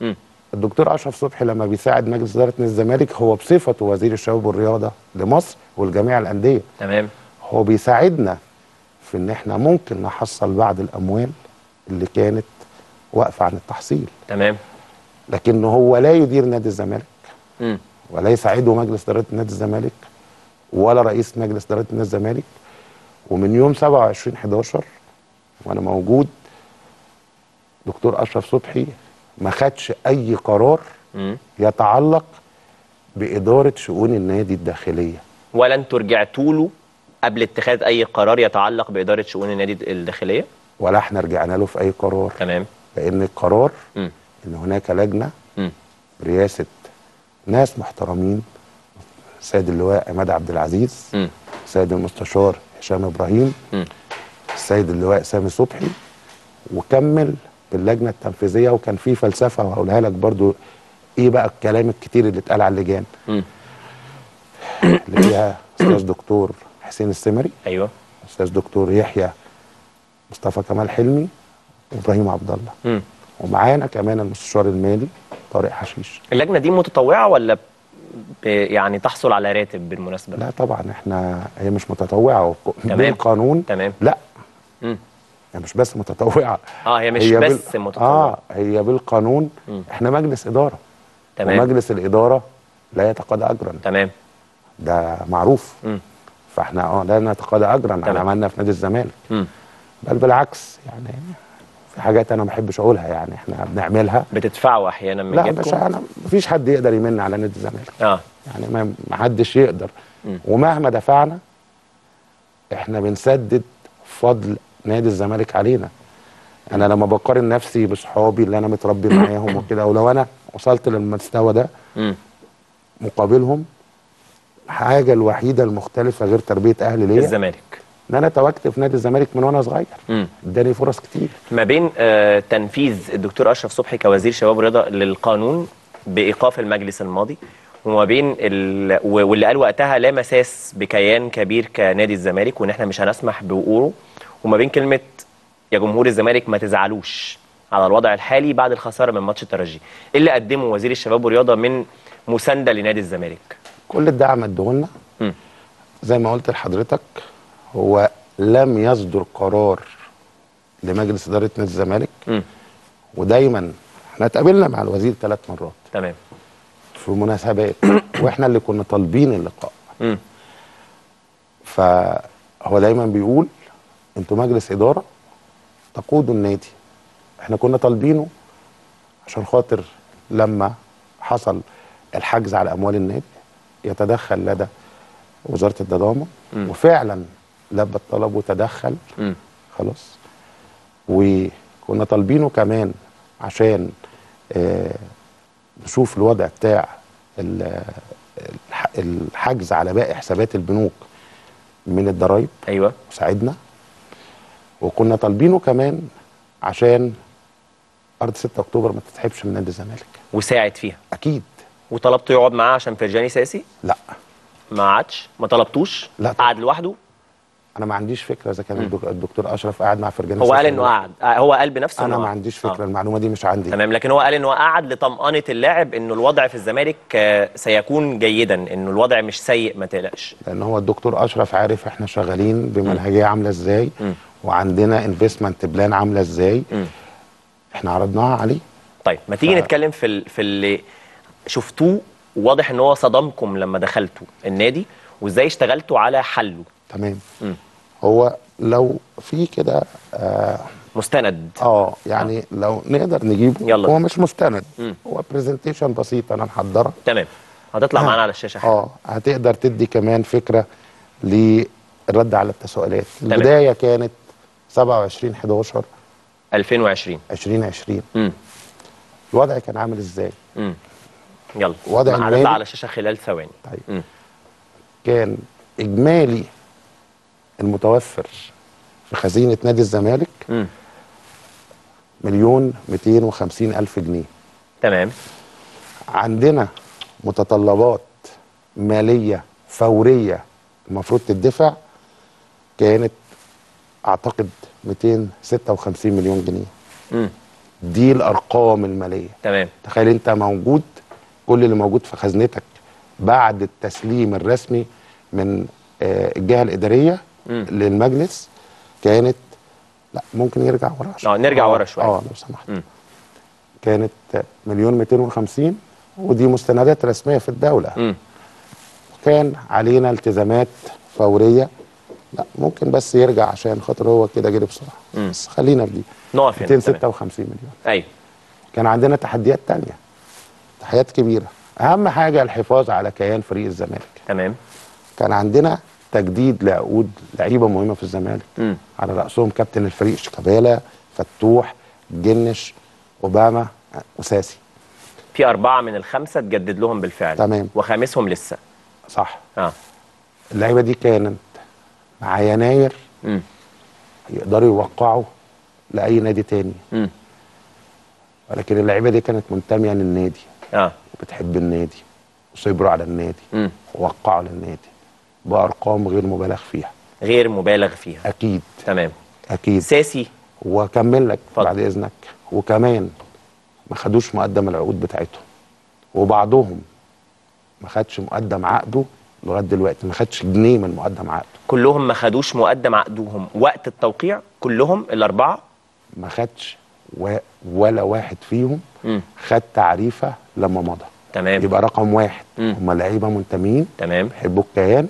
مم. الدكتور أشرف صبحي لما بيساعد مجلس إدارة نادي الزمالك هو بصفته وزير الشباب والرياضة لمصر والجميع الأندية. تمام. هو بيساعدنا في إن إحنا ممكن نحصل بعض الأموال اللي كانت واقفة عن التحصيل. تمام. لكن هو لا يدير نادي الزمالك مم. ولا يساعده مجلس إدارة نادي الزمالك ولا رئيس مجلس إدارة نادي الزمالك. ومن يوم 27 11 وأنا موجود دكتور أشرف صبحي ما خدش أي قرار. يتعلق بإدارة شؤون النادي الداخلية ولا أنتوا رجعتوا له قبل اتخاذ أي قرار يتعلق بإدارة شؤون النادي الداخلية ولا إحنا رجعنا له في أي قرار تمام لأن القرار مم. إن هناك لجنة مم. برئاسه ناس محترمين السيد اللواء عماد عبد العزيز مم. السيد المستشار هشام إبراهيم. السيد اللواء سامي صبحي وكمل باللجنة التنفيذية وكان في فلسفة وهقولها لك برضو إيه بقى الكلام الكتير اللي اتقال على اللجان. اللي فيها أستاذ دكتور حسين السمري أيوه أستاذ دكتور يحيى مصطفى كمال حلمي وابراهيم عبد الله. ومعانا كمان المستشار المالي طارق حشيش اللجنة دي متطوعة ولا. يعني تحصل على راتب بالمناسبة لا طبعا إحنا هي مش متطوعة تمام. بالقانون تمام لا مم. هي مش بس متطوعة. آه هي مش هي بس بال- متطوعة. آه هي بالقانون مم. إحنا مجلس إدارة. تمام. ومجلس الإدارة لا يتقاضى اجرا. تمام. ده معروف. مم. فاحنا آه لا نتقاضى اجرا. تمام. عملنا في نادي الزمالك. بل بالعكس يعني في حاجات أنا ما بحبش أقولها يعني إحنا بنعملها. بتدفعوا أحيانا من لا جيبكم؟ مش أنا مفيش حد يقدر يمن على نادي الزمالك. آه. يعني ما حدش يقدر. مم. ومهما دفعنا إحنا بنسدد فضل نادي الزمالك علينا. أنا لما بقارن نفسي بصحابي اللي أنا متربي معاهم وكده ولو أنا وصلت للمستوى ده. مقابلهم الحاجة الوحيدة المختلفة غير تربية أهلي ليا الزمالك. إن أنا تواجدت في نادي الزمالك من وأنا صغير. اداني فرص كتير. ما بين آه، تنفيذ الدكتور أشرف صبحي كوزير شباب ورياضه للقانون بإيقاف المجلس الماضي وما بين ال... واللي قال وقتها لا مساس بكيان كبير كنادي الزمالك وإن إحنا مش هنسمح بوقوعه. وما بين كلمة يا جمهور الزمالك ما تزعلوش على الوضع الحالي بعد الخسارة من ماتش الترجي. إيه اللي قدمه وزير الشباب والرياضة من مساندة لنادي الزمالك؟ كل الدعم مم. زي ما قلت لحضرتك هو لم يصدر قرار لمجلس إدارة نادي الزمالك. ودايما إحنا اتقابلنا مع الوزير ثلاث مرات. تمام. في مناسبات. وإحنا اللي كنا طالبين اللقاء. فهو دايما بيقول أنتوا مجلس إدارة تقودوا النادي. إحنا كنا طالبينه عشان خاطر لما حصل الحجز على أموال النادي يتدخل لدى وزارة التضامن. وفعلا لبى الطلب وتدخل. خلاص. وكنا طالبينه كمان عشان آه نشوف الوضع بتاع ال- الح- الحجز على باقي حسابات البنوك من الضرايب. أيوه. وساعدنا. وكنا طالبينه كمان عشان أرض 6 أكتوبر ما تتسحبش من نادي الزمالك. وساعد فيها. أكيد. وطلبته يقعد معاه عشان فرجاني ساسي؟ لا. ما قعدش؟ ما طلبتوش؟ لا قعد لوحده؟ أنا ما عنديش فكرة إذا كان الدك- الدكتور أشرف قاعد مع فرجاني هو قال إنه. قعد آه، هو قال بنفسه أنا ما. عنديش فكرة المعلومة دي مش عندي. تمام لكن هو قال إنه قعد لطمأنة اللاعب إنه الوضع في الزمالك آه، سيكون جيدا إنه الوضع مش سيء ما تقلقش. لأن هو الدكتور أشرف عارف إحنا شغالين بمنهجية عاملة إزاي. مم. وعندنا investment plan عاملة إزاي. مم. إحنا عرضناها عليه طيب ما تيجي نتكلم في ال... في اللي شفتوه واضح إن هو صدمكم لما دخلتوا النادي وإزاي اشتغلتوا على حله. تمام. مم. هو لو في كده آه مستند. آه يعني لو نقدر نجيبه. يلا. هو مش مستند. مم. هو presentation بسيط أنا محضرها تمام. هتطلع معانا على الشاشة. آه هتقدر تدي كمان فكرة للرد على التساؤلات. البداية كانت 27 11 2020 2020 امم الوضع كان عامل إزاي؟ امم يلا. وضع هنطلع على الشاشه خلال ثواني. طيب. مم. كان إجمالي المتوفر في خزينة نادي الزمالك مم. مليون 250 ألف جنيه. تمام. عندنا متطلبات مالية فورية المفروض تدفع كانت أعتقد 256 مليون جنيه مم. دي الأرقام المالية تمام تخيل أنت موجود كل اللي موجود في خزنتك بعد التسليم الرسمي من آه، الجهة الإدارية مم. للمجلس كانت لا ممكن يرجع ورا آه نرجع ورا شوية آه لو سمحت مم. كانت مليون 250 ودي مستندات رسمية في الدولة مم. كان علينا التزامات فورية لا ممكن بس يرجع عشان خاطر هو كده جري بسرعة. بس خلينا في دي نقف هنا تمام. 256 مليون. أيوه. كان عندنا تحديات تانية. تحديات كبيرة. أهم حاجة الحفاظ على كيان فريق الزمالك. تمام. كان عندنا تجديد لعقود لعيبة مهمة في الزمالك. مم. على رأسهم كابتن الفريق شيكابالا فتوح جنش أوباما وساسي في أربعة من الخمسة تجدد لهم بالفعل. تمام. وخامسهم لسه. صح. آه. اللعيبة دي كانت مع يناير مم. يقدروا يوقعوا لأي نادي تاني. مم. ولكن اللعيبة دي كانت منتمية للنادي. آه. وبتحب النادي. وصبروا على النادي. مم. ووقعوا للنادي. بأرقام غير مبالغ فيها. غير مبالغ فيها. أكيد. تمام. أكيد. ساسي. وأكمل لك اتفضل. بعد إذنك. وكمان ما خدوش مقدم العقود بتاعتهم. وبعضهم ما خدش مقدم عقده لغاية دلوقتي ما خدش جنيه من مقدم عقده كلهم ما خدوش مقدم عقدهم. وقت التوقيع كلهم الأربعة؟ ما خدش و... ولا واحد فيهم. خد تعريفة لما مضى. تمام. يبقى رقم واحد. هم لعيبة منتمين تمام. بيحبوا الكيان.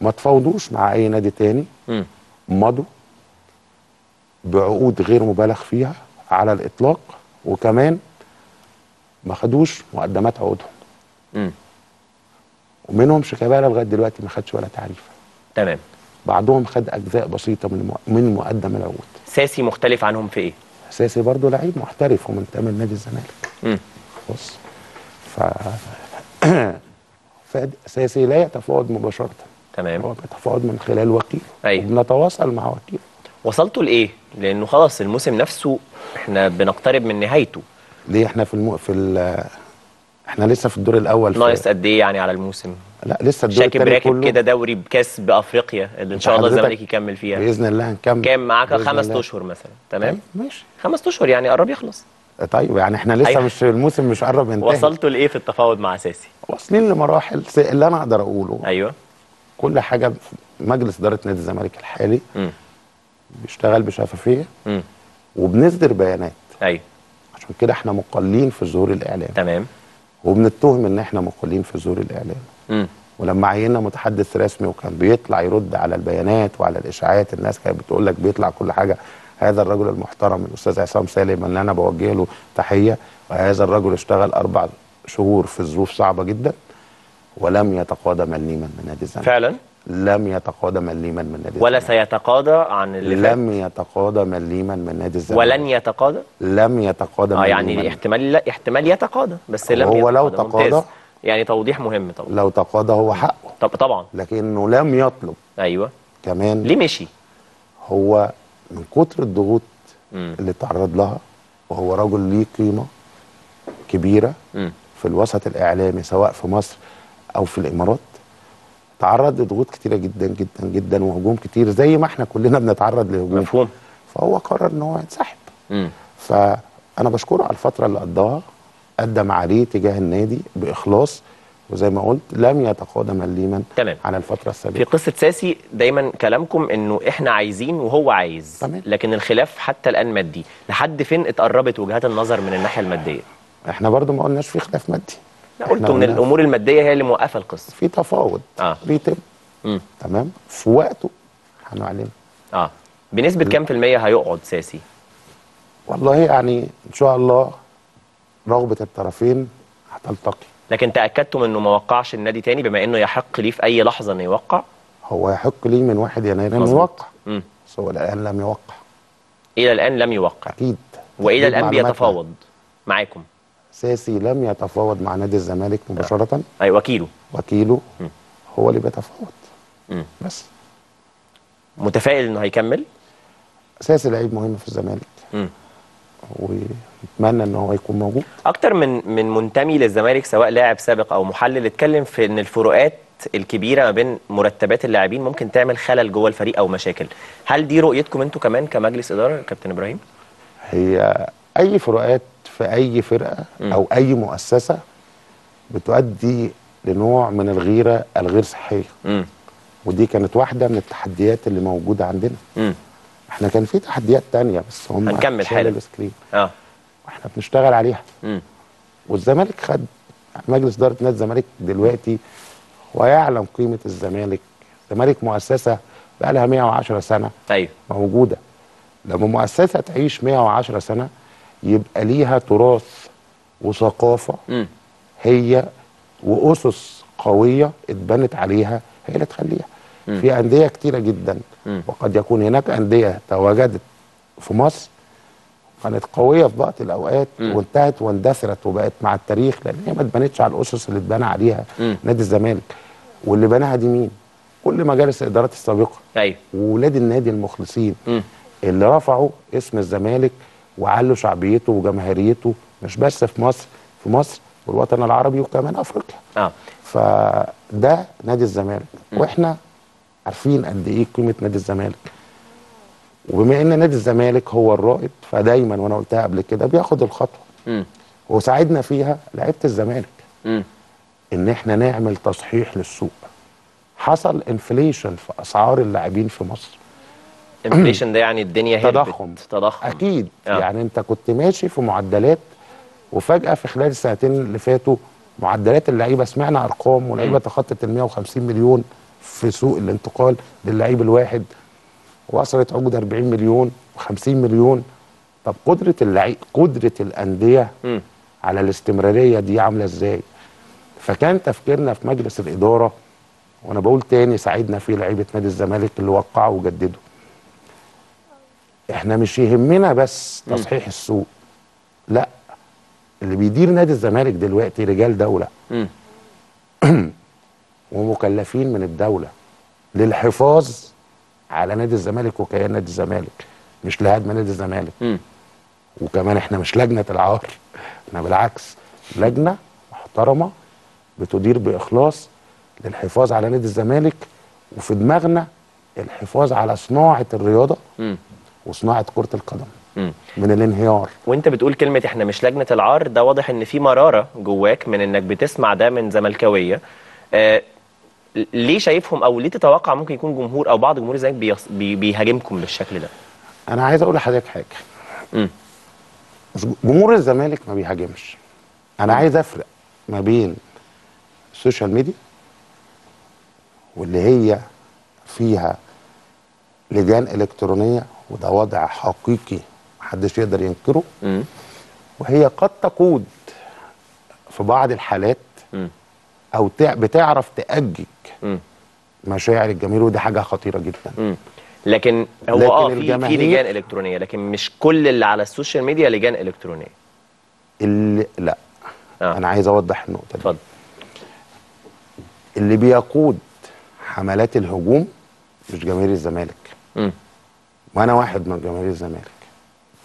ما تفاوضوش مع أي نادي تاني. مم. مضوا بعقود غير مبالغ فيها على الإطلاق. وكمان ما خدوش مقدمات عقودهم. ومنهم شيكابالا لغاية دلوقتي ما خدش ولا تعريفة. تمام. بعضهم خد أجزاء بسيطة من من مقدم العقود. ساسي مختلف عنهم في إيه؟ اساسي برضه لعيب محترف ومنتمي لنادي الزمالك. مم. بص ف اساسي لا يتفاوض مباشرة. تمام. هو بيتفاوض من خلال وكيله أيوة. وبنتواصل مع وكيله وصلتوا لإيه؟ لأنه خلاص الموسم نفسه إحنا بنقترب من نهايته. ليه إحنا في الم... في ال... إحنا لسه في الدور الأول. ناقص قد إيه يعني على الموسم؟ لا لسه الدور شاكب راكب كده دوري بكاس بافريقيا اللي إن شاء الله الزمالك يكمل فيها. بإذن الله هنكمل. كام؟ معاك خمس. أشهر مثلا تمام؟ ماشي. خمس أشهر يعني قرب يخلص. طيب يعني إحنا لسه أيوة. مش الموسم مش قرب ينتهي. وصلتوا لإيه في التفاوض مع اساسي واصلين لمراحل اللي أنا أقدر أقوله. أيوه. كل حاجة مجلس إدارة نادي الزمالك الحالي مم. بيشتغل بشفافية. وبنصدر بيانات. أيوه. عشان كده إحنا مقلين في ظهور الإعلام. تمام. وبنتهم إن إحنا مقلين في ظهور الإعلام. مم. ولما عينا متحدث رسمي وكان بيطلع يرد على البيانات وعلى الإشاعات الناس كانت بتقول لك بيطلع كل حاجة. هذا الرجل المحترم الاستاذ عصام سالم اللي أنا بوجه له تحية. وهذا الرجل اشتغل أربع شهور في ظروف صعبة جدا ولم يتقاضى مليما من نادي الزمالك فعلا؟ لم يتقاضى مليما من نادي ولا الزمالك. سيتقاضى عن اللي فات؟ لم يتقاضى مليما من نادي الزمالك. ولن يتقاضى؟ لم يتقاضى آه يعني احتمال لا احتمال يتقاضى بس لم هو لو. ممتاز. تقاضى يعني توضيح مهم طبعا. لو تقاضى هو حقه. طب طبعا. لكنه لم يطلب. أيوه. كمان ليه مشي؟ هو من كتر الضغوط. اللي تعرض لها وهو رجل ليه قيمة كبيرة مم. في الوسط الإعلامي سواء في مصر أو في الإمارات تعرض لضغوط كتيرة جدا جدا جدا وهجوم كتير زي ما إحنا كلنا بنتعرض لهجوم. مفهوم. فهو قرر إن هو ينسحب. فأنا بشكره على الفترة اللي قضاها قدم عليه تجاه النادي بإخلاص وزي ما قلت لم يتقاضى مليما تمام. عن الفترة السابقة. في قصة ساسي دايما كلامكم إنه إحنا عايزين وهو عايز. تمام. لكن الخلاف حتى الآن مادي. لحد فين اتقربت وجهات النظر من الناحية المادية؟ إحنا برضو ما قلناش في خلاف مادي. قلتوا من الأمور المادية هي اللي موقفة القصة. في تفاوض آه. بيتم مم. تمام؟ في وقته هنعلنه. آه. بنسبة كام في المية هيقعد ساسي؟ والله يعني إن شاء الله رغبة الطرفين هتلتقي. لكن تأكدتم إنه ما وقعش النادي تاني بما إنه يحق ليه في أي لحظة إنه يوقع؟ هو يحق ليه من 1 يناير انه. يوقع. بس هو الآن لم يوقع. إلى الآن لم يوقع. أكيد. وإلى الآن. بيتفاوض. معاكم. ساسي لم يتفاوض مع نادي الزمالك مباشرة. اي وكيله. وكيله مم. هو اللي بيتفاوض. بس. متفائل إنه هيكمل؟ ساسي لعيب مهم في الزمالك. مم. ونتمنى إن هو يكون موجود. أكتر من من منتمي للزمالك سواء لاعب سابق أو محلل اتكلم في إن الفروقات الكبيرة ما بين مرتبات اللاعبين ممكن تعمل خلل جوه الفريق أو مشاكل. هل دي رؤيتكم أنتوا كمان كمجلس إدارة كابتن إبراهيم؟ هي أي فروقات في أي فرقة. أو أي مؤسسة بتؤدي لنوع من الغيرة الغير صحيه امم ودي كانت واحدة من التحديات اللي موجودة عندنا. امم إحنا كان في تحديات تانية بس هم هنكمل حالا. السكرين. آه. وإحنا بنشتغل عليها. امم والزمالك خد مجلس إدارة نادي الزمالك دلوقتي ويعلم قيمة الزمالك. الزمالك مؤسسة بقى لها 110 سنة أيوه. موجودة. لما مؤسسة تعيش 110 سنة يبقى ليها تراث وثقافة هي وأسس قوية اتبنت عليها هي اللي تخليها. في أندية كتيرة جدا. وقد يكون هناك أندية تواجدت في مصر كانت قوية في بعض الأوقات. وانتهت واندثرت وبقت مع التاريخ لأن هي ما اتبنتش على الأسس اللي اتبنى عليها. نادي الزمالك واللي بناها دي مين؟ كل مجالس الإدارات السابقة أيوه وولاد النادي المخلصين. اللي رفعوا اسم الزمالك وعلوا شعبيته وجماهيريته مش بس في مصر في مصر والوطن العربي وكمان أفريقيا. آه. فده نادي الزمالك. وإحنا عارفين قد إيه قيمة نادي الزمالك. وبما إن نادي الزمالك هو الرائد فدايما وأنا قلتها قبل كده بياخد الخطوة. امم وساعدنا فيها لعيبة الزمالك. امم إن إحنا نعمل تصحيح للسوق. حصل inflation في أسعار اللاعبين في مصر. انفليشن ده يعني الدنيا هربت تضخم. تضخم أكيد آه. يعني أنت كنت ماشي في معدلات وفجأة في خلال السنتين اللي فاتوا معدلات اللعيبة سمعنا أرقام ولعيبة تخطت ال 150 مليون في سوق الانتقال للعيب الواحد وصلت عقود 40 مليون و50 مليون طب قدرة اللعيب قدرة الأندية مم. على الاستمرارية دي عاملة إزاي فكان تفكيرنا في مجلس الإدارة وأنا بقول تاني ساعدنا فيه لعيبة نادي الزمالك اللي وقعوا وجددوا إحنا مش يهمنا بس. تصحيح السوق لا اللي بيدير نادي الزمالك دلوقتي رجال دولة. ومكلفين من الدولة للحفاظ على نادي الزمالك وكيان نادي الزمالك مش لهدم نادي الزمالك مم. وكمان إحنا مش لجنة العار إحنا بالعكس لجنة محترمة بتدير بإخلاص للحفاظ على نادي الزمالك وفي دماغنا الحفاظ على صناعة الرياضة مم. وصناعة كرة القدم. مم. من الانهيار. وانت بتقول كلمة إحنا مش لجنة العار ده واضح إن في مرارة جواك من إنك بتسمع ده من زملكاوية. آه ليه شايفهم أو ليه تتوقع ممكن يكون جمهور أو بعض جمهور الزمالك بيص... بي... بيهاجمكم بالشكل ده؟ أنا عايز أقول لحضرتك حاجة. مم. جمهور الزمالك ما بيهاجمش. أنا عايز أفرق ما بين السوشيال ميديا واللي هي فيها لجان إلكترونية وده وضع حقيقي محدش يقدر ينكره. وهي قد تقود في بعض الحالات. أو تع- بتعرف تأجج. مشاعر الجماهير ودي حاجة خطيرة جدا. لكن هو لكن آه في في لجان إلكترونية لكن مش كل اللي على السوشيال ميديا لجان إلكترونية اللي لا آه. أنا عايز أوضح النقطة دي اتفضل اللي بيقود حملات الهجوم مش جماهير الزمالك مم. وأنا واحد من جماهير الزمالك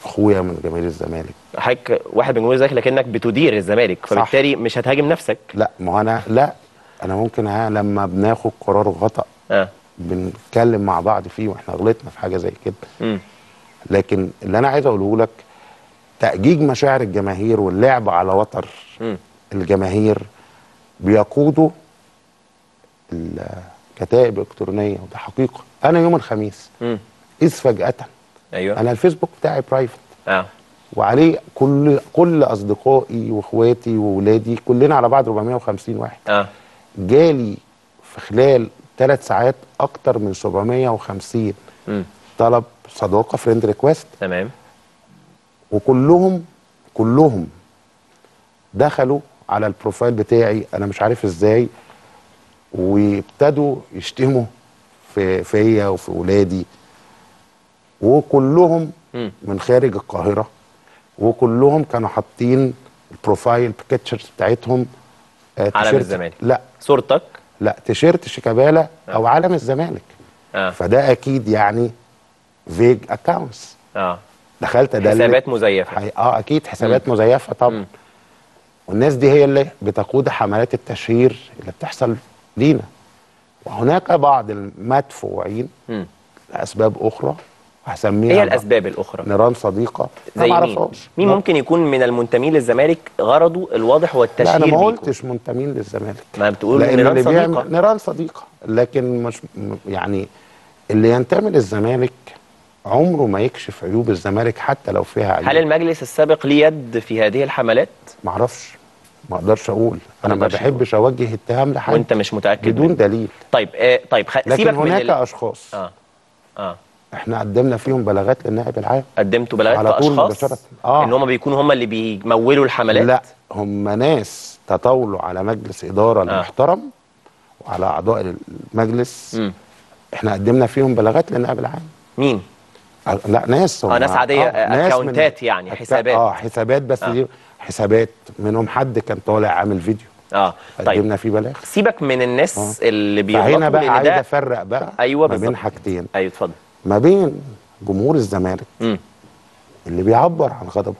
أخويا من جماهير الزمالك حضرتك واحد من جمهور الزمالك لكنك بتدير الزمالك صح. فبالتالي مش هتهاجم نفسك لا ما أنا لا أنا ممكن ها لما بناخد قرار خطا آه بنتكلم مع بعض فيه وإحنا غلطنا في حاجة زي كده مم. لكن اللي أنا عايز أقوله لك تأجيج مشاعر الجماهير واللعب على وتر. الجماهير بيقودوا الكتائب الإلكترونية وده حقيقة أنا يوم الخميس مم. إذ فجأة. أيوه. أنا الفيسبوك بتاعي private آه. وعليه كل كل أصدقائي وإخواتي واولادي كلنا على بعض 450 واحد. آه. جالي في خلال ثلاث ساعات أكتر من 750 مم. طلب صداقة friend request تمام. وكلهم كلهم دخلوا على ال profile بتاعي أنا مش عارف إزاي وابتدوا يشتموا في فيا وفي ولادي. وكلهم. من خارج القاهرة وكلهم كانوا حاطين ال profile pictures بتاعتهم آه، علم الزمالك. لا. صورتك؟ لا تيشيرت شيكابالا أو علم الزمالك. آه. فده أكيد يعني fake accounts آه. دخلت deleted حسابات مزيفة. حي... آه أكيد حسابات مم. مزيفة طبعا. والناس دي هي اللي بتقود حملات التشهير اللي بتحصل لينا. وهناك بعض المدفوعين مم. لأسباب أخرى. هسميها بقى الأسباب الأخرى. نيران صديقة. زي ما مين؟ أعرفهاش. مين ممكن يكون من المنتمين للزمالك غرضه الواضح هو لا التشهير أنا ما قلتش منتمين للزمالك. ما بتقول نيران صديقة؟ نيران صديقة. لكن مش يعني اللي ينتمي للزمالك عمره ما يكشف عيوب الزمالك حتى لو فيها عيوب. هل المجلس السابق ليه يد في هذه الحملات؟ ما أعرفش. ما أقدرش أقول. أنا ما بحبش أوجه اتهام لحد وأنت مش متأكد بدون. دليل. طيب آه طيب خ... لكن سيبك من هناك ال... أشخاص. آه. آه. إحنا قدمنا فيهم بلاغات للنائب العام. قدمتوا بلاغات على طول مباشرة. آه. إن هم بيكونوا هم اللي بيمولوا الحملات؟ لا هم ناس تطاولوا على مجلس إدارة المحترم وعلى أعضاء المجلس. مم. إحنا قدمنا فيهم بلاغات للنائب العام. مين؟ آه، لا ناس هم. آه ناس عادية آه اكونتات يعني حسابات. آه حسابات بس آه. دي حسابات. منهم حد كان طالع عامل فيديو. آه طيب. قدمنا فيه بلاغ. سيبك من الناس آه. اللي بيغلطوا فهنا بقى عايز أفرق بقى أيوه ما بين حاجتين. أيوه اتفضل. ما بين جمهور الزمالك. اللي بيعبر عن غضبه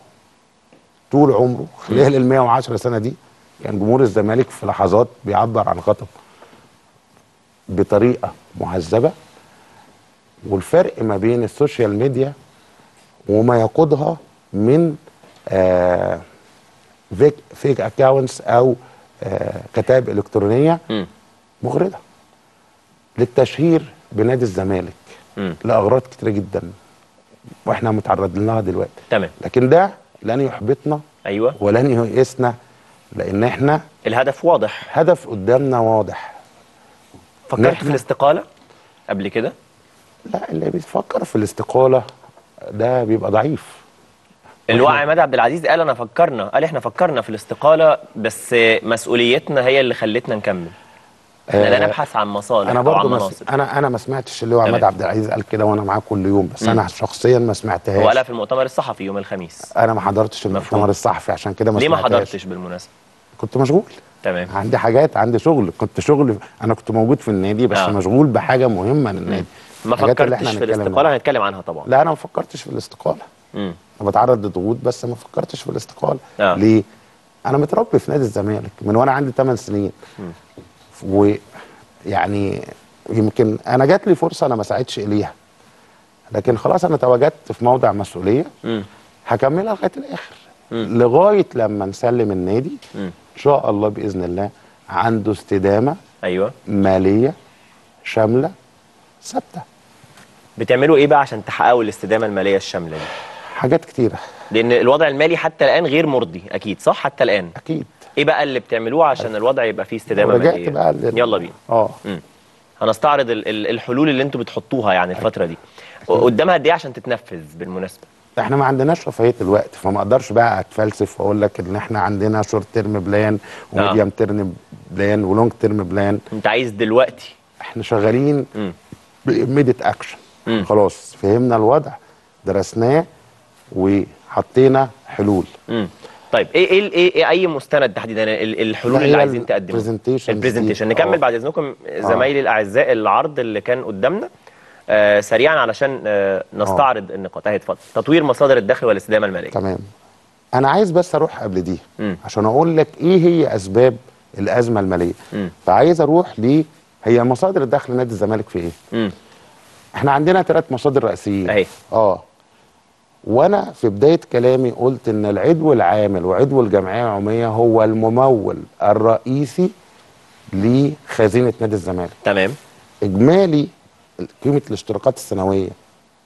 طول عمره خلال ال 110 سنة دي كان جمهور الزمالك في لحظات بيعبر عن غضبه بطريقة مهذبه والفرق ما بين السوشيال ميديا وما يقودها من آه fake fake accounts أو آه كتائب إلكترونية. مغرضة للتشهير بنادي الزمالك. لأغراض كتيرة جدا. وإحنا متعرضين لها دلوقتي. تمام. لكن ده لن يحبطنا أيوه. ولن ييأسنا لأن إحنا الهدف واضح. هدف قدامنا واضح. فكرت في الاستقالة قبل كده؟ لا اللي بيفكر في الاستقالة ده بيبقى ضعيف. اللواء عماد عبد العزيز قال أنا فكرنا قال إحنا فكرنا في الاستقالة بس مسؤوليتنا هي اللي خلتنا نكمل. إحنا لا آه، نبحث عن مصالح أنا برضو مس... أنا أنا ما سمعتش اللي هو عماد. عبد العزيز قال كده وأنا معاه كل يوم بس. أنا شخصيا ما هو سمعتهاش قالها في المؤتمر الصحفي يوم الخميس. أنا ما حضرتش المؤتمر الصحفي عشان كده ما ليه ما. حضرتش بالمناسبة؟ كنت مشغول. تمام. عندي حاجات عندي شغل. كنت شغل أنا كنت موجود في النادي بس آه. مشغول بحاجة مهمة للنادي. ما فكرتش في الاستقالة؟ هنتكلم عنها طبعا. لا أنا ما فكرتش في الاستقالة. مم. أنا بتعرض لضغوط بس ما فكرتش في الاستقالة. آه. ليه؟ أنا متربي في نادي الزمالك من وأنا عندي 8 سنين. ويعني يمكن أنا جات لي فرصة أنا ما سعيتش اليها لكن خلاص أنا تواجدت في موضع مسؤولية. هكملها لغاية الآخر. لغاية لما نسلم النادي. إن شاء الله بإذن الله عنده استدامة أيوه. مالية شاملة ثابتة. بتعملوا إيه بقى عشان تحققوا الاستدامة المالية الشاملة دي؟ حاجات كتيرة. لأن الوضع المالي حتى الآن غير مرضي أكيد صح؟ حتى الآن. أكيد. إيه بقى اللي بتعملوه عشان الوضع يبقى فيه استدامة مالية؟ بقى يلا بينا. آه. هنستعرض ال- ال- الحلول اللي أنتوا بتحطوها يعني الفترة دي. قدامها قد إيه عشان تتنفذ بالمناسبة؟ إحنا ما عندناش رفاهية الوقت فما أقدرش بقى اتفلسف واقول لك ان إحنا عندنا short term plan و medium term plan و long term plan انت عايز دلوقتي. إحنا شغالين مم. ب immediate action. خلاص فهمنا الوضع درسناه وحطينا حلول. طيب إيه إيه إيه, إيه أي مستند تحديدا ال- الحلول اللي عايزين ال presentations ال presentation دي. نكمل آه. بعد إذنكم زمايلي الأعزاء العرض اللي كان قدامنا. آه سريعا علشان آه نستعرض النقاط. أهي اتفضل. تطوير مصادر الدخل والاستدامة المالية. تمام. أنا عايز بس أروح قبل دي مم. عشان أقول لك إيه هي أسباب الأزمة المالية. مم. فعايز أروح ل هي مصادر الدخل نادي الزمالك في إيه؟ مم. إحنا عندنا ثلاث مصادر رئيسيين أهي. آه. وأنا في بداية كلامي قلت إن العضو العامل وعضو الجمعية العمومية هو الممول الرئيسي لخزينة نادي الزمالك. تمام. إجمالي قيمة الاشتراكات السنوية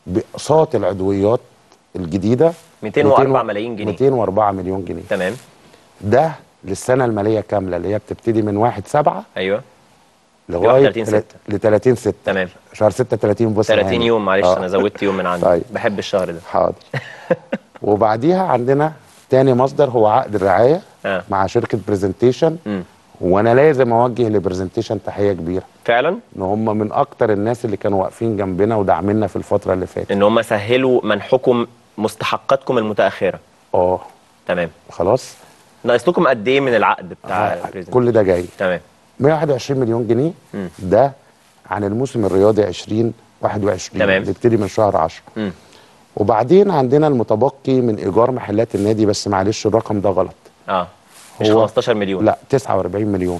بأقساط العضويات الجديدة 204 ملايين جنيه. 204 مليون جنيه. تمام. ده للسنة المالية كاملة اللي هي بتبتدي من 1 7 أيوه. لغاية 31 ستة. ل 30 6 تمام. شهر 6 30 بص 30 معانا. يوم معلش آه. أنا زودت يوم من عندي. طيب. بحب الشهر ده. حاضر. وبعديها عندنا تاني مصدر هو عقد الرعاية آه. مع شركة برزنتيشن. وأنا لازم أوجه لبرزنتيشن تحية كبيرة. فعلا؟ إن هم من أكتر الناس اللي كانوا واقفين جنبنا وداعميننا في الفترة اللي فاتت. إن هم سهلوا منحكم مستحقاتكم المتأخرة. آه. تمام. خلاص؟ ناقص لكم قد إيه من العقد بتاع آه،؟ كل ده جاي. تمام. 121 مليون جنيه. ده عن الموسم الرياضي 20 21 تمام. بيبتدي من شهر 10 مم. وبعدين عندنا المتبقي من إيجار محلات النادي بس معلش الرقم ده غلط. آه مش هو- 15 مليون. لا 49 مليون.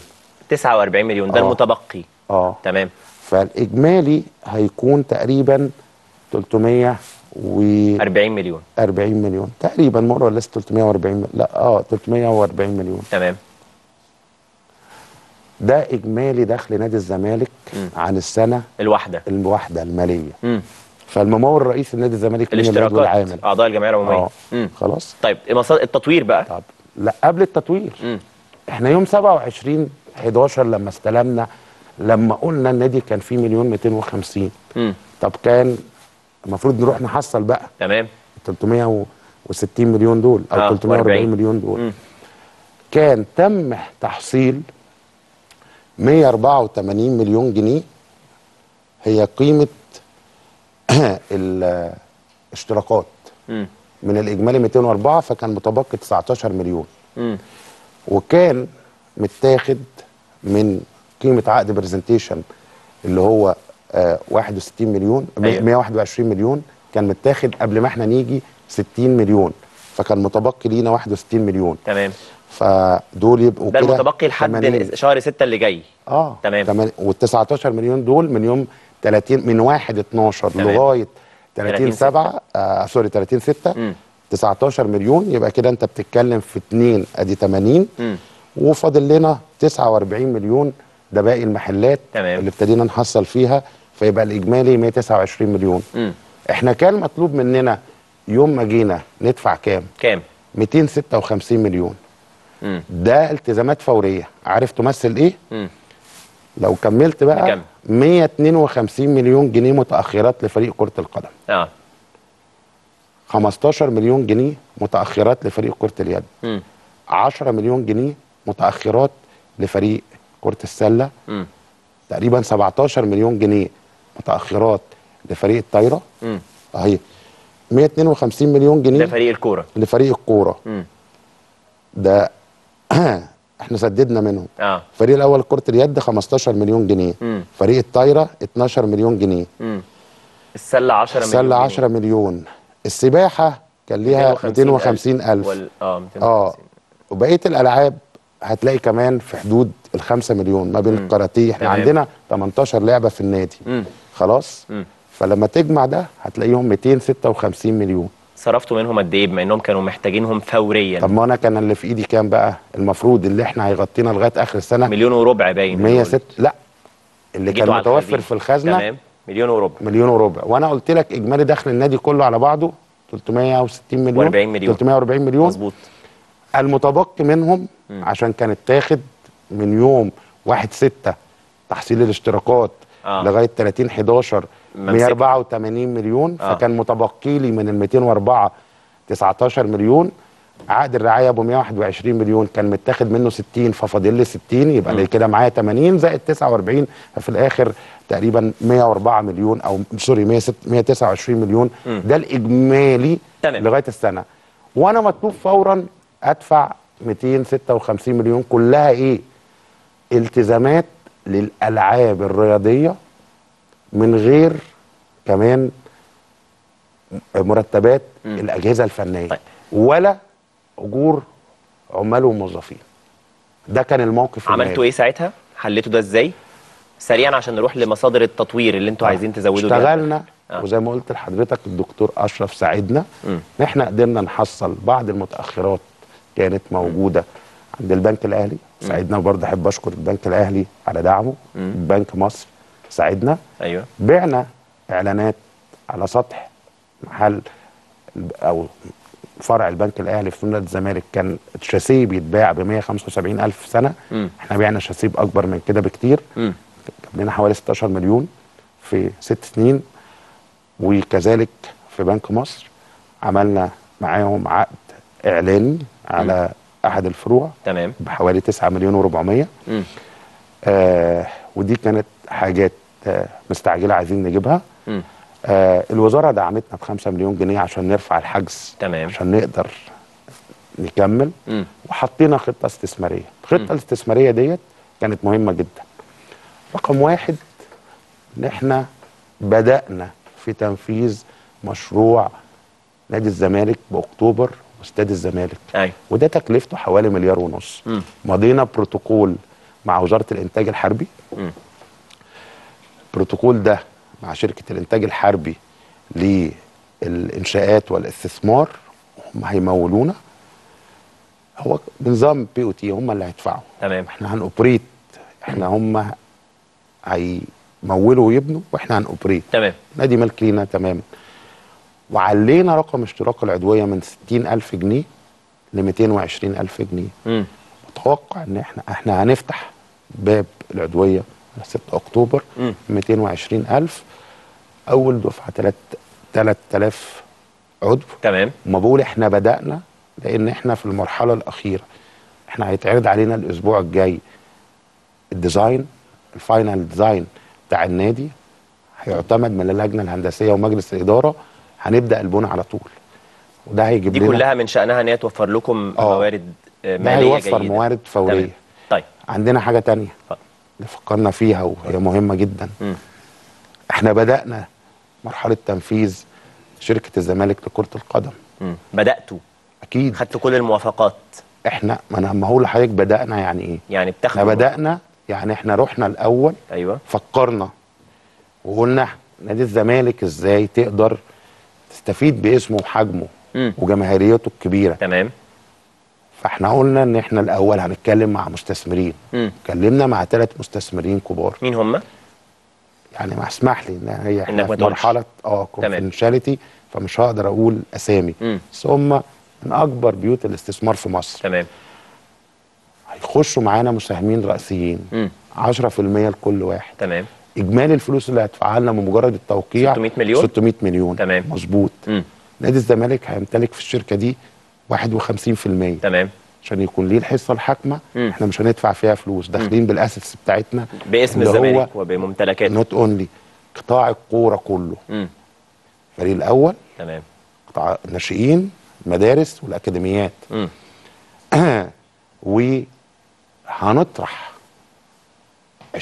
49 مليون. ده آه. المتبقي. آه. تمام. فالإجمالي هيكون تقريبا 340 40 مليون. مليون. تقريبا مره ولا 340 م- لا آه 340 مليون. تمام. ده إجمالي دخل نادي الزمالك مم. عن السنة الواحدة الواحدة المالية مم. فالممول الرئيسي لنادي الزمالك الاشتراكات أعضاء الجمعيه العمومية مم. خلاص طيب التطوير بقى طب لا قبل التطوير مم. إحنا يوم 27 11 لما استلمنا لما قلنا النادي كان فيه مليون 250 مم. طب كان المفروض نروح نحصل بقى تمام 360 مليون دول أو آه، 340 و40. مليون دول مم. كان تم تحصيل 184 مليون جنيه هي قيمة الاشتراكات. من الإجمالي 204 فكان متبقي 19 مليون. وكان متاخد من قيمة عقد برزنتيشن اللي هو آه 61 مليون أيوة. 121 مليون كان متاخد قبل ما إحنا نيجي 60 مليون فكان متبقي لينا 61 مليون تمام فدول يبقوا ده كده المتبقي لحد 80. شهر 6 اللي جاي آه تمام. وال 19 مليون دول من يوم 30 من 1 12 تمام. لغاية 30 30 7 آه سوري 30 6 مم. 19 مليون يبقى كده انت بتتكلم في 2 ادي 80 مم. وفاضل لنا 49 مليون ده باقي المحلات تمام. اللي ابتدينا نحصل فيها فيبقى الإجمالي 129 مليون مم. إحنا كان مطلوب مننا يوم ما جينا ندفع كام كام 256 مليون مم. ده التزامات فورية عارف تمثل إيه مم. لو كملت بقى بكام؟ 152 مليون جنيه متأخرات لفريق كرة القدم آه 15 مليون جنيه متأخرات لفريق كرة اليد مم. 10 مليون جنيه متأخرات لفريق كرة السلة مم. تقريبا 17 مليون جنيه متأخرات لفريق الطايرة. اهي 152 مليون جنيه فريق الكورة لفريق الكورة. ده إحنا سددنا منهم آه الفريق الأول كرة اليد 15 مليون جنيه مم. فريق الطايرة 12 مليون جنيه مم. السلة 10 مليون السلة جنيه. 10 مليون السباحة كان ليها 250 ألف وال... آه 250 آه وبقية الألعاب هتلاقي كمان في حدود ال 5 مليون ما بين. الكاراتيه إحنا تمام. عندنا 18 لعبة في النادي مم. خلاص مم. فلما تجمع ده هتلاقيهم 256 مليون صرفتوا منهم قد إيه؟ بما إنهم كانوا محتاجينهم فوريا. طب ما أنا كان اللي في إيدي كام بقى؟ المفروض اللي إحنا هيغطينا لغاية آخر السنة مليون وربع باين. 106 لا اللي كان متوفر. في الخزنة تمام. مليون وربع. مليون وربع. وأنا قلت لك إجمالي دخل النادي كله على بعضه 360 مليون. و40 مليون. 340 مليون. مظبوط. المتبقي منهم عشان كانت تاخد من يوم 1 6 تحصيل الاشتراكات آه. لغاية 30 11 ممسكة. 184 مليون آه. فكان متبقي لي من ال 204 19 مليون. عقد الرعاية أبو 121 مليون كان متاخد منه 60 ففاضل لي 60 يبقى اللي كده معايا 80 زائد 49 ففي الآخر تقريبا 104 مليون أو سوري 106 129 مليون. مم. ده الإجمالي تمام. لغاية السنة. وأنا مطلوب فورا أدفع 256 مليون. كلها إيه؟ التزامات للألعاب الرياضية من غير كمان مرتبات مم. الأجهزة الفنية طيب. ولا أجور عمال وموظفين ده كان الموقف عملتوا. إيه ساعتها حليتوا ده إزاي سريعا عشان نروح لمصادر التطوير اللي أنتوا عايزين تزودوا. اشتغلنا آه. وزي ما قلت لحضرتك الدكتور أشرف ساعدنا. ان إحنا قدرنا نحصل بعض المتأخرات كانت موجودة عند البنك الأهلي ساعدنا وبرضه أحب أشكر البنك الأهلي على دعمه. بنك مصر ساعدنا. أيوه. بعنا إعلانات على سطح محل أو فرع البنك الأهلي في نادي الزمالك كان الشاسيه بيتباع ب 175 ألف سنة. مم. إحنا بعنا شاسيه بأكبر من كده بكتير. مم. كان حوالي 16 مليون في ست سنين. وكذلك في بنك مصر عملنا معاهم عقد اعلاني على أحد الفروع تمام. بحوالي 9 مليون و400 مم. آه ودي كانت حاجات مستعجلة عايزين نجيبها. آه الوزارة دعمتنا ب 5 مليون جنيه عشان نرفع الحجز. تمام. عشان نقدر نكمل. وحطينا خطة استثمارية. الخطه الاستثماريه ديت كانت مهمة جدا. رقم واحد إن إحنا بدأنا في تنفيذ مشروع نادي الزمالك بأكتوبر واستاد الزمالك. أيوه وده تكلفته حوالي مليار ونص. مضينا بروتوكول مع وزارة الإنتاج الحربي. مم. البروتوكول ده مع شركة الإنتاج الحربي للإنشاءات والاستثمار هم هيمولونا. هو بنظام بي أو تي هم اللي هيدفعوا. تمام. إحنا هنوبريت إحنا هم هيمولوا ويبنوا وإحنا هنوبريت تمام. نادي ملك لينا تماما وعلينا رقم اشتراك العضوية من 60000 جنيه ل 220000 جنيه. مم. متوقع إن إحنا إحنا هنفتح باب العضوية 6 أكتوبر مم. 220000 أول دفعة 3 3000 عضو. تمام. ما بقول إحنا بدأنا لأن إحنا في المرحلة الأخيرة. إحنا هيتعرض علينا الأسبوع الجاي. ال design ال final design بتاع النادي هيعتمد من اللجنة الهندسية ومجلس الإدارة. هنبدأ البناء على طول. وده هيجيب دي لنا كلها من شأنها إن هي توفر لكم آه. موارد آه، ده مالية هيوفر جيدة. موارد فورية. طيب. عندنا حاجة اتفضل. اللي فكرنا فيها وهي مهمة جدا. مم. إحنا بدأنا مرحلة تنفيذ شركة الزمالك لكرة القدم. مم. بدأتوا. أكيد. خدتوا كل الموافقات. إحنا ما أنا لما هقول لحضرتك بدأنا يعني إيه؟ يعني إحنا بتاخدوا بدأنا يعني إحنا رحنا الأول. أيوه. فكرنا وقلنا نادي الزمالك إزاي تقدر تستفيد باسمه وحجمه. وجماهيريته الكبيرة. تمام. فاحنا قلنا ان إحنا الأول هنتكلم مع مستثمرين. اتكلمنا مع ثلاث مستثمرين كبار مين هم يعني ما اسمح لي ان هي إحنا في. مرحلة آه تمام. confidentiality فمش هقدر أقول أسامي. بس هم من اكبر بيوت الاستثمار في مصر تمام هيخشوا معانا مساهمين رئيسيين مم. 10% لكل واحد تمام إجمالي الفلوس اللي هيدفعها لنا من مجرد التوقيع 600 مليون؟ 600 مليون تمام. مظبوط. نادي الزمالك هيمتلك في الشركة دي 51% تمام. عشان يكون ليه الحصة الحاكمة. إحنا مش هندفع فيها فلوس. داخلين بالاسس بتاعتنا. باسم الزمالك وبممتلكاته. not only قطاع الكورة كله. الفريق الأول. تمام. قطاع الناشئين المدارس والأكاديميات. مم. هنطرح 20%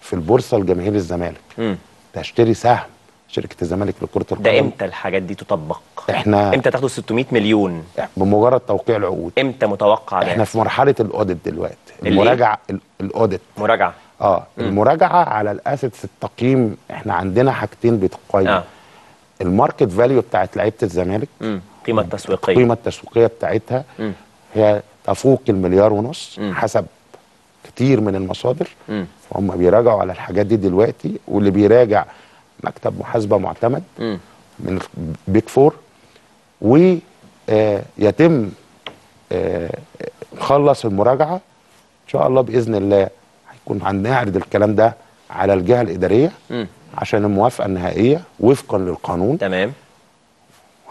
في البورصة لجماهير الزمالك. تشتري سهم. شركة الزمالك لكرة القدم. ده إمتى الحاجات دي تطبق؟ إحنا إمتى تاخدوا 600 مليون؟ بمجرد توقيع العقود. إمتى متوقع ده؟ إحنا في مرحلة الأوديت دلوقتي. الإيه؟ المراجعة ال- ال audit. مراجعة. آه المراجعة على ال assets التقييم إحنا عندنا حاجتين بيتقيموا آه. ال market value بتاعت لعيبة الزمالك. القيمه التسويقيه القيمه التسويقيه بتاعتها. مم. هي تفوق المليار ونص مم. حسب كتير من المصادر. مم. هم بيراجعوا على الحاجات دي دلوقتي واللي بيراجع مكتب محاسبة معتمد مم. من Big Four ويتم نخلص المراجعة. إن شاء الله بإذن الله هيكون هنعرض الكلام ده على الجهة الإدارية مم. عشان الموافقة النهائية وفقا للقانون. تمام.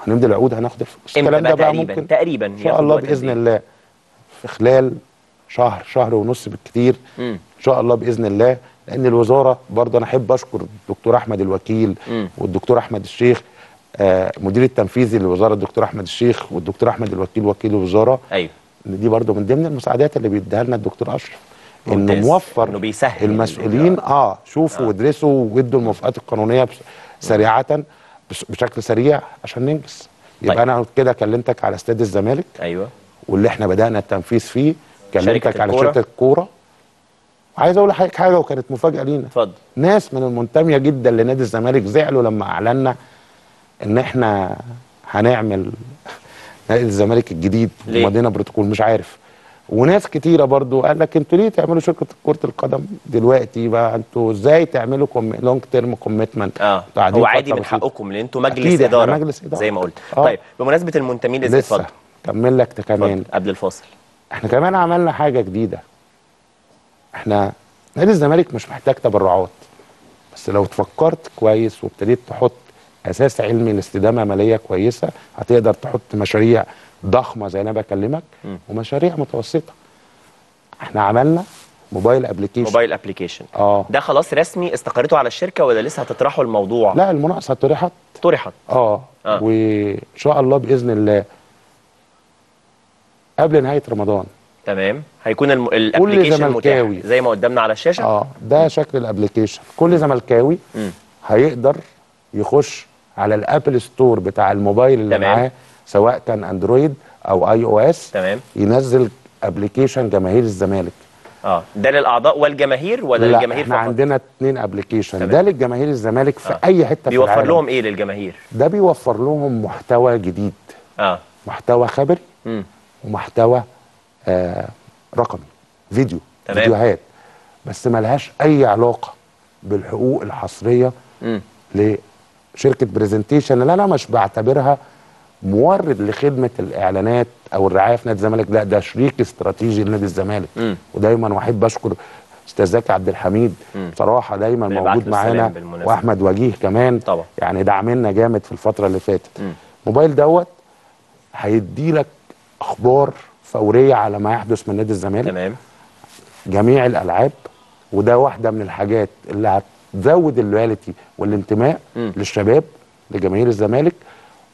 هنمضي العقود هناخد الفلوس الكلام ده بقى تقريبا؟ ممكن تقريبا إن شاء الله بإذن الله. في خلال شهر شهر ونص بالكتير. مم. إن شاء الله بإذن الله لأن الوزارة برضه أنا أحب أشكر الدكتور أحمد الوكيل مم. والدكتور أحمد الشيخ آه مدير التنفيذي للوزاره الدكتور أحمد الشيخ والدكتور أحمد الوكيل وكيل الوزارة أيوه دي برضه من ضمن المساعدات اللي بيديها لنا الدكتور أشرف إنه. موفر إنه بيسهل المسؤولين آه شوفوا وادرسوا وادوا الموافقات القانونية بس- سريعة بس- بشكل سريع عشان ننجز يبقى طيب. أنا كده كلمتك على استاد الزمالك أيوه واللي إحنا بدأنا التنفيذ فيه كلمتك شركة على. شركة الكورة عايز أقول لحضرتك حاجة وكانت مفاجأة لينا. اتفضل. ناس من المنتمية جدا لنادي الزمالك زعلوا لما أعلنا إن إحنا هنعمل نادي الزمالك الجديد؟ ومدينه بروتوكول مش عارف. وناس كتيرة برضو قال لك أنتوا ليه تعملوا شركة كرة القدم دلوقتي بقى؟ أنتوا إزاي تعملوا long term commitment آه. هو عادي من حقكم لأن أنتوا مجلس أكيد إحنا إدارة مجلس إدارة. زي ما قلت. آه. طيب بمناسبة المنتمين لسه. اتفضل. كمل لك كمان. قبل الفاصل. إحنا كمان عملنا حاجة جديدة. إحنا نادي الزمالك مش محتاج تبرعات. بس لو تفكرت كويس وابتديت تحط أساس علمي لاستدامه مالية كويسة هتقدر تحط مشاريع ضخمة زي أنا بكلمك. ومشاريع متوسطة. إحنا عملنا mobile application mobile application آه. ده خلاص رسمي استقريتوا على الشركة ولا لسه هتطرحوا الموضوع؟ لا المناقصة طرحت. طرحت. آه, آه. وإن شاء الله بإذن الله قبل نهاية رمضان تمام هيكون. ال application. متاح زي ما قدامنا على الشاشة آه ده شكل ال application كل زملكاوي. هيقدر يخش على ال App Store بتاع الموبايل اللي تمام. معاه سواء كان Android أو iOS تمام ينزل application جماهير الزمالك آه ده للأعضاء والجماهير ولا لا للجماهير إحنا فقط عندنا اتنين application. ده للجماهير الزمالك في آه. أي حتة في بيوفر العالم لهم إيه للجماهير ده بيوفر لهم محتوى جديد آه محتوى خبري مم. ومحتوى رقمي فيديو تمام. فيديوهات بس ملهاش أي علاقة بالحقوق الحصرية مم. لشركة برزنتيشن اللي أنا مش بعتبرها مورد لخدمة الإعلانات أو الرعاية في نادي الزمالك لا ده شريك استراتيجي لنادي الزمالك مم. ودايما واحب اشكر أستاذ زكي عبد الحميد مم. بصراحة دايما موجود معانا. وأحمد وجيه كمان طبعا يعني دعمنا جامد في الفترة اللي فاتت. موبايل دوت هيدي لك أخبار فورية على ما يحدث من نادي الزمالك. تمام. جميع الألعاب وده واحدة من الحاجات اللي هتزود ال loyalty والانتماء مم. للشباب لجماهير الزمالك.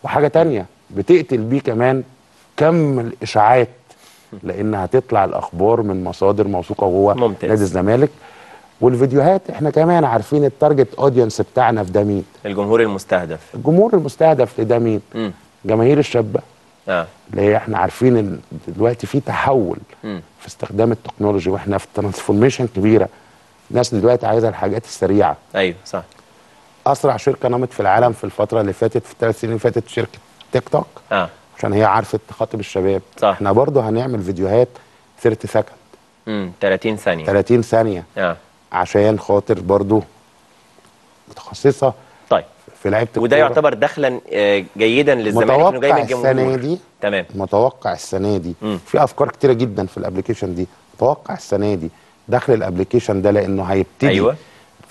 وحاجة تانية بتقتل بيه كمان كم الإشاعات لأن هتطلع الأخبار من مصادر موثوقة جوه. نادي الزمالك. والفيديوهات إحنا كمان عارفين ال target audience بتاعنا في ده مين؟ الجمهور المستهدف. الجمهور المستهدف لده مين. جماهير الشابة. آه. اللي هي إحنا عارفين ان دلوقتي في تحول مم. في استخدام ال technology وإحنا في transformation كبيرة. الناس دلوقتي عايزة الحاجات السريعة. أيوه صح. أسرع شركة نمت في العالم في الفترة اللي فاتت في الثلاث سنين اللي فاتت شركة تيك توك. آه. عشان هي عارفه تخاطب الشباب. صح. إحنا برضه هنعمل فيديوهات 30 second امم 30 ثانية. 30 ثانية. آه. عشان خاطر برضه متخصصة في لعيبة وده. يعتبر دخلا آه، جيدا للزمالك انه جاي من الجمهور السنة دي تمام متوقع السنة دي مم. في أفكار كتيرة جدا في ال application دي متوقع السنة دي دخل ال application ده لأنه هيبتدي أيوة.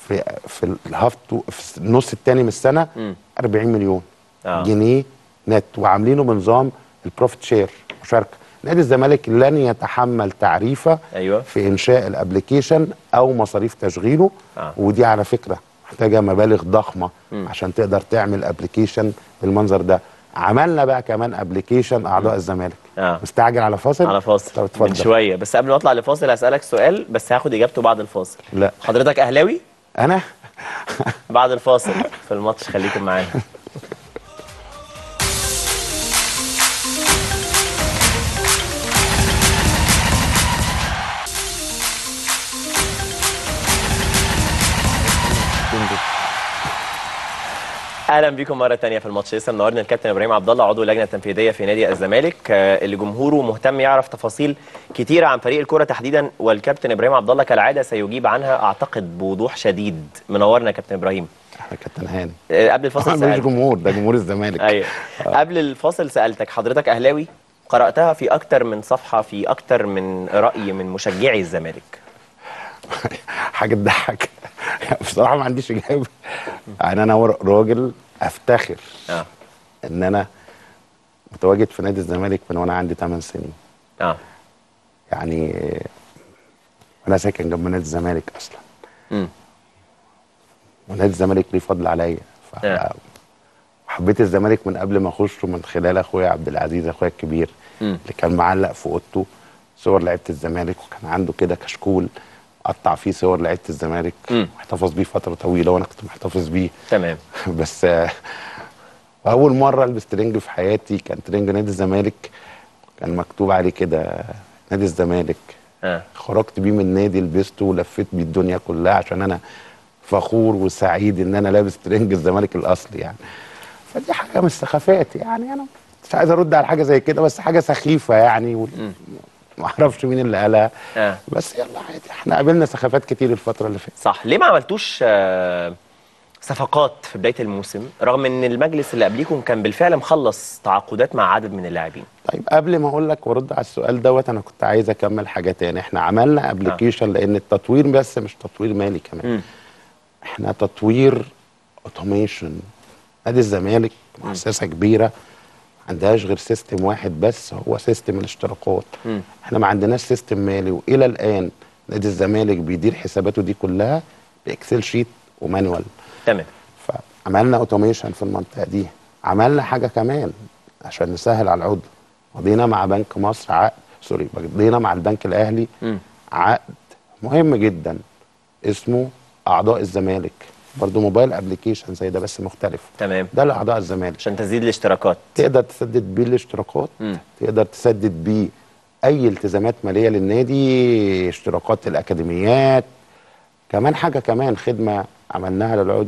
في في ال half two- في النص الثاني من السنة مم. 40 مليون آه. جنيه نت وعاملينه بنظام ال profit share مشاركة نادي الزمالك لن يتحمل تعريفة أيوه في إنشاء ال application أو مصاريف تشغيله آه. ودي على فكرة محتاجة مبالغ ضخمة مم. عشان تقدر تعمل application بالمنظر ده. عملنا بقى كمان application أعضاء الزمالك. آه. مستعجل على فاصل؟ على فاصل. طب اتفضل. من شوية. بس قبل ما أطلع لفاصل هسألك سؤال بس هاخد إجابته بعد الفاصل. لا. حضرتك أهلاوي؟ أنا؟ بعد الفاصل في الماتش خليكم معانا. أهلا بيكم مرة تانية في الماتش. لسه منورنا الكابتن إبراهيم عبد الله عضو اللجنه التنفيذيه في نادي الزمالك. آه، اللي جمهوره مهتم يعرف تفاصيل كتيرة عن فريق الكرة تحديدا والكابتن إبراهيم عبد الله كالعادة سيجيب عنها أعتقد بوضوح شديد. منورنا يا كابتن إبراهيم. كابتن هاني. آه، قبل الفاصل مش سألت. جمهور ده جمهور الزمالك. أيوه. قبل الفاصل سألتك حضرتك أهلاوي؟ قرأتها في أكتر من صفحة في أكتر من رأي من مشجعي الزمالك. حاجة تضحك. بصراحة ما عنديش إجابة. يعني أنا راجل أفتخر آه. إن أنا متواجد في نادي الزمالك من وأنا عندي 8 سنين. آه. يعني أنا ساكن جنب نادي الزمالك أصلا. امم ونادي الزمالك ليه فضل عليا. ف- آه. حبيت الزمالك من قبل ما أخشه من خلال أخويا عبد العزيز أخويا الكبير مم. اللي كان معلق في أوضته. صور لعيبة الزمالك وكان عنده كده كشكول. قطع فيه صور لعيبة الزمالك مم. احتفظ بيه فترة طويلة وأنا كنت محتفظ بيه. تمام. بس آه، أول مرة ألبس ترنج في حياتي كان ترنج نادي الزمالك كان مكتوب عليه كده نادي الزمالك. آه. خرجت بيه من النادي لبسته ولفيت بيه الدنيا كلها عشان أنا فخور وسعيد إن أنا لابس ترنج الزمالك الأصلي يعني. فدي حاجة من السخافات يعني أنا مش عايز أرد على حاجة زي كده بس حاجة سخيفة يعني. ما أعرفش مين اللي قالها. آه. بس يلا عادي إحنا قابلنا سخافات كتير الفترة اللي فاتت. صح. ليه ما عملتوش آه، صفقات في بداية الموسم؟ رغم إن المجلس اللي قبليكم كان بالفعل مخلص تعاقدات مع عدد من اللاعبين. طيب قبل ما أقول لك وارد على السؤال دوت أنا كنت عايز أكمل حاجة تاني. إحنا عملنا ابلكيشن لأن التطوير بس مش تطوير مالي كمان. مم. إحنا تطوير automation نادي الزمالك مؤسسة كبيرة. عندهاش غير system واحد بس هو system الاشتراكات. إحنا ما عندناش system مالي وإلى الآن نادي الزمالك بيدير حساباته دي كلها ب Excel sheet و manual. تمام. فعملنا automation في المنطقة دي. عملنا حاجة كمان عشان نسهل على العضو. مضينا مع بنك مصر عقد sorry مضينا مع البنك الأهلي مم. عقد مهم جدا اسمه أعضاء الزمالك. برضو mobile application زي ده بس مختلف. تمام. ده لأعضاء الزمالك. عشان تزيد الاشتراكات. تقدر تسدد بيه الاشتراكات. تقدر تسدد بيه أي التزامات مالية للنادي اشتراكات الأكاديميات. كمان حاجة كمان خدمة عملناها للعضو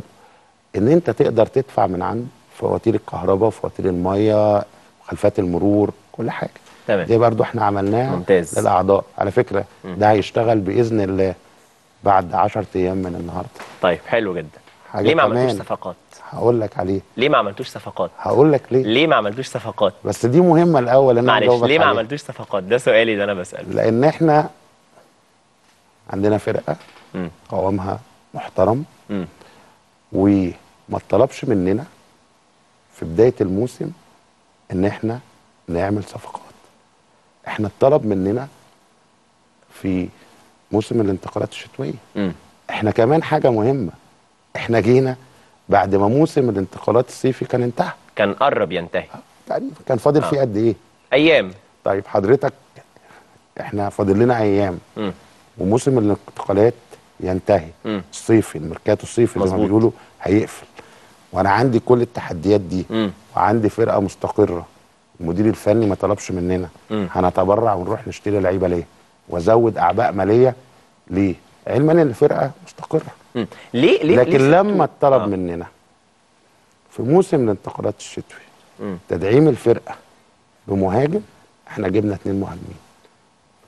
إن أنت تقدر تدفع من عند فواتير الكهرباء وفواتير المية ومخالفات المرور كل حاجة. تمام. دي برضو إحنا عملناها ممتاز. للأعضاء. على فكرة مم. ده هيشتغل بإذن الله بعد 10 أيام من النهارده. طيب حلو جدا. حاجة ليه ما عملتوش كمان. صفقات هقول لك عليه ليه ما عملتوش صفقات هقول لك ليه ليه ما عملتوش صفقات بس دي مهمة الأول أنا معلش ليه ما. عملتوش صفقات ده سؤالي ده أنا بسأله لأن إحنا عندنا فرقة. قوامها محترم مم. وما طلبش مننا في بداية الموسم إن إحنا نعمل صفقات إحنا اتطلب مننا في موسم الانتقالات الشتوية مم. إحنا كمان حاجة مهمة إحنا جينا بعد ما موسم الانتقالات الصيفي كان انتهى. كان قرب ينتهي. تقريبا كان فاضل آه. فيه قد إيه؟ أيام. طيب حضرتك إحنا فاضل لنا أيام. مم. وموسم الانتقالات ينتهي. مم. الصيفي الميركاتو الصيفي زي ما. بيقولوا هيقفل. وأنا عندي كل التحديات دي. مم. وعندي فرقة مستقرة. المدير الفني ما طلبش مننا. مم. هنتبرع ونروح نشتري لعيبة ليه؟ وأزود أعباء مالية ليه؟ علما إن الفرقة مستقرة. مم. ليه ليه لكن ليه لما اتطلب آه. مننا في موسم الانتقالات الشتوي مم. تدعيم الفرقة بمهاجم إحنا جبنا اتنين مهاجمين.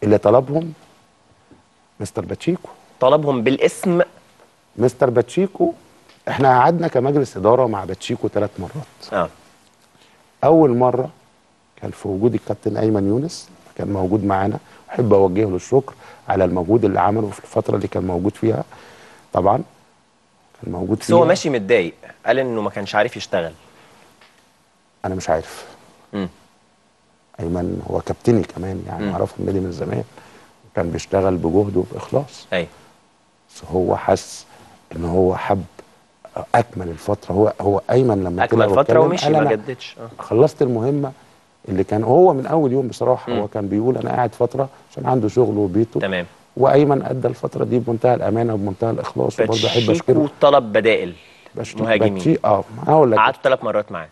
اللي طلبهم مستر باتشيكو. طلبهم بالاسم. مستر باتشيكو إحنا قعدنا كمجلس إدارة مع باتشيكو ثلاث مرات. آه. أول مرة كان في وجود الكابتن أيمن يونس كان موجود معانا. أحب اوجه له الشكر على المجهود اللي عمله في الفترة اللي كان موجود فيها. طبعا. كان موجود بس فيها. هو ماشي متضايق. قال إنه ما كانش عارف يشتغل. أنا مش عارف. مم. أيمن هو كابتني كمان يعني. أعرفه النادي من زمان. وكان بيشتغل بجهد وباخلاص أيوه بس هو حس إن هو حب أكمل الفترة. هو هو أيمن لما أكمل فترة ومشي ما جددش. آه. خلصت المهمة اللي كان هو من أول يوم بصراحة مم. هو كان بيقول أنا قاعد فترة عشان عنده شغل وبيته. تمام. وأيمن أدى الفترة دي بمنتهى الأمانة وبمنتهى الإخلاص وبرضه أحب أشكره. باتشيكو طلب بدائل مهاجمين. آه هقول لك. قعدت ثلاث مرات معاه.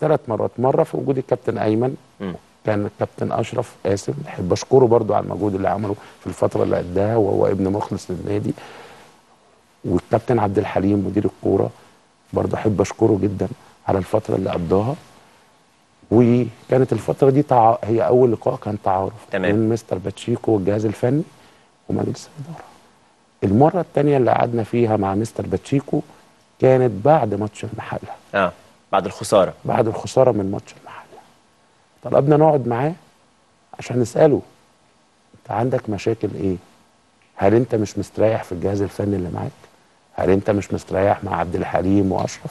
ثلاث مرات. مرة في وجود الكابتن أيمن مم. كان الكابتن أشرف قاسم. بحب أشكره برضو على المجهود اللي عمله في الفترة اللي اداها وهو ابن مخلص للنادي. والكابتن عبد الحليم مدير الكورة برضو أحب أشكره جدا على الفترة اللي قضاها. وكانت الفترة دي تع... هي أول لقاء كان تعارف تمام. بين مستر باتشيكو والجهاز الفني. ومجلس الاداره المرة الثانية اللي قعدنا فيها مع مستر باتشيكو كانت بعد ماتش المحلة. آه بعد الخسارة. بعد الخسارة من ماتش المحلة. طلبنا نقعد معاه عشان نسأله أنت عندك مشاكل إيه؟ هل أنت مش مستريح في الجهاز الفني اللي معاك؟ هل أنت مش مستريح مع عبد الحليم وأشرف؟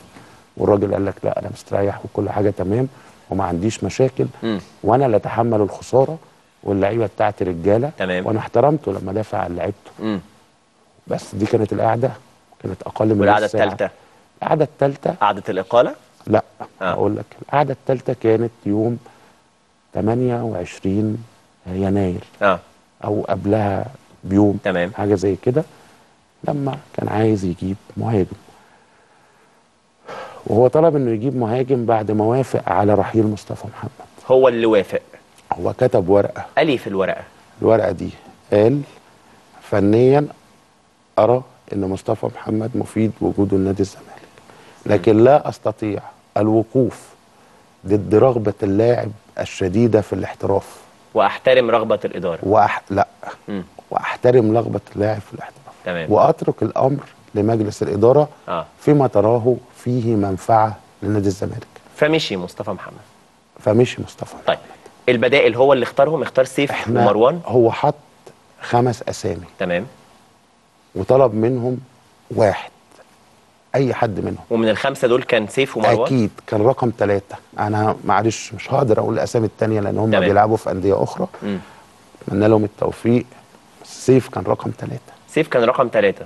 والراجل قال لك لا أنا مستريح وكل حاجة تمام وما عنديش مشاكل مم. وأنا اللي أتحمل الخسارة واللعيبة بتاعتي رجاله تمام. وأنا احترمته لما دافع عن لعيبته. بس دي كانت القعدة. كانت أقل من والقعدة. الثالثه القعدة الثالثه قعدة الإقالة؟ لا آه. أقول لك. القعدة الثالثه كانت يوم 28 يناير. آه. أو قبلها بيوم. تمام. حاجة زي كده. لما كان عايز يجيب مهاجم. وهو طلب إنه يجيب مهاجم بعد ما وافق على رحيل مصطفى محمد. هو اللي وافق. هو كتب ورقة. الي في الورقة. الورقة دي قال فنيا أرى إن مصطفى محمد مفيد وجوده لنادي الزمالك. لكن لا أستطيع الوقوف ضد رغبة اللاعب الشديدة في الاحتراف. وأحترم رغبة الإدارة. وأح... لا. مم. وأحترم رغبة اللاعب في الاحتراف. تمام. وأترك الأمر لمجلس الإدارة آه. فيما تراه فيه منفعة لنادي الزمالك. فمشي مصطفى محمد. فمشي مصطفى. طيب. البدائل هو اللي اختارهم اختار سيف ومروان. هو حط خمس أسامي. تمام. وطلب منهم واحد أي حد منهم. ومن الخمسة دول كان سيف ومروان؟ أكيد كان رقم ثلاثة أنا معلش مش هقدر أقول الأسامي التانية لأن هم تمام. بيلعبوا في أندية أخرى. أتمنى لهم التوفيق. سيف كان رقم ثلاثة سيف كان رقم ثلاثة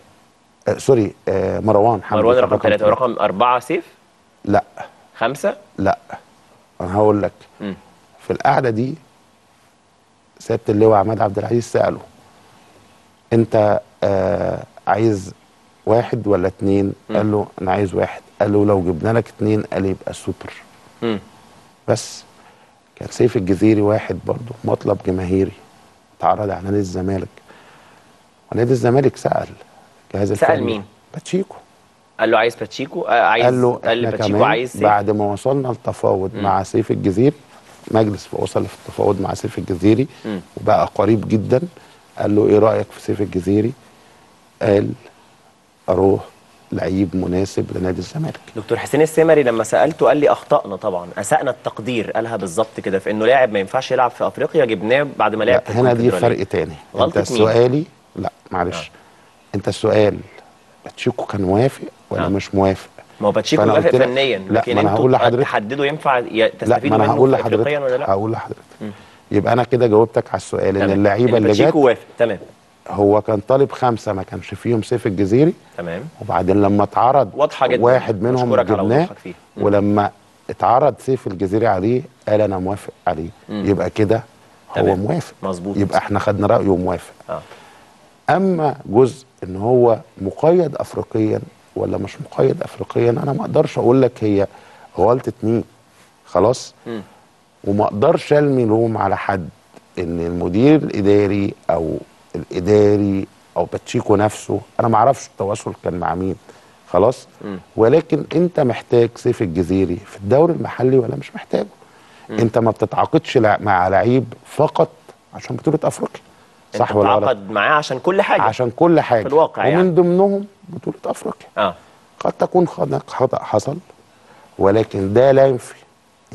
آه sorry آه مروان حمدي مروان رقم ثلاثة. ورقم أربعة سيف؟ لا. خمسة؟ لا. أنا هقول لك. في القعدة دي سيادة اللواء عماد عبد العزيز سأله أنت آه عايز واحد ولا اتنين مم. قال له أنا عايز واحد قال له لو جبنا لك اتنين قال يبقى سوبر مم. بس كان سيف الجزيري واحد برضه مطلب جماهيري اتعرض على نادي الزمالك ونادي الزمالك سأل جهاز سأل الفني مين؟ باتشيكو قال له عايز باتشيكو آه عايز قال له قال إحنا باتشيكو كمان عايز سيف بعد ما وصلنا لتفاوض. مع سيف الجزيري مجلس وصل في التفاوض مع سيف الجزيري. وبقى قريب جدا قال له إيه رأيك في سيف الجزيري قال أروح لعيب مناسب لنادي الزمالك دكتور حسين السمري لما سألته قال لي أخطأنا طبعا أسأنا التقدير قالها بالظبط كده في إنه لاعب ما ينفعش يلعب في أفريقيا جبناه بعد ما لعب لا هنا دي. فرق تاني أنت؟ سؤالي لا معلش أنت السؤال باتشيكو كان موافق ولا آه. مش موافق ما هو باتشيكو فأنا وافق قلت لك- فنيا لا لكن ما أنا هقول أنتوا لحضرتك تحددوا ينفع تستفيدوا أنا منه هقول أفريقيا ولا لحضرتك لا؟ هقول لحضرتك. يبقى أنا كده جاوبتك على السؤال إن. اللعيبة اللي جت باتشيكو وافق. تمام. هو كان طالب خمسة ما كانش فيهم سيف الجزيري. تمام. وبعدين لما اتعرض واضحة جدا. واحد منهم جبناه. ولما اتعرض سيف الجزيري عليه قال أنا موافق عليه. مم. يبقى كده هو تمام. موافق. مظبوط. يبقى إحنا خدنا رأيه وموافق. آه. أما جزء إن هو مقيد افريقيا ولا مش مقيد افريقيا أنا ما أقدرش أقول لك هي غلطة مين خلاص. وما أقدرش ارمي لوم على حد إن المدير الإداري أو الإداري أو باتشيكو نفسه أنا ما أعرفش التواصل كان مع مين خلاص. ولكن أنت محتاج سيف الجزيري في الدوري المحلي ولا مش محتاجه. أنت ما بتتعاقدش مع لعيب فقط عشان بطولة أفريقيا صح ولا غلط؟ معاه عشان كل حاجة. عشان كل حاجة. في الواقع ومن يعني. ضمنهم بطولة أفريقيا. آه. قد تكون خطا حصل ولكن ده لا ينفي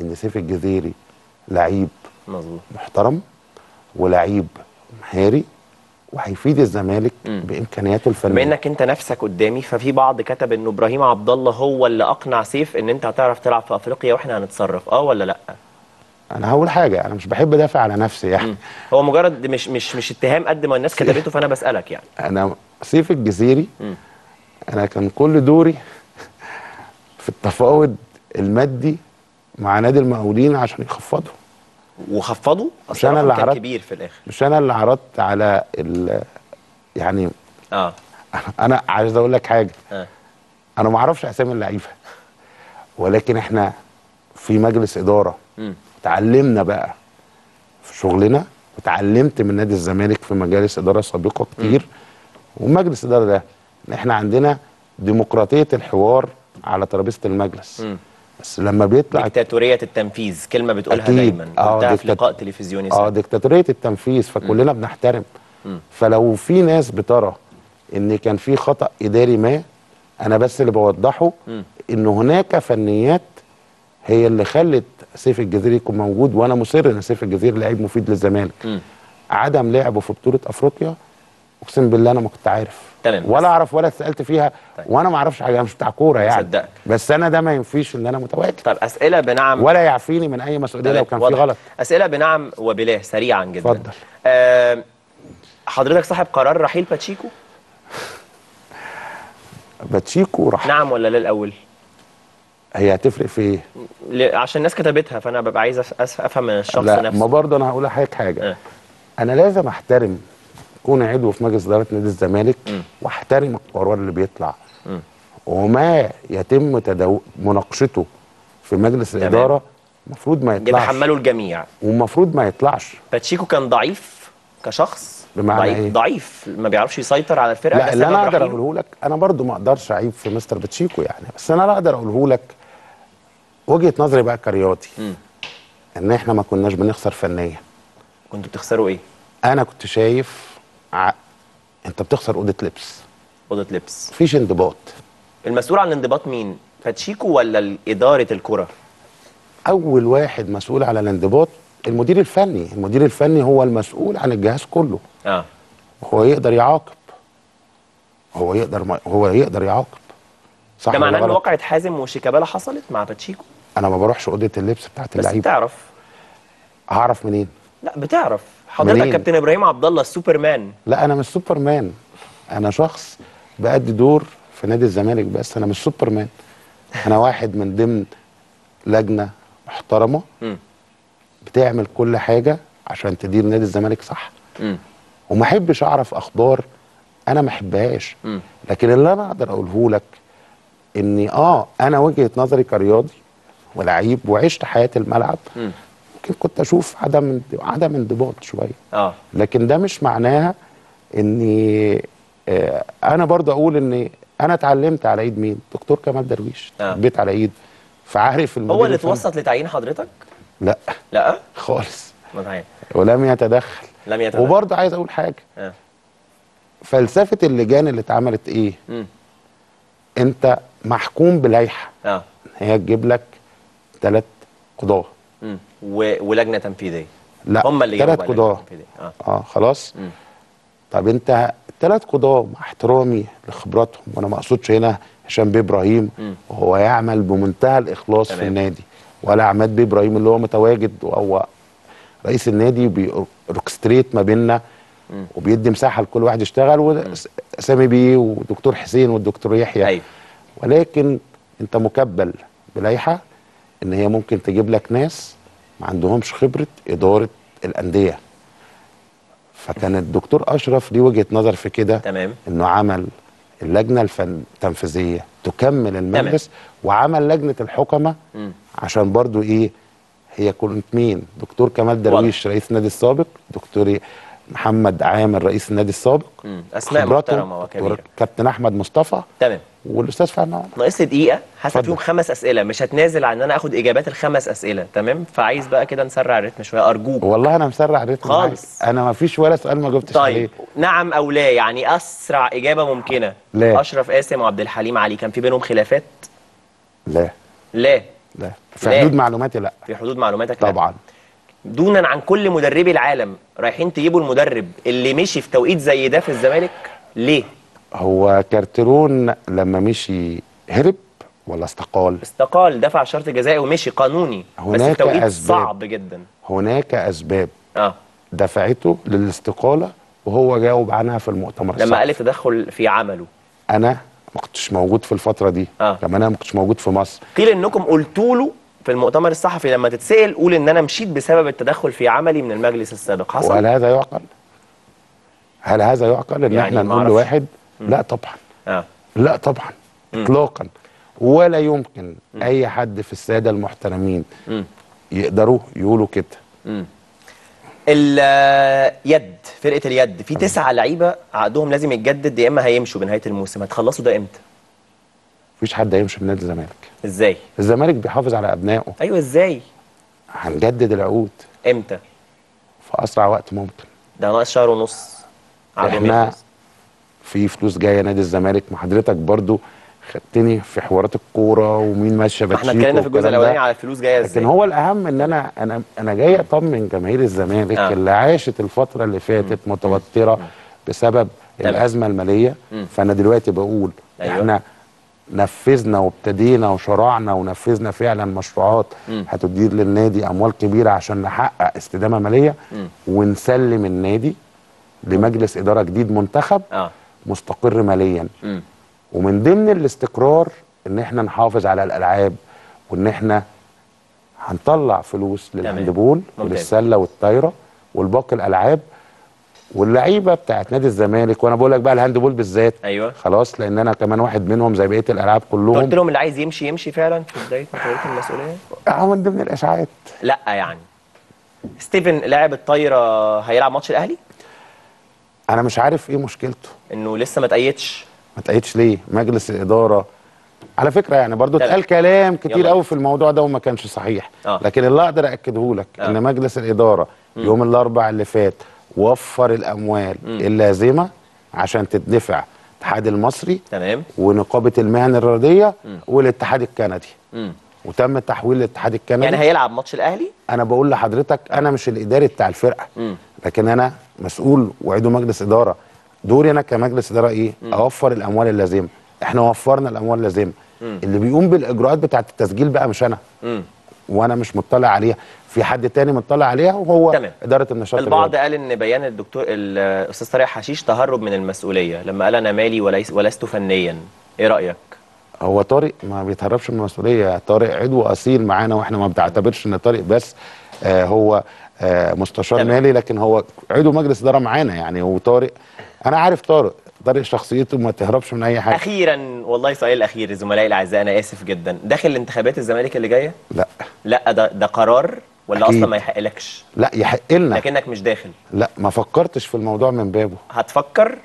إن سيف الجزيري لعيب مظبوط. محترم ولعيب مهاري وهيفيد الزمالك مم. بإمكانياته بما الفنيه إنك أنت نفسك قدامي ففي بعض كتب إنه إبراهيم عبد الله هو اللي أقنع سيف إن أنت هتعرف تلعب في أفريقيا وإحنا هنتصرف. آه ولا لأ؟ أنا هقول حاجة أنا مش بحب أدافع على نفسي يعني. هو مجرد مش مش مش اتهام قد ما الناس كتبته فأنا بسألك يعني. أنا سيف الجزيري. أنا كان كل دوري في التفاوض المادي مع نادي المقاولين عشان يخفضوا وخفضوا مش أنا اللي عرضت كبير في الآخر. مش أنا اللي عرضت على ال يعني آه. أنا عايز أقول لك حاجة. آه. أنا ما أعرفش أسامي اللعيبة ولكن إحنا في مجلس إدارة مم. اتعلمنا بقى في شغلنا وتعلمت من نادي الزمالك في مجالس إدارة سابقة كتير ومجلس الاداره ده إحنا عندنا ديمقراطية الحوار على ترابيزة المجلس مم. بس لما بيطلع ديكتاتورية التنفيذ كلمة بتقولها أكيد. دايما آه، قلتها في ديكتات- لقاء تلفزيوني آه. ديكتاتورية التنفيذ فكلنا بنحترم مم. فلو في ناس بترى إن كان في خطأ إداري ما أنا بس اللي بوضحه مم. إن هناك فنيات هي اللي خلت سيف الجزيري يكون موجود وأنا مصر إن سيف الجزيري لعيب مفيد للزمالك. عدم لعبه في بطولة أفريقيا أقسم بالله أنا ما كنت عارف. تمام ولا أعرف ولا سالت فيها وأنا ما أعرفش حاجة أنا مش بتاع كورة يعني. مصدقك. بس أنا ده ما ينفيش إن أنا متواجد. طب أسئلة بنعم. ولا يعفيني من أي مسؤولية لو كان في. غلط. أسئلة بنعم وبلاه سريعا جدا. اتفضل. آه حضرتك صاحب قرار رحيل باتشيكو؟ باتشيكو راح. نعم ولا لا الأول؟ هي هتفرق في إيه؟ عشان الناس كتبتها فأنا ببقى عايز أفهم من الشخص لا نفسه ما برضه أنا هقول لحضرتك حاجة آه. أنا لازم أحترم كون عضو في مجلس إدارة نادي الزمالك. وأحترم القرار اللي بيطلع مم. وما يتم تدو... مناقشته في مجلس. الإدارة المفروض ما يطلعش يتحملوا الجميع والمفروض ما يطلعش باتشيكو كان ضعيف كشخص بمعنى ضعيف إيه؟ ضعيف ما بيعرفش يسيطر على الفرقة لا اللي أنا أقدر؟ أقوله لك أنا برضو ما أقدرش أعيب في مستر باتشيكو يعني بس أنا اللي أقدر أقوله لك وجهة نظري بقى كرياضي. إن إحنا ما كناش بنخسر فنيا كنتوا بتخسروا إيه؟ أنا كنت شايف ع... أنت بتخسر أوضة لبس أوضة لبس مفيش انضباط المسؤول عن الانضباط مين؟ باتشيكو ولا إدارة الكرة؟ أول واحد مسؤول على الانضباط المدير الفني المدير الفني هو المسؤول عن الجهاز كله آه هو يقدر يعاقب هو يقدر ما... هو يقدر يعاقب صح ده معناه إن؟ واقعة حازم وشيكابالا حصلت مع باتشيكو أنا ما بروحش أوضة اللبس بتاعت بس اللعيبه بتعرف هعرف منين؟ لا بتعرف. حضرتك؟ كابتن إبراهيم عبد الله السوبرمان. لا أنا مش سوبرمان. أنا شخص بأدي دور في نادي الزمالك بس أنا مش سوبرمان. أنا واحد من ضمن لجنة محترمة. بتعمل كل حاجة عشان تدير نادي الزمالك صح. وما أحبش أعرف أخبار أنا ما أحبهاش. لكن اللي أنا أقدر أقوله لك إني آه أنا وجهة نظري كرياضي ولعيب وعشت حياة الملعب. مم. ممكن كنت أشوف عدم عدم انضباط شوية. آه. لكن ده مش معناها إني آه أنا برضه أقول إني أنا اتعلمت على إيد مين؟ دكتور كمال درويش. آه. بيت على إيد. فعارف هو اللي الفني. توسط لتعيين حضرتك؟ لا. لا؟ خالص. ما تعين. ولم يتدخل. لم يتدخل. وبرضه عايز أقول حاجة. آه. فلسفة اللجان اللي اتعملت إيه؟ مم. أنت محكوم بلائحة. آه. هي تجيب لك ثلاث قضاة. ولجنة تنفيذية لا هم اللي ثلاث قضاة التنفيذية. آه خلاص مم. طب انت ثلاث قضاة مع احترامي لخبراتهم وأنا ما اقصدش هنا هشام بيه إبراهيم. وهو يعمل بمنتهى الإخلاص في تمام. النادي ولا عماد بيه إبراهيم اللي هو متواجد وهو رئيس النادي بيركستريت ما بيننا. وبيدي مساحة لكل واحد يشتغل وسامي بيه ودكتور حسين والدكتور يحيى أيوه ولكن انت مكبل بلائحة إن هي ممكن تجيب لك ناس ما عندهمش خبرة إدارة الأندية. فكان الدكتور أشرف ليه وجهة نظر في كده تمام. إنه عمل اللجنة الفن التنفيذية تكمل المجلس وعمل لجنة الحكمة مم. عشان برضو إيه هي كنت مين؟ دكتور كمال درويش رئيس النادي السابق دكتور محمد عامر رئيس النادي السابق. أسماء محترمة وكبيرة كابتن أحمد مصطفى تمام والأستاذ فهمي ناقص لي دقيقة هسال. فيهم خمس أسئلة مش هتنازل عن إن أنا آخد إجابات الخمس أسئلة تمام فعايز بقى كده نسرع الريتم شوية أرجوك والله أنا مسرع الريتم معاك. خالص. أنا ما فيش ولا سؤال ما جاوبتش طيب عليه نعم أو لا يعني أسرع إجابة ممكنة لا. أشرف قاسم وعبد الحليم علي كان في بينهم خلافات لا لا لا في لا. حدود معلوماتي لا في حدود معلوماتك لا. دونا عن كل مدربي العالم رايحين تجيبوا المدرب اللي مشي في توقيت زي ده في الزمالك؟ ليه؟ هو كارترون لما مشي هرب ولا استقال؟ استقال دفع شرط جزائي ومشي قانوني. بس هناك توقيت أسباب. صعب جدا. هناك أسباب. آه. دفعته للاستقالة وهو جاوب عنها في المؤتمر لما. قال التدخل في عمله. أنا ما كنتش موجود في الفترة دي. آه. لما أنا ما كنتش موجود في مصر. قيل إنكم قلتوا له في المؤتمر الصحفي لما تتسأل قول إن أنا مشيت بسبب التدخل في عملي من المجلس السابق. حصل؟ وهل هذا يعقل؟ هل هذا يعقل إن يعني إحنا نقول. لواحد؟ لا طبعا. آه. لا طبعا. اطلاقا. ولا يمكن أي حد في السادة المحترمين. يقدروا يقولوا كده. اليد فرقة اليد. في تسعة لعيبة عقدهم لازم يتجدد يا إما هيمشوا بنهاية الموسم. هتخلصوا ده إمتى؟ مفيش حد هيمشي من نادي الزمالك إزاي الزمالك بيحافظ على أبنائه أيوه إزاي هنجدد العقود إمتى في أسرع وقت ممكن ده ناقص شهر ونص إحنا. في فلوس جاية نادي الزمالك ما حضرتك برضو خدتني في حوارات الكورة ومين ماشيه ما إحنا باتشيكو اتكلمنا في الجزء. الأولاني على الفلوس جاية إزاي لكن هو الأهم إن أنا أنا أنا جاي أطمن جماهير الزمالك آه. اللي عاشت الفترة اللي فاتت متوترة بسبب. الأزمة المالية. فأنا دلوقتي بقول. أيوة. إحنا نفذنا وابتدينا وشرعنا ونفذنا فعلا مشروعات. هتدير للنادي أموال كبيرة عشان نحقق استدامة مالية مم. ونسلم النادي لمجلس إدارة جديد منتخب آه مستقر ماليا مم. ومن ضمن الاستقرار إن إحنا نحافظ على الألعاب وإن إحنا هنطلع فلوس للهاندبول ممتاز. وللسلة والطايرة والباقي الألعاب واللعيبة بتاعت نادي الزمالك وأنا بقول لك بقى ال handball بالذات. أيوه. خلاص لأن أنا كمان واحد منهم زي بقية الألعاب قلت كلهم لهم اللي عايز يمشي يمشي فعلا في بداية مسؤوليه المسؤولية؟ آه من ضمن الإشاعات. لا يعني. ستيفن لاعب الطايرة هيلعب ماتش الأهلي؟ أنا مش عارف إيه مشكلته. إنه لسه ما تأيدش. ما تأيدش ليه؟ مجلس الإدارة. على فكرة يعني برضو. اتقال كلام كتير. قوي في الموضوع ده وما كانش صحيح. آه. لكن اللي أقدر اكده لك آه. إن مجلس الإدارة. يوم الاربع اللي فات وفر الأموال مم. اللازمة عشان تدفع الاتحاد المصري تمام ونقابة المهن الرياضية. والاتحاد الكندي مم. وتم تحويل الاتحاد الكندي يعني هيلعب ماتش الأهلي أنا بقول لحضرتك أنا مش الإداري بتاع الفرقة مم. لكن أنا مسؤول وعضو مجلس إدارة دوري أنا كمجلس إدارة إيه مم. أوفر الأموال اللازمة إحنا وفرنا الأموال اللازمة. اللي بيقوم بالإجراءات بتاعة التسجيل بقى مش أنا مم. وأنا مش مطلع عليها في حد تاني مطلع عليها وهو تمام. إدارة النشاط البعض الرياضي. قال إن بيان الدكتور الأستاذ طارق حشيش تهرب من المسؤولية لما قال أنا مالي وليس ولست فنيا. إيه رأيك؟ هو طارق ما بيتهربش من المسؤولية. طارق عضو أصيل معانا وإحنا ما بنعتبرش إن طارق بس آه هو آه مستشار تمام. مالي لكن هو عضو مجلس إدارة معانا يعني. وطارق أنا عارف طارق. طارق شخصيته ما تهربش من أي حاجة. أخيرا والله سؤال الأخير زملائي الأعزاء أنا آسف جدا. داخل انتخابات الزمالك اللي جاية؟ لا. لا ده ده قرار ولا أكيد. أصلا ما يحقلكش لا يحق لنا لكنك مش داخل. لا ما فكرتش في الموضوع من بابه. هتفكر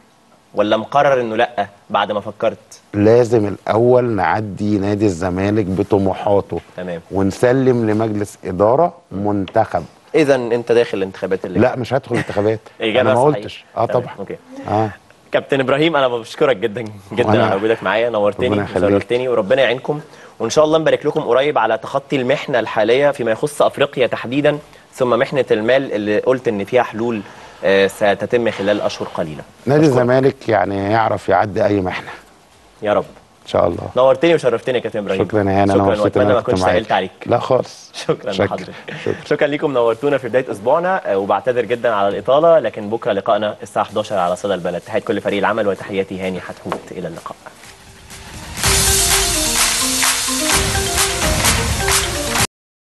ولا مقرر إنه لا بعد ما فكرت؟ لازم الأول نعدي نادي الزمالك بطموحاته تمام. ونسلم لمجلس إدارة منتخب. اذا أنت داخل الانتخابات اللي لا مش هدخل انتخابات. إجابة أنا ما. قلتش. آه طبعا. أوكي. آه. كابتن إبراهيم أنا بشكرك جدا جدا على وجودك معايا. نورتني. وشرفتني وربنا يعينكم. وإن شاء الله نبارك لكم قريب على تخطي المحنة الحالية فيما يخص أفريقيا تحديدا ثم محنة المال اللي قلت إن فيها حلول آه، ستتم خلال أشهر قليلة. نادي الزمالك يعني يعرف يعدي أي محنة. يا رب. إن شاء الله. نورتني وشرفتني يا كابتن إبراهيم. شكرا يا هاني أنا شكرا مبسوط إن وأتمنى أنا ما كنت سألت عليك. لا خالص. شكرا شكرا. لحضرتك شكرا. لكم نورتونا في بداية أسبوعنا آه، وبعتذر جدا على الإطالة لكن بكرة لقائنا الساعة 11 على صدى البلد. تحية كل فريق العمل وتحياتي هاني حتحوت. إلى اللقاء.